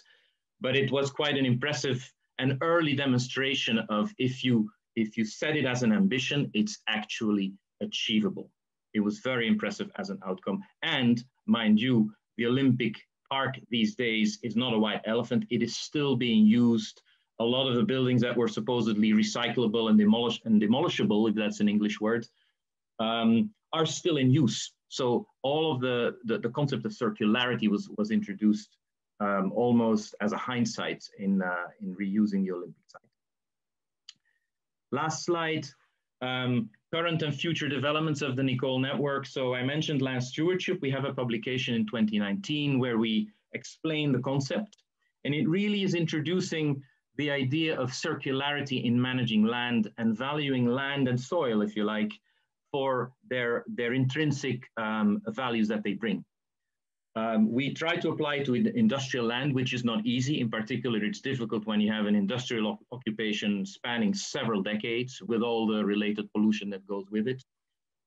But it was quite an impressive and early demonstration of if you if you set it as an ambition, it's actually achievable. It was very impressive as an outcome. And mind you, the Olympic Park these days is not a white elephant. It is still being used. A lot of the buildings that were supposedly recyclable and, demolish and demolishable, if that's an English word, um, are still in use. So all of the, the, the concept of circularity was, was introduced um, almost as a hindsight in, uh, in reusing the Olympic site. Last slide, um, current and future developments of the NICOLE network. So I mentioned land stewardship. We have a publication in 2019 where we explain the concept. And it really is introducing the idea of circularity in managing land and valuing land and soil, if you like, for their, their intrinsic um, values that they bring. Um, we try to apply it to industrial land, which is not easy. In particular, it's difficult when you have an industrial occupation spanning several decades with all the related pollution that goes with it.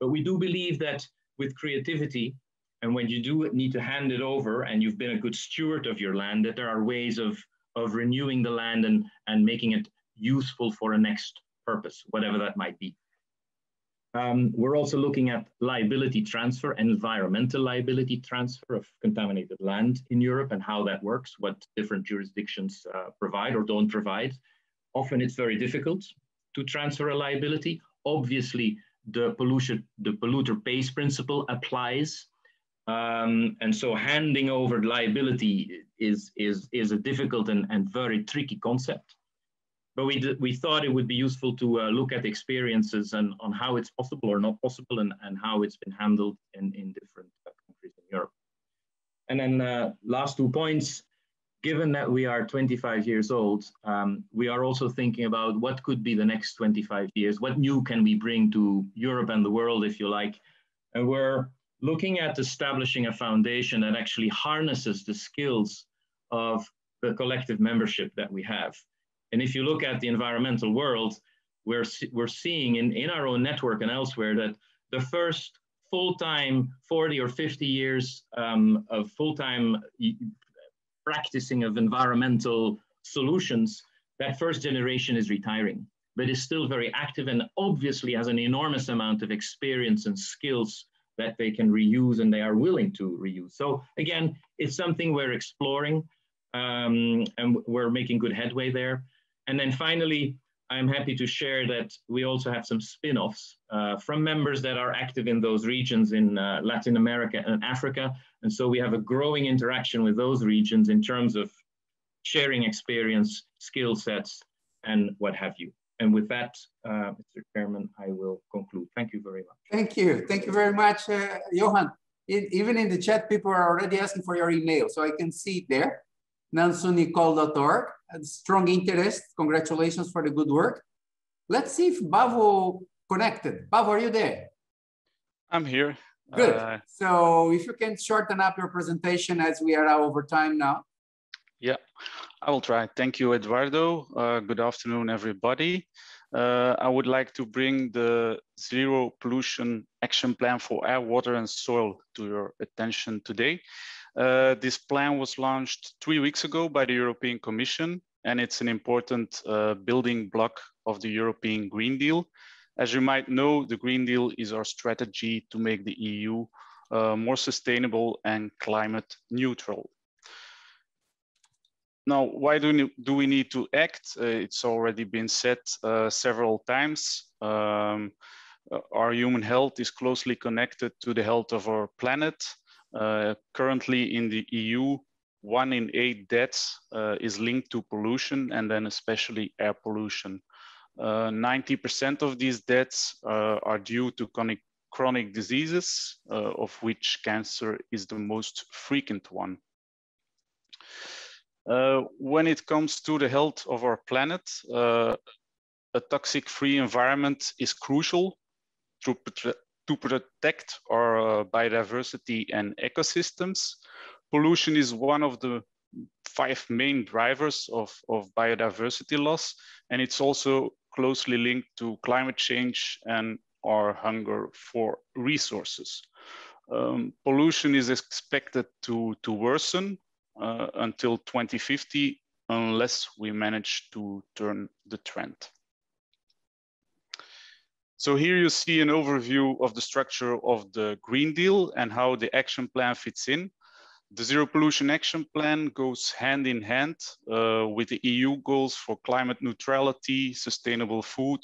But we do believe that with creativity, and when you do need to hand it over and you've been a good steward of your land, that there are ways of, of renewing the land and, and making it useful for a next purpose, whatever that might be. Um, we're also looking at liability transfer, environmental liability transfer of contaminated land in Europe and how that works, what different jurisdictions uh, provide or don't provide. Often it's very difficult to transfer a liability. Obviously, the pollution, the polluter pays principle applies. Um, and so handing over liability is, is, is a difficult and, and very tricky concept but we, we thought it would be useful to uh, look at experiences and on how it's possible or not possible and, and how it's been handled in, in different uh, countries in Europe. And then uh, last two points, given that we are 25 years old, um, we are also thinking about what could be the next 25 years, what new can we bring to Europe and the world, if you like. And we're looking at establishing a foundation that actually harnesses the skills of the collective membership that we have. And if you look at the environmental world, we're, we're seeing in, in our own network and elsewhere that the first full-time 40 or 50 years um, of full-time practicing of environmental solutions, that first generation is retiring, but is still very active and obviously has an enormous amount of experience and skills that they can reuse and they are willing to reuse. So again, it's something we're exploring um, and we're making good headway there. And then finally, I'm happy to share that we also have some spin-offs uh, from members that are active in those regions in uh, Latin America and Africa. And so we have a growing interaction with those regions in terms of sharing experience, skill sets, and what have you. And with that, uh, Mr. Chairman, I will conclude. Thank you very much. Thank you. Thank you very much, uh, Johan. It, even in the chat, people are already asking for your email, so I can see it there nansunicole.org. Strong interest. Congratulations for the good work. Let's see if Bavo connected. Bavo, are you there? I'm here. Good. Uh, so if you can shorten up your presentation as we are over time now. Yeah, I will try. Thank you, Eduardo. Uh, good afternoon, everybody. Uh, I would like to bring the Zero Pollution Action Plan for Air, Water and Soil to your attention today. Uh, this plan was launched three weeks ago by the European Commission, and it's an important uh, building block of the European Green Deal. As you might know, the Green Deal is our strategy to make the EU uh, more sustainable and climate neutral. Now, why do we, do we need to act? Uh, it's already been said uh, several times. Um, our human health is closely connected to the health of our planet. Uh, currently in the EU, one in eight deaths uh, is linked to pollution and then especially air pollution. 90% uh, of these deaths are due to chronic, chronic diseases, of which cancer is the most frequent one. Uh, when it comes to the health of our planet, uh, a toxic-free environment is crucial to, to protect our uh, biodiversity and ecosystems. Pollution is one of the five main drivers of, of biodiversity loss, and it's also closely linked to climate change and our hunger for resources. Um, pollution is expected to, to worsen uh, until 2050 unless we manage to turn the trend. So here you see an overview of the structure of the Green Deal and how the action plan fits in. The Zero Pollution Action Plan goes hand in hand uh, with the EU goals for climate neutrality, sustainable food,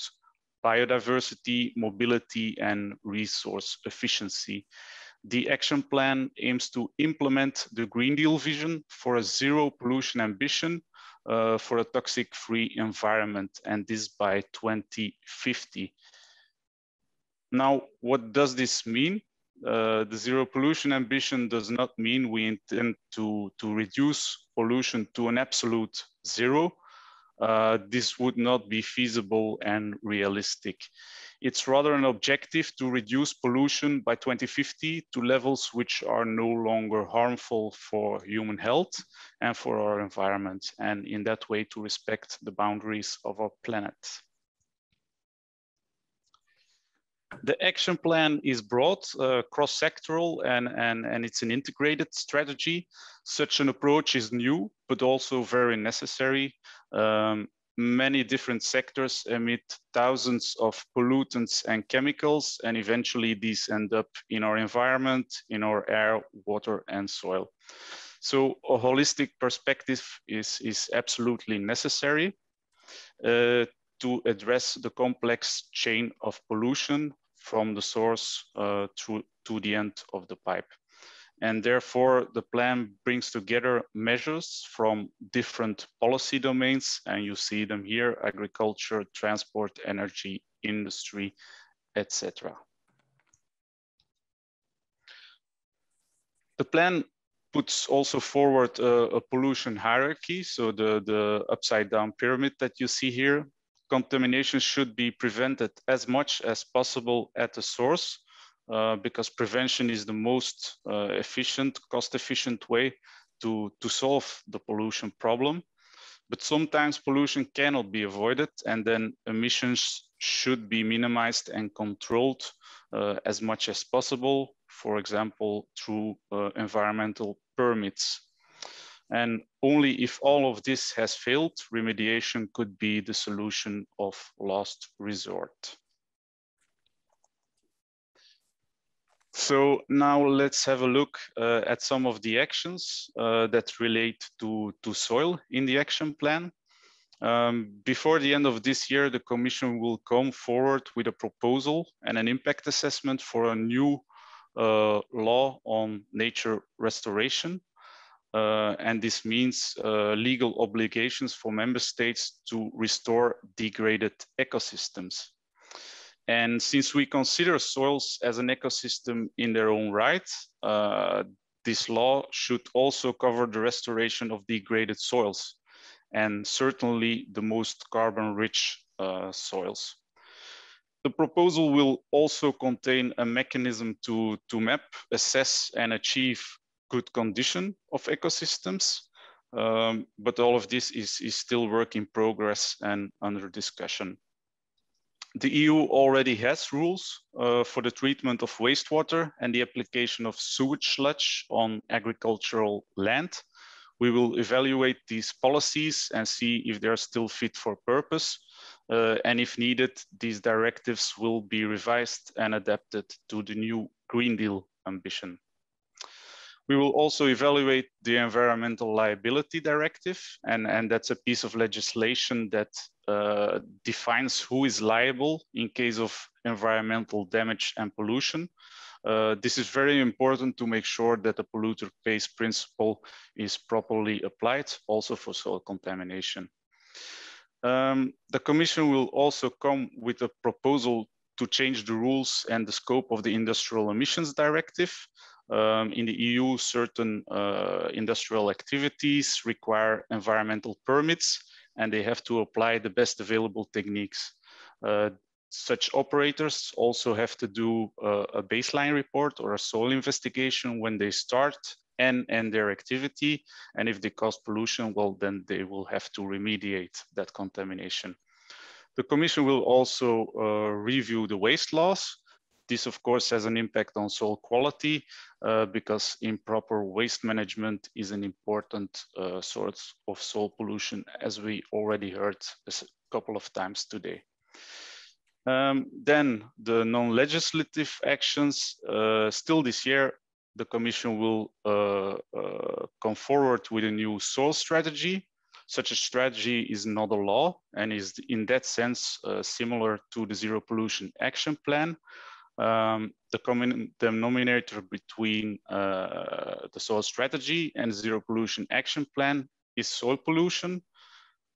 biodiversity, mobility, and resource efficiency. The action plan aims to implement the Green Deal vision for a zero pollution ambition uh, for a toxic-free environment, and this by 2050. Now, what does this mean? Uh, the zero pollution ambition does not mean we intend to, to reduce pollution to an absolute zero. Uh, this would not be feasible and realistic. It's rather an objective to reduce pollution by 2050 to levels which are no longer harmful for human health and for our environment, and in that way to respect the boundaries of our planet. The action plan is broad, uh, cross-sectoral, and, and, and it's an integrated strategy. Such an approach is new, but also very necessary. Um, many different sectors emit thousands of pollutants and chemicals, and eventually these end up in our environment, in our air, water, and soil. So a holistic perspective is, is absolutely necessary uh, to address the complex chain of pollution from the source uh, to, to the end of the pipe. And therefore, the plan brings together measures from different policy domains, and you see them here, agriculture, transport, energy, industry, etc. The plan puts also forward a, a, pollution hierarchy, so the, the upside down pyramid that you see here. Contamination should be prevented as much as possible at the source, uh, because prevention is the most uh, efficient, cost-efficient way to, to solve the pollution problem. But sometimes pollution cannot be avoided and then emissions should be minimized and controlled uh, as much as possible, for example, through uh, environmental permits. And only if all of this has failed, remediation could be the solution of last resort. So now let's have a look uh, at some of the actions uh, that relate to, to soil in the action plan. Um, before the end of this year, the Commission will come forward with a proposal and an impact assessment for a new uh, law on nature restoration. Uh, and this means uh, legal obligations for member states to restore degraded ecosystems. And since we consider soils as an ecosystem in their own right, uh, this law should also cover the restoration of degraded soils and certainly the most carbon rich uh, soils. The proposal will also contain a mechanism to, to map, assess and achieve good condition of ecosystems. Um, but all of this is, is still work in progress and under discussion. The EU already has rules uh, for the treatment of wastewater and the application of sewage sludge on agricultural land. We will evaluate these policies and see if they are still fit for purpose. Uh, and if needed, these directives will be revised and adapted to the new Green Deal ambition. We will also evaluate the Environmental Liability Directive, and, and that's a piece of legislation that uh, defines who is liable in case of environmental damage and pollution. Uh, this is very important to make sure that the polluter pays principle is properly applied also for soil contamination. Um, the Commission will also come with a proposal to change the rules and the scope of the Industrial Emissions Directive. Um, in the EU, certain uh, industrial activities require environmental permits and they have to apply the best available techniques. Uh, such operators also have to do uh, a baseline report or a soil investigation when they start and end their activity. And if they cause pollution, well, then they will have to remediate that contamination. The Commission will also uh, review the waste laws. This, of course, has an impact on soil quality uh, because improper waste management is an important uh, source of soil pollution, as we already heard a couple of times today. Um, then the non-legislative actions, uh, still this year, the Commission will uh, uh, come forward with a new soil strategy. Such a strategy is not a law and is in that sense uh, similar to the Zero Pollution Action Plan. Um, the common denominator between uh, the soil strategy and Zero Pollution Action Plan is soil pollution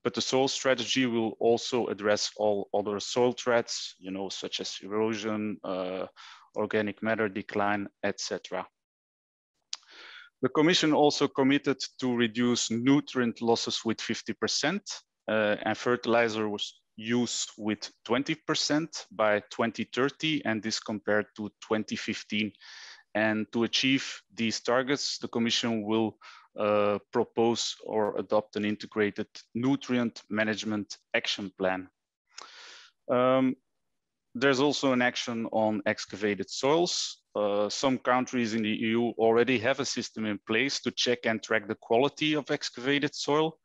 but the soil strategy will also address all other soil threats, you know, such as erosion, uh, organic matter decline, etc. The Commission also committed to reduce nutrient losses with 50% uh, and fertilizer use with 20% by 2030, and this compared to 2015. And to achieve these targets, the Commission will uh, propose or adopt an integrated nutrient management action plan. Um, there's also an action on excavated soils. Uh, some countries in the EU already have a system in place to check and track the quality of excavated soil.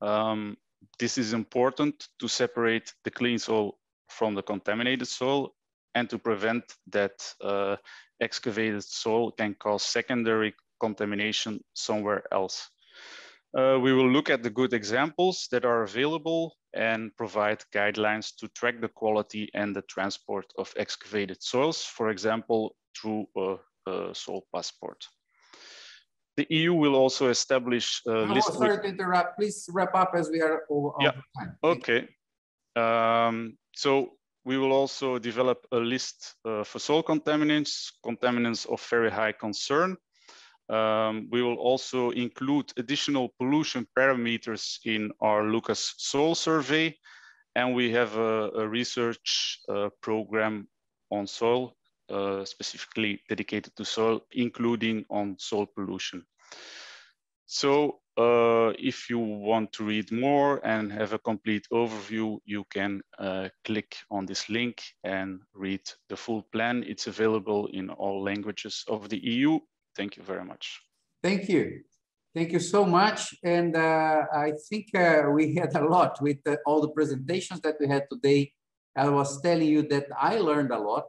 Um, this is important to separate the clean soil from the contaminated soil and to prevent that uh, excavated soil can cause secondary contamination somewhere else. Uh, we will look at the good examples that are available and provide guidelines to track the quality and the transport of excavated soils, for example, through a, a soil passport. The EU will also establish a oh, list. Sorry to interrupt. Please wrap up as we are over yeah. time. Okay. Um, so we will also develop a list uh, for soil contaminants, contaminants of very high concern, um, we will also include additional pollution parameters in our LUCAS soil survey. And we have a, a research uh, program on soil, uh, specifically dedicated to soil, including on soil pollution. So uh, if you want to read more and have a complete overview, you can uh, click on this link and read the full plan. It's available in all languages of the EU Thank you very much. Thank you. Thank you so much. And uh, I think uh, we had a lot with uh, all the presentations that we had today. I was telling you that I learned a lot,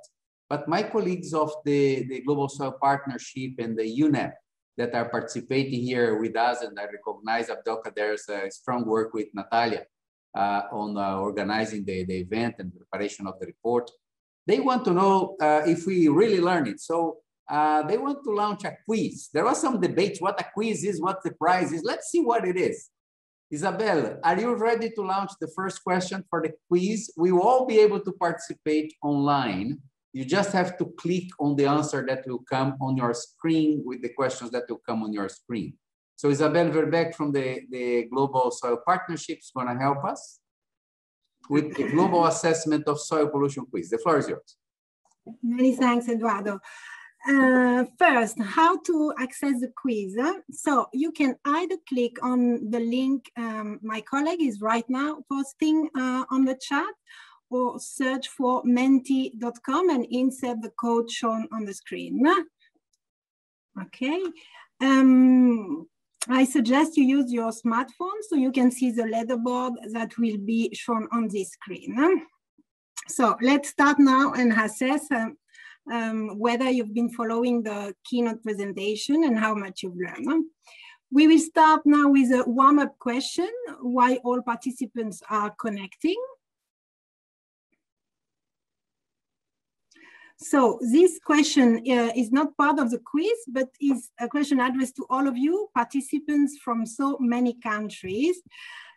but my colleagues of the, the Global Soil Partnership and the UNEP that are participating here with us, and I recognize Abdelkader's uh, strong work with Natalia uh, on uh, organizing the, the event and preparation of the report. They want to know if we really learn it. So uh, they want to launch a quiz. There was some debate what a quiz is, what the prize is. Let's see what it is. Isabel, are you ready to launch the first question for the quiz? We will all be able to participate online. You just have to click on the answer that will come on your screen with the questions that will come on your screen. So Isabel Verbeke from the, the Global Soil Partnership is going to help us with the global assessment of soil pollution quiz. The floor is yours. Many thanks, Eduardo. Uh, first, how to access the quiz. So you can either click on the link um, my colleague is right now posting uh, on the chat or search for menti.com and insert the code shown on the screen. Okay. Um, I suggest you use your smartphone so you can see the leaderboard that will be shown on this screen. So let's start now and assess um, um, whether you've been following the keynote presentation and how much you've learned. We will start now with a warm-up question, why all participants are connecting. So this question uh, is not part of the quiz, but is a question addressed to all of you, participants from so many countries.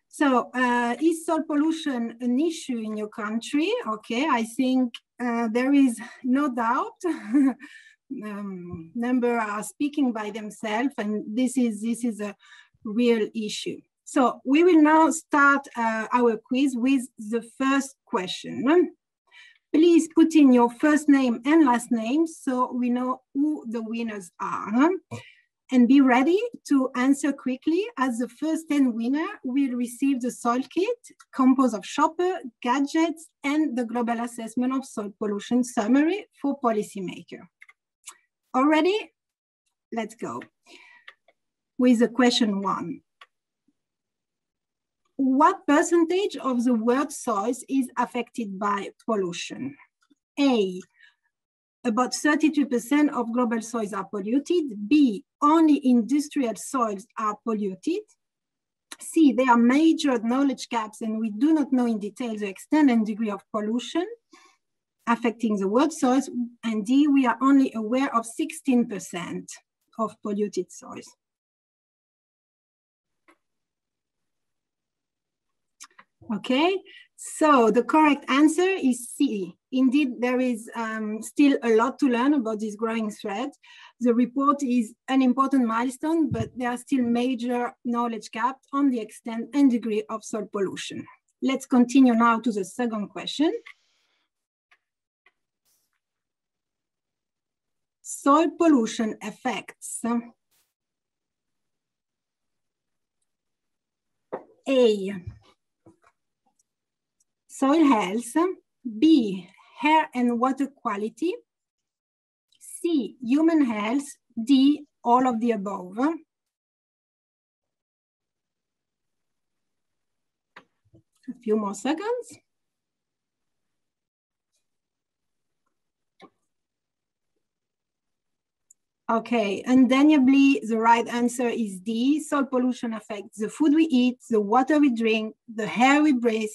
So uh, is soil pollution an issue in your country? Okay, I think uh, there is no doubt um, number are speaking by themselves, and this is this is a real issue. So we will now start uh, our quiz with the first question. Please put in your first name and last name so we know who the winners are. And be ready to answer quickly as the first 10 winner will receive the soil kit composed of shopper, gadgets, and the global assessment of soil pollution summary for policymaker. Already? Let's go. With the question one. What percentage of the world soils is affected by pollution? A, about 32% of global soils are polluted. B, only industrial soils are polluted. C, there are major knowledge gaps and we do not know in detail the extent and degree of pollution affecting the world soils. And D, we are only aware of 16% of polluted soils. Okay, so the correct answer is C. Indeed, there is um, still a lot to learn about this growing threat. The report is an important milestone, but there are still major knowledge gaps on the extent and degree of soil pollution. Let's continue now to the second question. Soil pollution effects. A, soil health, B, air and water quality, C, human health, D, all of the above. A few more seconds. Okay, undeniably, the right answer is D. Soil pollution affects the food we eat, the water we drink, the air we breathe,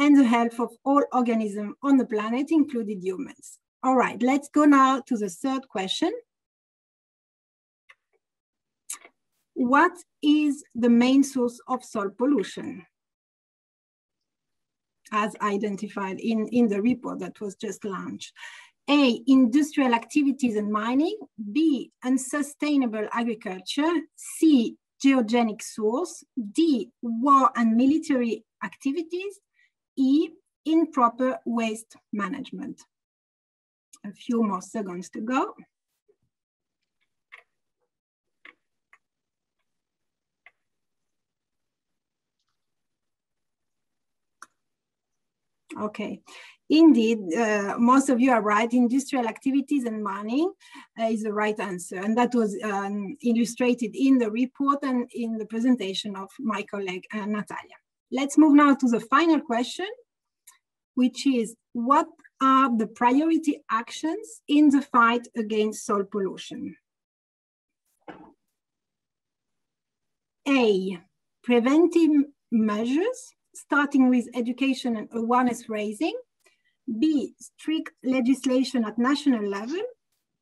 and the health of all organisms on the planet, including humans. All right, let's go now to the third question. What is the main source of soil pollution? As identified in, in the report that was just launched. A, industrial activities and mining. B, unsustainable agriculture. C, geogenic source. D, war and military activities. E, improper waste management. A few more seconds to go. Okay, Indeed, uh, most of you are right. Industrial activities and mining uh, is the right answer. And that was um, illustrated in the report and in the presentation of my colleague, uh, Natalia. Let's move now to the final question, which is what are the priority actions in the fight against soil pollution? A, preventive measures, starting with education and awareness raising. B, strict legislation at national level.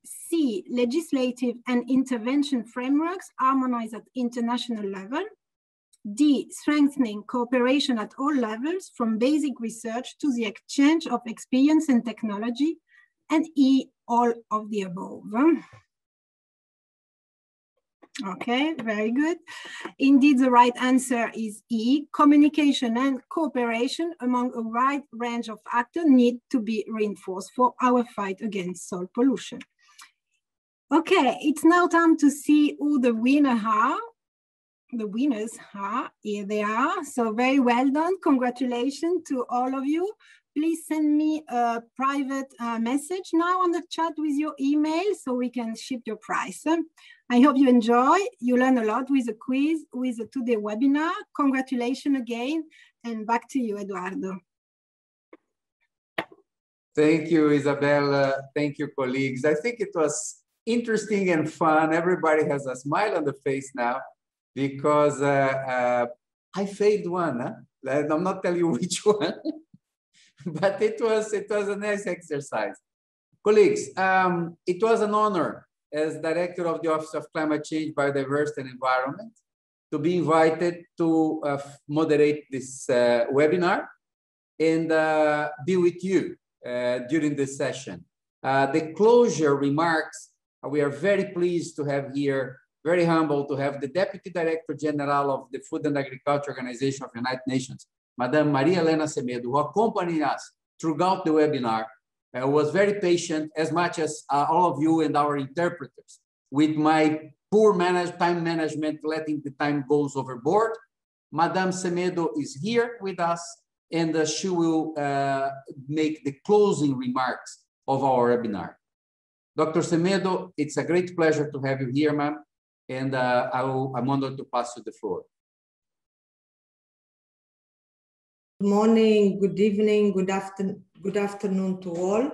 C, legislative and intervention frameworks harmonized at international level. D, strengthening cooperation at all levels from basic research to the exchange of experience and technology. And E, all of the above. Okay, very good. Indeed, the right answer is E. Communication and cooperation among a wide range of actors need to be reinforced for our fight against soil pollution. Okay, it's now time to see who the winner are. The winners are, here they are. So very well done. Congratulations to all of you. Please send me a private uh, message now on the chat with your email so we can ship your prize. I hope you enjoy. You learn a lot with the quiz, with the today webinar. Congratulations again, and back to you, Eduardo. Thank you, Isabella. Thank you, colleagues. I think it was interesting and fun. Everybody has a smile on the face now because uh, uh, I failed one. Huh? I'm not telling you which one, but it was, it was a nice exercise. Colleagues, um, it was an honor as director of the Office of Climate Change, Biodiversity and Environment to be invited to uh, moderate this uh, webinar and uh, be with you uh, during this session. The closure remarks we are very pleased to have here, very humble to have the Deputy Director General of the Food and Agriculture Organization of the United Nations, Madame Maria Helena Semedo, who accompanied us throughout the webinar, uh, was very patient as much as uh, all of you and our interpreters with my poor manage, time management, letting the time goes overboard. Madame Semedo is here with us and uh, she will uh, make the closing remarks of our webinar. Dr. Semedo, it's a great pleasure to have you here, ma'am, and uh, I will, I'm honored to pass you the floor. Good morning, good evening, good, after, good afternoon to all.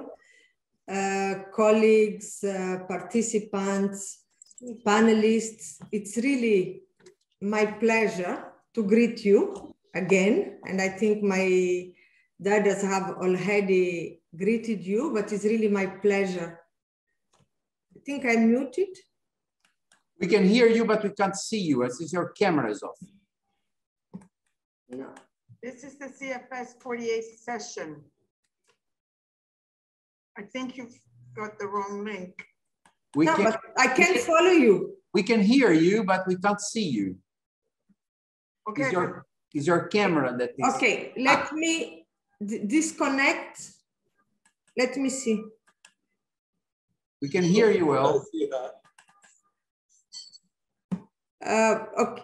Uh, colleagues, uh, participants, panelists, it's really my pleasure to greet you again. And I think my daughters have already greeted you, but it's really my pleasure. I think I'm muted. We can hear you, but we can't see you as if your camera is off. No. This is the CFS 48 session. I think you've got the wrong link. We no, can, but I can't follow you. We can hear you, but we can't see you. Okay. Is your, is your camera that is... Okay, let ah. me disconnect. Let me see. We can hear you well. Uh, okay.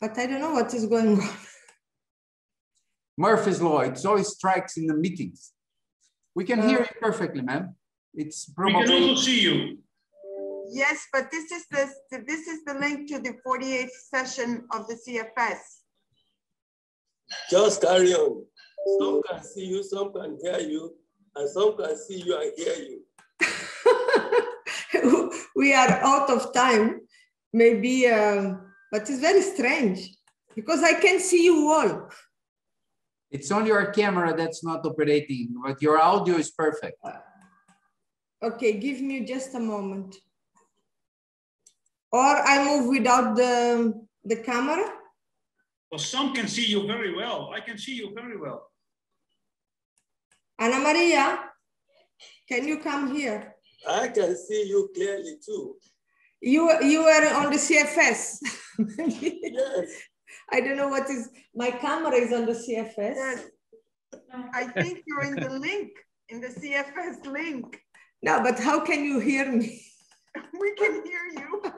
But I don't know what is going on. Murphy's Law, it always strikes in the meetings. We can uh, hear you perfectly, ma'am. It's probably... We can also see you. Yes, but this is the this is the link to the 48th session of the CFS. Just carry on. Some can see you, some can hear you, and some can see you and hear you. We are out of time, maybe, uh, but it's very strange because I can see you all. It's only your camera that's not operating, but your audio is perfect. Okay, give me just a moment. Or I move without the, the camera? Well, some can see you very well. I can see you very well. Anna Maria, can you come here? I can see you clearly too. You, you are on the CFS. yes. I don't know what is, my camera is on the CFS. Yes. I think you're in the link, in the CFS link. No, but how can you hear me? We can hear you.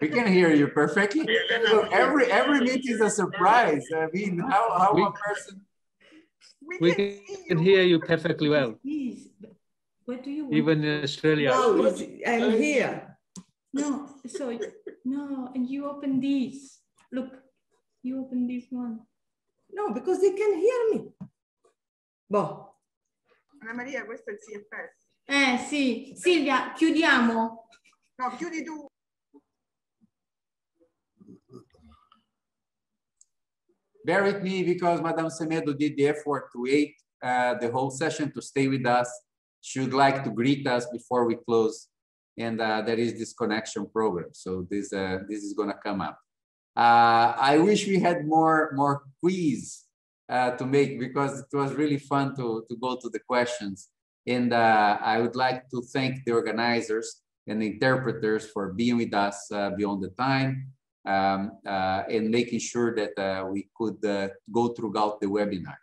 We can hear you perfectly. Look, every every meeting is a surprise. I mean, how, how we, a person... We, we can, can hear you perfectly well. What do you want? Even in Australia. No, I'm here. No, so, no, and you open these. Look, you open this one. No, because they can hear me. Boh. Anna Maria, questo è il CFS. Eh sì, Silvia, chiudiamo. No, chiudi tu. Bear with me because Madame Semedo did the effort to wait uh, the whole session to stay with us. She would like to greet us before we close. And uh, there is this connection program. So this, uh, this is gonna come up. Uh, I wish we had more, more quiz uh, to make because it was really fun to, to go to the questions. And uh, I would like to thank the organizers and the interpreters for being with us beyond the time um, uh, and making sure that uh, we could uh, go throughout the webinar.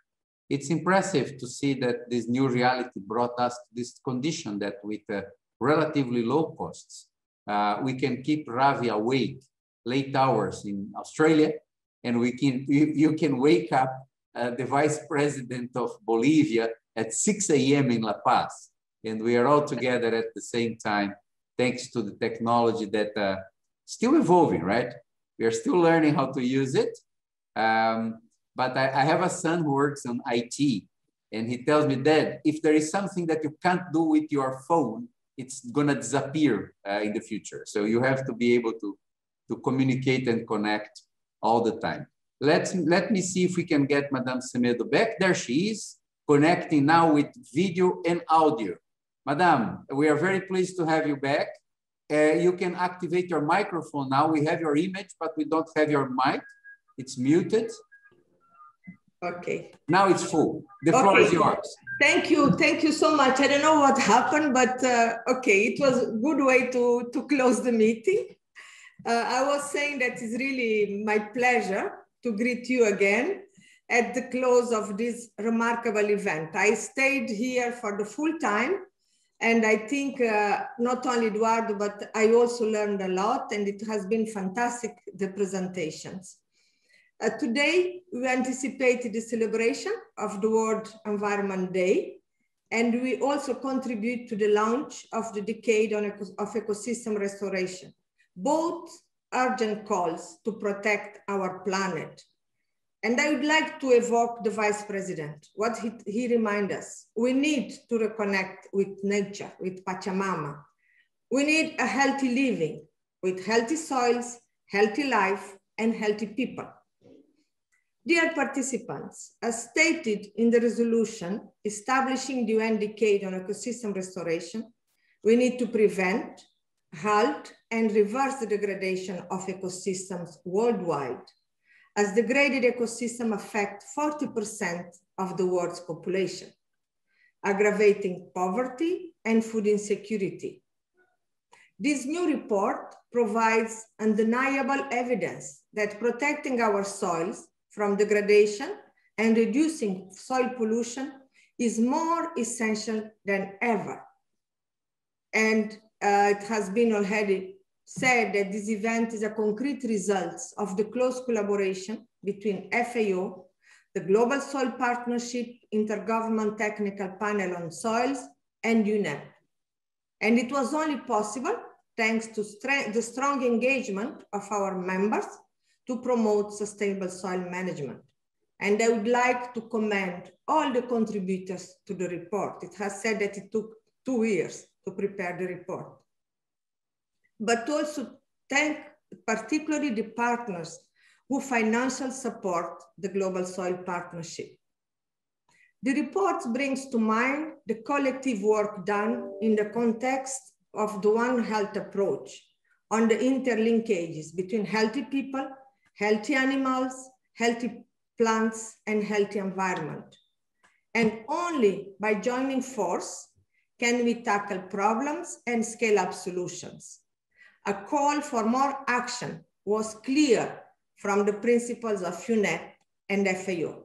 It's impressive to see that this new reality brought us to this condition that with relatively low costs, we can keep Ravi awake late hours in Australia, and we can you, you can wake up uh, the vice president of Bolivia at 6 a.m. in La Paz, and we are all together at the same time, thanks to the technology that uh, still evolving, right? We are still learning how to use it. Um, but I, I, have a son who works on IT and he tells me, Dad, if there is something that you can't do with your phone, it's gonna disappear uh, in the future. So you have to be able to, to communicate and connect all the time. Let's, let me see if we can get Madame Semedo back. There she is, connecting now with video and audio. Madame, we are very pleased to have you back. Uh, you can activate your microphone now. We have your image, but we don't have your mic. It's muted. Okay. Now it's full. The floor is yours. Thank you, thank you so much. I don't know what happened, but uh, okay, it was a good way to, to close the meeting. Uh, I was saying that it's really my pleasure to greet you again at the close of this remarkable event. I stayed here for the full time and I think uh, not only Eduardo, but I also learned a lot and it has been fantastic, the presentations. Uh, today, we anticipate the celebration of the World Environment Day, and we also contribute to the launch of the Decade on Eco of Ecosystem Restoration. Both urgent calls to protect our planet. And I would like to evoke the Vice President, what he, he reminds us. We need to reconnect with nature, with Pachamama. We need a healthy living with healthy soils, healthy life, and healthy people. Dear participants, as stated in the resolution establishing the UN Decade on Ecosystem Restoration, we need to prevent, halt, and reverse the degradation of ecosystems worldwide, as degraded ecosystems affect 40% of the world's population, aggravating poverty and food insecurity. This new report provides undeniable evidence that protecting our soils from degradation and reducing soil pollution is more essential than ever. And uh, it has been already said that this event is a concrete result of the close collaboration between FAO, the Global Soil Partnership Intergovernment Technical Panel on Soils, and UNEP. And it was only possible thanks to the strong engagement of our members to promote sustainable soil management. And I would like to commend all the contributors to the report. It has said that it took two years to prepare the report. But also thank particularly the partners who financially support the Global Soil Partnership. The report brings to mind the collective work done in the context of the One Health approach on the interlinkages between healthy people healthy animals, healthy plants, and healthy environment. And only by joining force can we tackle problems and scale up solutions. A call for more action was clear from the principles of UNEP and FAO.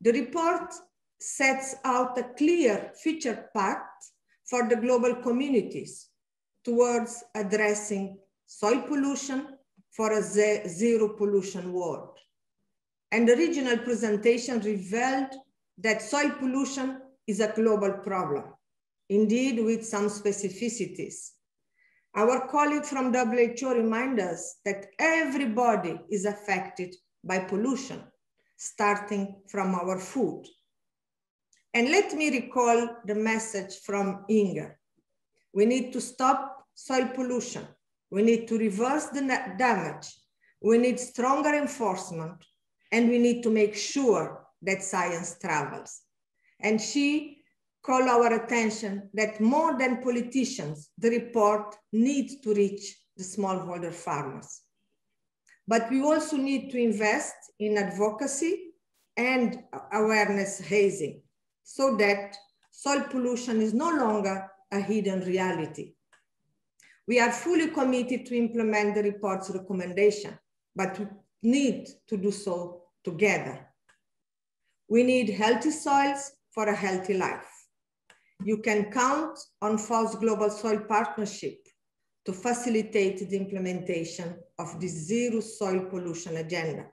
The report sets out a clear future path for the global communities towards addressing soil pollution, for a zero pollution world. And the regional presentation revealed that soil pollution is a global problem, indeed with some specificities. Our colleague from WHO reminds us that everybody is affected by pollution, starting from our food. And let me recall the message from Inger. We need to stop soil pollution we need to reverse the damage. We need stronger enforcement and we need to make sure that science travels. And she called our attention that more than politicians, the report needs to reach the smallholder farmers. But we also need to invest in advocacy and awareness raising so that soil pollution is no longer a hidden reality. We are fully committed to implement the report's recommendation, but we need to do so together. We need healthy soils for a healthy life. You can count on FAO's Global Soil Partnership to facilitate the implementation of the zero soil pollution agenda.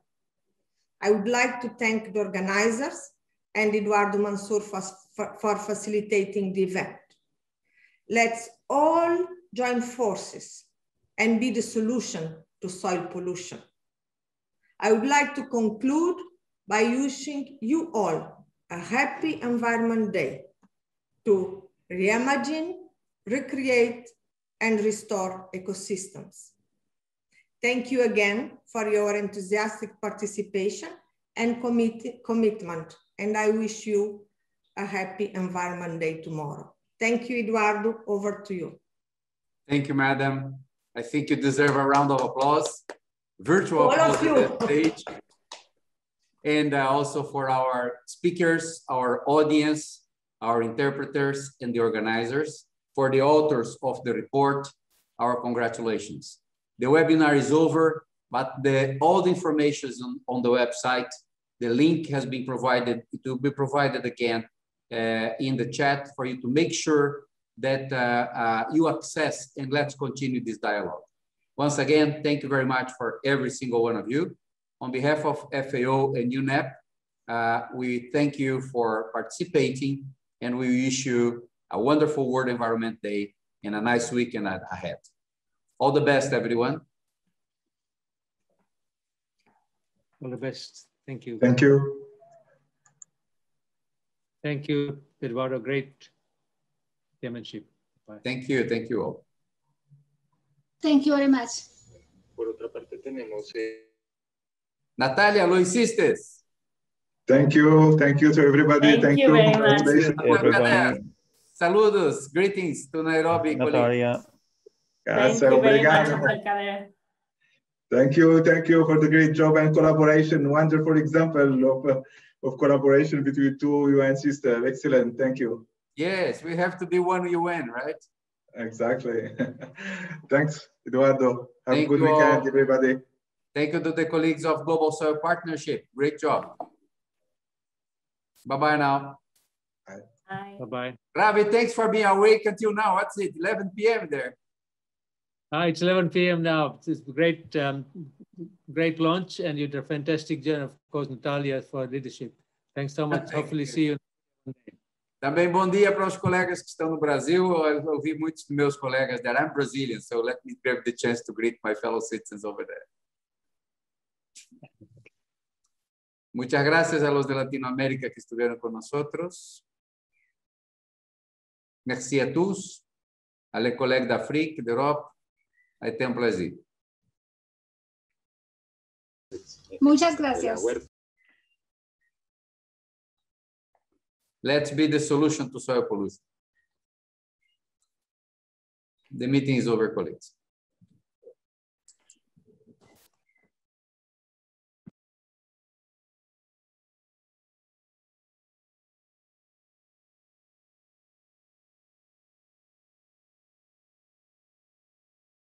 I would like to thank the organizers and Eduardo Mansur for, for, for facilitating the event. Let's all join forces and be the solution to soil pollution. I would like to conclude by wishing you all a happy Environment Day to reimagine, recreate, and restore ecosystems. Thank you again for your enthusiastic participation and commit commitment, and I wish you a happy Environment Day tomorrow. Thank you, Eduardo. Over to you. Thank you, madam. I think you deserve a round of applause. Virtual All applause of you. at that stage. and uh, also for our speakers, our audience, our interpreters, and the organizers. For the authors of the report, our congratulations. The webinar is over, but the, all the information is on, on the website. The link has been provided. It will be provided again uh, in the chat for you to make sure that uh, uh, you access and let's continue this dialogue. Once again, thank you very much for every single one of you. On behalf of FAO and UNEP, uh, we thank you for participating and we wish you a wonderful World Environment Day and a nice weekend ahead. All the best, everyone. All the best. Thank you. Thank you. Thank you, Eduardo. Great chairmanship. Bye. Thank you. Thank you all. Thank you very much. Por otra parte tenemos. Eh... Natalia, lo hiciste. Thank you. Thank you to everybody. Thank, Thank you, you very much. Saludos. Greetings to Nairobi. Natalia. Gracias. Obrigado. Thank you. Thank you for the great job and collaboration. Wonderful example of, uh, of collaboration between two UN sisters. Excellent. Thank you. Yes, we have to be one UN, right? Exactly. Thanks, Eduardo. Have Thank a good weekend, all. everybody. Thank you to the colleagues of Global Soil Partnership. Great job. Bye-bye now. Bye. Bye-bye. Ravi, thanks for being awake until now. What's it, 11 p.m. there? Ah, it's 11 p.m. now. It's a great, um, great launch, and you did a fantastic job, of course, Natalia, for leadership. Thanks so much. Hopefully, see you. Também bom dia para os colegas que estão no Brasil. Eu ouvi muitos dos meus colegas there. I'm Brazilian, so let me grab the chance to greet my fellow citizens over there. Muchas gracias a los de Latinoamérica que estuvieron con nosotros. Merci à tous, à les collègues d'Afrique, d'Europe. A été un plaisir. Muchas gracias. Let's be the solution to soil pollution. The meeting is over, colleagues.